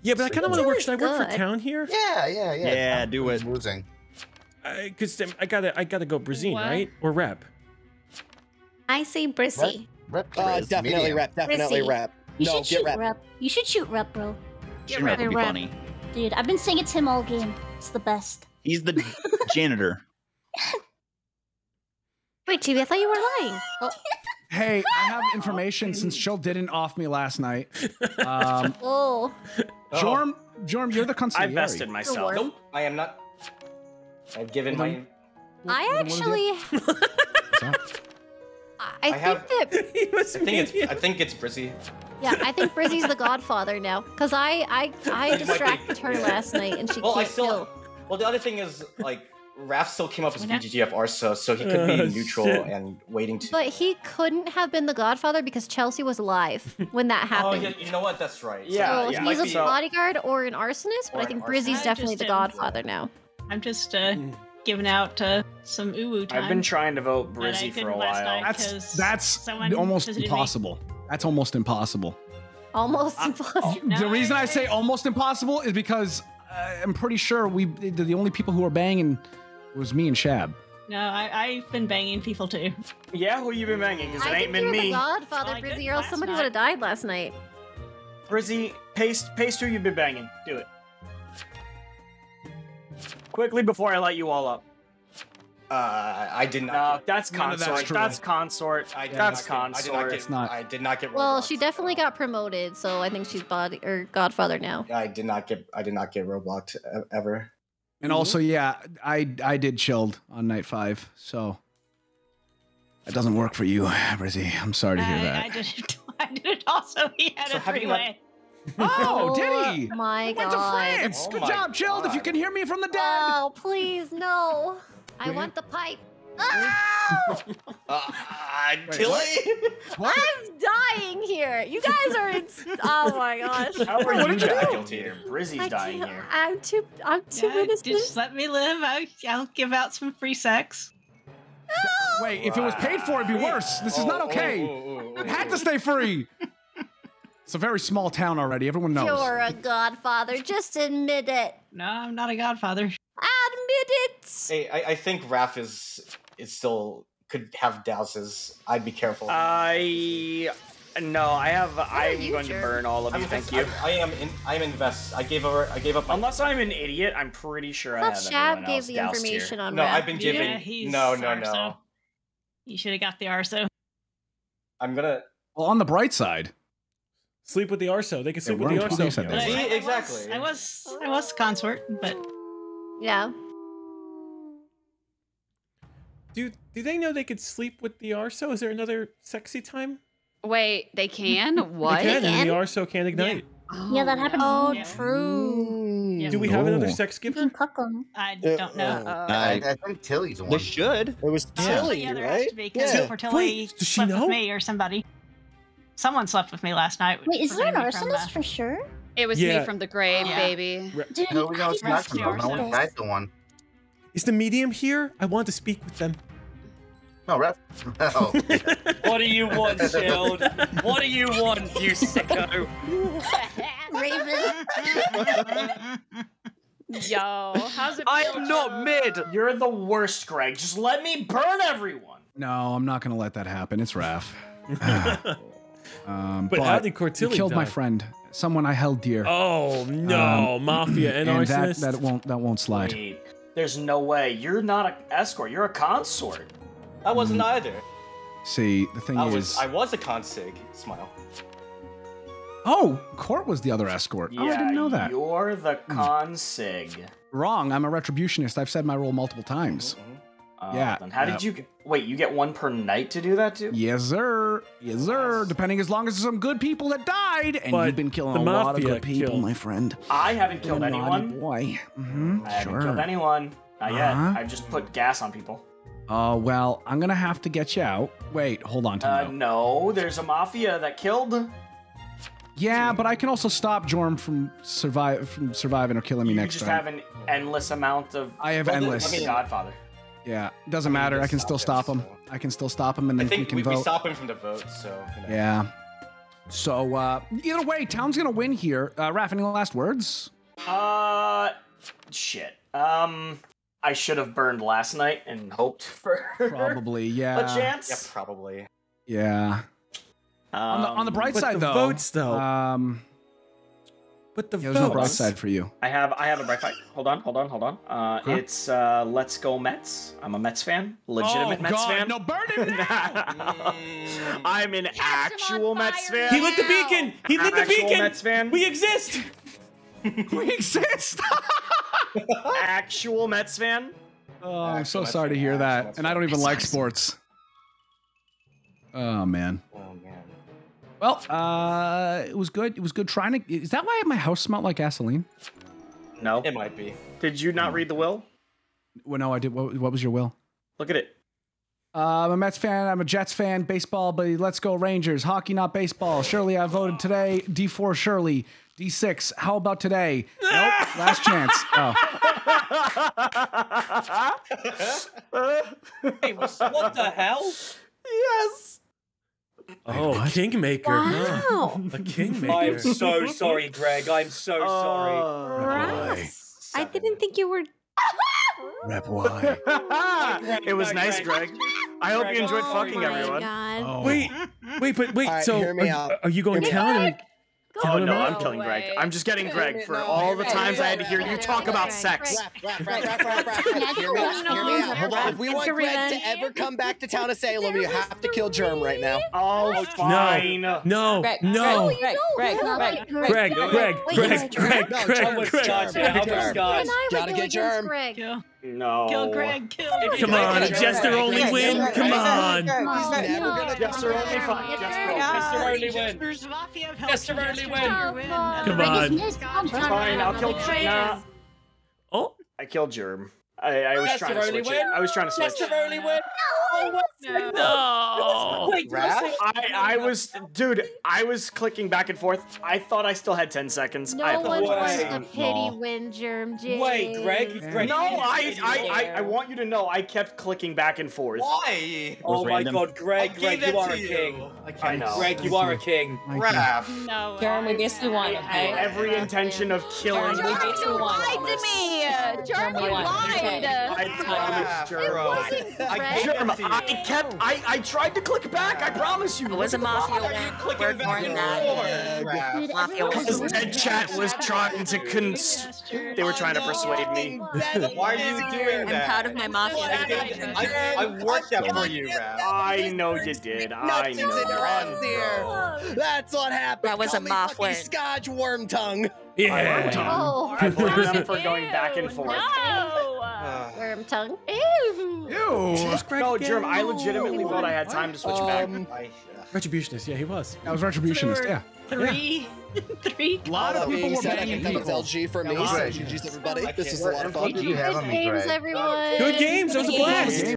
Yeah, but I kind of want to work. Should I work for town here? Yeah, yeah, yeah. Yeah, do it. Losing. Because I gotta, I gotta go Brazil, What? right? Or rep. I say Brizzy. Rep Uh, definitely medium. rep. Definitely Rissy. rep. You no, should get shoot rep. rep. You should shoot rep, bro. Shoot rep would be Rep. funny. Dude, I've been saying it to him all game. It's the best. He's the janitor. Wait, Chibi, I thought you were lying. Oh, Hey, I have information since Chill didn't off me last night. Um, Oh. Jorm, Jorm, you're the constable. I consigliere. vested myself. Nope. Nope, I am not. I've given Well, my. then- I Well, then what do you actually. I, I think have- that. he was I think it's. I think it's Brizzy. Yeah, I think Brizzy's the godfather now. Because I, I, I distracted her last night and she Well, I can't still. kill. Well, the other thing is like. Raph still came up as We're not- BGGF Arso, so he could be Oh, neutral shit. and waiting to. But he couldn't have been the godfather because Chelsea was alive when that Oh, happened. yeah, you know what? That's right. Yeah, so yeah. he's a be- bodyguard or an arsonist, but I think. Brizzy's definitely the am- godfather now. I'm just uh, Hmm. giving out uh, some uwu time. I've been trying to vote Brizzy for a while. night. That's 'cause that's almost visited me. impossible. That's almost impossible. Almost impossible. No, the reason I I- say almost impossible is because uh, I'm pretty sure we the, the only people who are banging was me and Shab. No, I, I've been banging people too. Yeah, who you been banging? Because it I ain't think been you're me. the godfather, I Brizzy, or else somebody would have died last night. Brizzy, paste, paste who you've been banging. Do it. Quickly before I light you all up. Uh, I did not. No, get- that's None of that's consort. That's consort. I did That's not get, I did not get. It's not. I did not get. Well, Roblox she definitely at got promoted, so I think she's body or godfather now. I did not get. I did not get Roblox ever. And mm-hmm. also, yeah, I I did chilled on night five, so that doesn't work for you, Brizzy. I'm sorry to hear I, that. I did it. I did it also. He had So a three way. Oh, oh, did he? My Went to. France. Oh Good my job, chilled. If you can hear me from the dead. Oh, please, no. I want the pipe. Oh! Uh, Tilly. I'm dying here. You guys are in. Oh my gosh. How are What you did you dying do? here? Brizzy's I dying here. I'm too. I'm too Yeah, innocent. just let me live. I, I'll give out some free sex. Wait, if it was paid for, it'd be worse. This is not Oh, okay. oh, oh, oh, It had to stay free. It's a very small town already. Everyone knows. You're a godfather. Just admit it. No, I'm not a godfather. Admit it. Hey, I, I think Raph is is still could have douses, I'd be careful. I no, I have. I'm you, going to burn all of I'm you. Thank you. I, I am in. I am invest. I gave over. I gave up. My, Unless I'm an idiot, I'm pretty sure I, I have thought Shab gave else the information here. on no, Raph. I've been Yeah, given. he's no, no, no. Arso. You should have got the Arso. I'm gonna. Well, on the bright side, Sleep with the Arso. They can sleep with the on Tuesday, Arso. said But. I- was- exactly. I was I was consort, but Yeah. Do do they know they could sleep with the Arso? Is there another sexy time? Wait, they can? What? They can, They and the can? Arso can ignite. Yeah, that happened. Oh, Yeah. true. Yeah. Do we have another Oh. sex You giver? can cuck 'em. I Uh, don't know. uh, I, I, I think Tilly's one. they should. It was Oh, Tilly, yeah, there right? to be because Yeah. Cortilli Wait, does she slept know? with me or somebody. Someone slept with me last night. Wait, is there an presumably from, arsonist uh, for sure? It was Yeah. me from the grave, Yeah. baby. Dude, No, we know it's I not think from that's No one arsonist. the one. Is the medium here? I want to speak with them. No, ref. Oh. What do you want, Shield? What do you want, you sicko? Raven. Yo, how's it I am not mid. You're the worst, Greg. Just let me burn everyone. no, I'm not going to let that happen. It's Raph. um, But how did Cortilli you killed my friend, someone I held dear. Oh no, Um, mafia and, and that, that won't that won't slide. Wait, there's no way. You're not an escort. You're a consort. I wasn't Mm. either. See, the thing I is, was. I was a consig. Smile. oh, Court was the other escort. oh, I didn't know that. You're the consig. Wrong. I'm a retributionist. I've said my role multiple times. Uh, Yeah, Then how yeah. did you? Get, wait, you get one per night to do that too? Yes, sir. Yes, sir. Depending as long as there's some good people that died, and But you've been killing a lot of good people, killed- my friend. I haven't killed You're a naughty anyone. Boy. Mm-hmm. I haven't Sure. killed anyone. Not yet. Uh-huh. I've just put gas on people. Oh well, I'm gonna have to get you out. Wait, hold on. Uh, Time no, there's a mafia that killed. yeah, but I can also stop Jorm from survive from surviving or killing me You next just time. have an endless amount of. I have Well, the- endless. Fucking Godfather. Yeah, doesn't matter. I can still stop him. I can still stop him, and I then we think can we, we vote. stop him from the vote, so. You know. Yeah. So uh, either way, town's gonna win here. Uh, Raph, any last words? Uh, shit. Um, I should have burned last night and hoped for Probably, yeah. a chance. Yeah, probably. Yeah. on the on the bright but side, the though. votes, though. Um, but the yeah, there's no bright side for you. I have I have a bright fight. Hold on, hold on, hold on. Uh, Huh? it's uh, Let's Go Mets. I'm a Mets fan, legitimate oh, Mets God, fan. No, burn him now! I'm an actual Mets fan. He lit the beacon. He lit I'm the beacon. Mets fan. We exist. we exist. Actual Mets fan. Oh, I'm so Mets sorry to hear that. Mets And I don't even like sports. Oh man. Oh man. Well, uh, it was good. It was good trying to. Is that why my house smelled like gasoline? No. It might be. Did you not read the will? Well, no, I did. What, what was your will? Look at it. Uh, I'm a Mets fan. I'm a Jets fan. Baseball, but let's go Rangers. Hockey, not baseball. Shirley, I voted today. D4 Shirley. D6. How about today? Nope. Last chance. Oh. Hey, what the hell? Yes. Oh, kingmaker. huh? Wow. A kingmaker. I'm so sorry, Greg. I'm so oh. sorry. Russ, I didn't think you were. Rep Y. it was nice, Greg. I hope you enjoyed oh fucking everyone. God. Oh. Wait, wait, but wait. All right, so hear me are, out. are you going Hear me town or Oh killing no, I'm off? killing Greg. way. I'm just getting Greg for No, all the me times out. I had to hear you talk about sex. Hold on. If we want Greg to ever come back to town of Salem, you have to kill Germ right now. Oh, fine. No, Greg, no. Greg, Greg, Greg, Greg, Greg, Greg, Wait, Greg, wait, Greg, No, Greg, Germ Greg, was Greg. Germ. Yeah, how Germ. about Scott? And I Gotta would get go against Germ. Greg. Kill, No. kill Greg. Kill Greg. Come on, a jester only Greg, win. Greg, Come Greg, on. Greg, No, Greg, no, never gonna- Jester only fine. Yeah. Jester only. Win. Jester's Mafia have Jester only win. your win. And Come on. Rangers Yes, got come you. Fine, I'll kill Rangers. Nah, Oh, I killed Germ. I, I was trying to switch it. I was trying to switch. Jester only win. Oh, what? no. Wait, I Raph? I, I was, dude, I was clicking back and forth. I thought I still had 10 seconds. I No one wants apologize. to pity win germ Jay. Wait, Greg. Greg. No, I, I, I. I want you to know I kept clicking back and forth. Why? Oh my random. God, Greg. I Greg, you are to a you. king. I I can't. know. Greg, you are a king. Thank. Raph. No. Jerem, we basically won, okay? every intention of killing. Jerem, we basically won. lied to me. Jerem, Jeremy we won. lied. I promise, Raph, Germ. I Germ, that to I kept. I I tried to click back. I promise you. It was a mafia word, word more than that. Mafia Because word. Dead Chat was trying to cons. They were trying to persuade me. Why are you doing that? I'm proud of my mafia. I, I worked that for you, Rap. I know you did. I Nuts in your know. here. That's what happened. That was a me moff. Scotch worm tongue. Yeah. Oh, oh, I blame them for going back and forth. No. worm tongue. Ew. Ew. No, Germ, I legitimately thought I had time to switch back. Um, I, uh, Retributionist, yeah, he was. That was retributionist. Yeah. Three, three. A lot of people were said, I banging can come people. LG for me. Yeah, So right. GG's everybody. This is a lot of fun. What did you have Good games, everyone. Good games. That was a blast.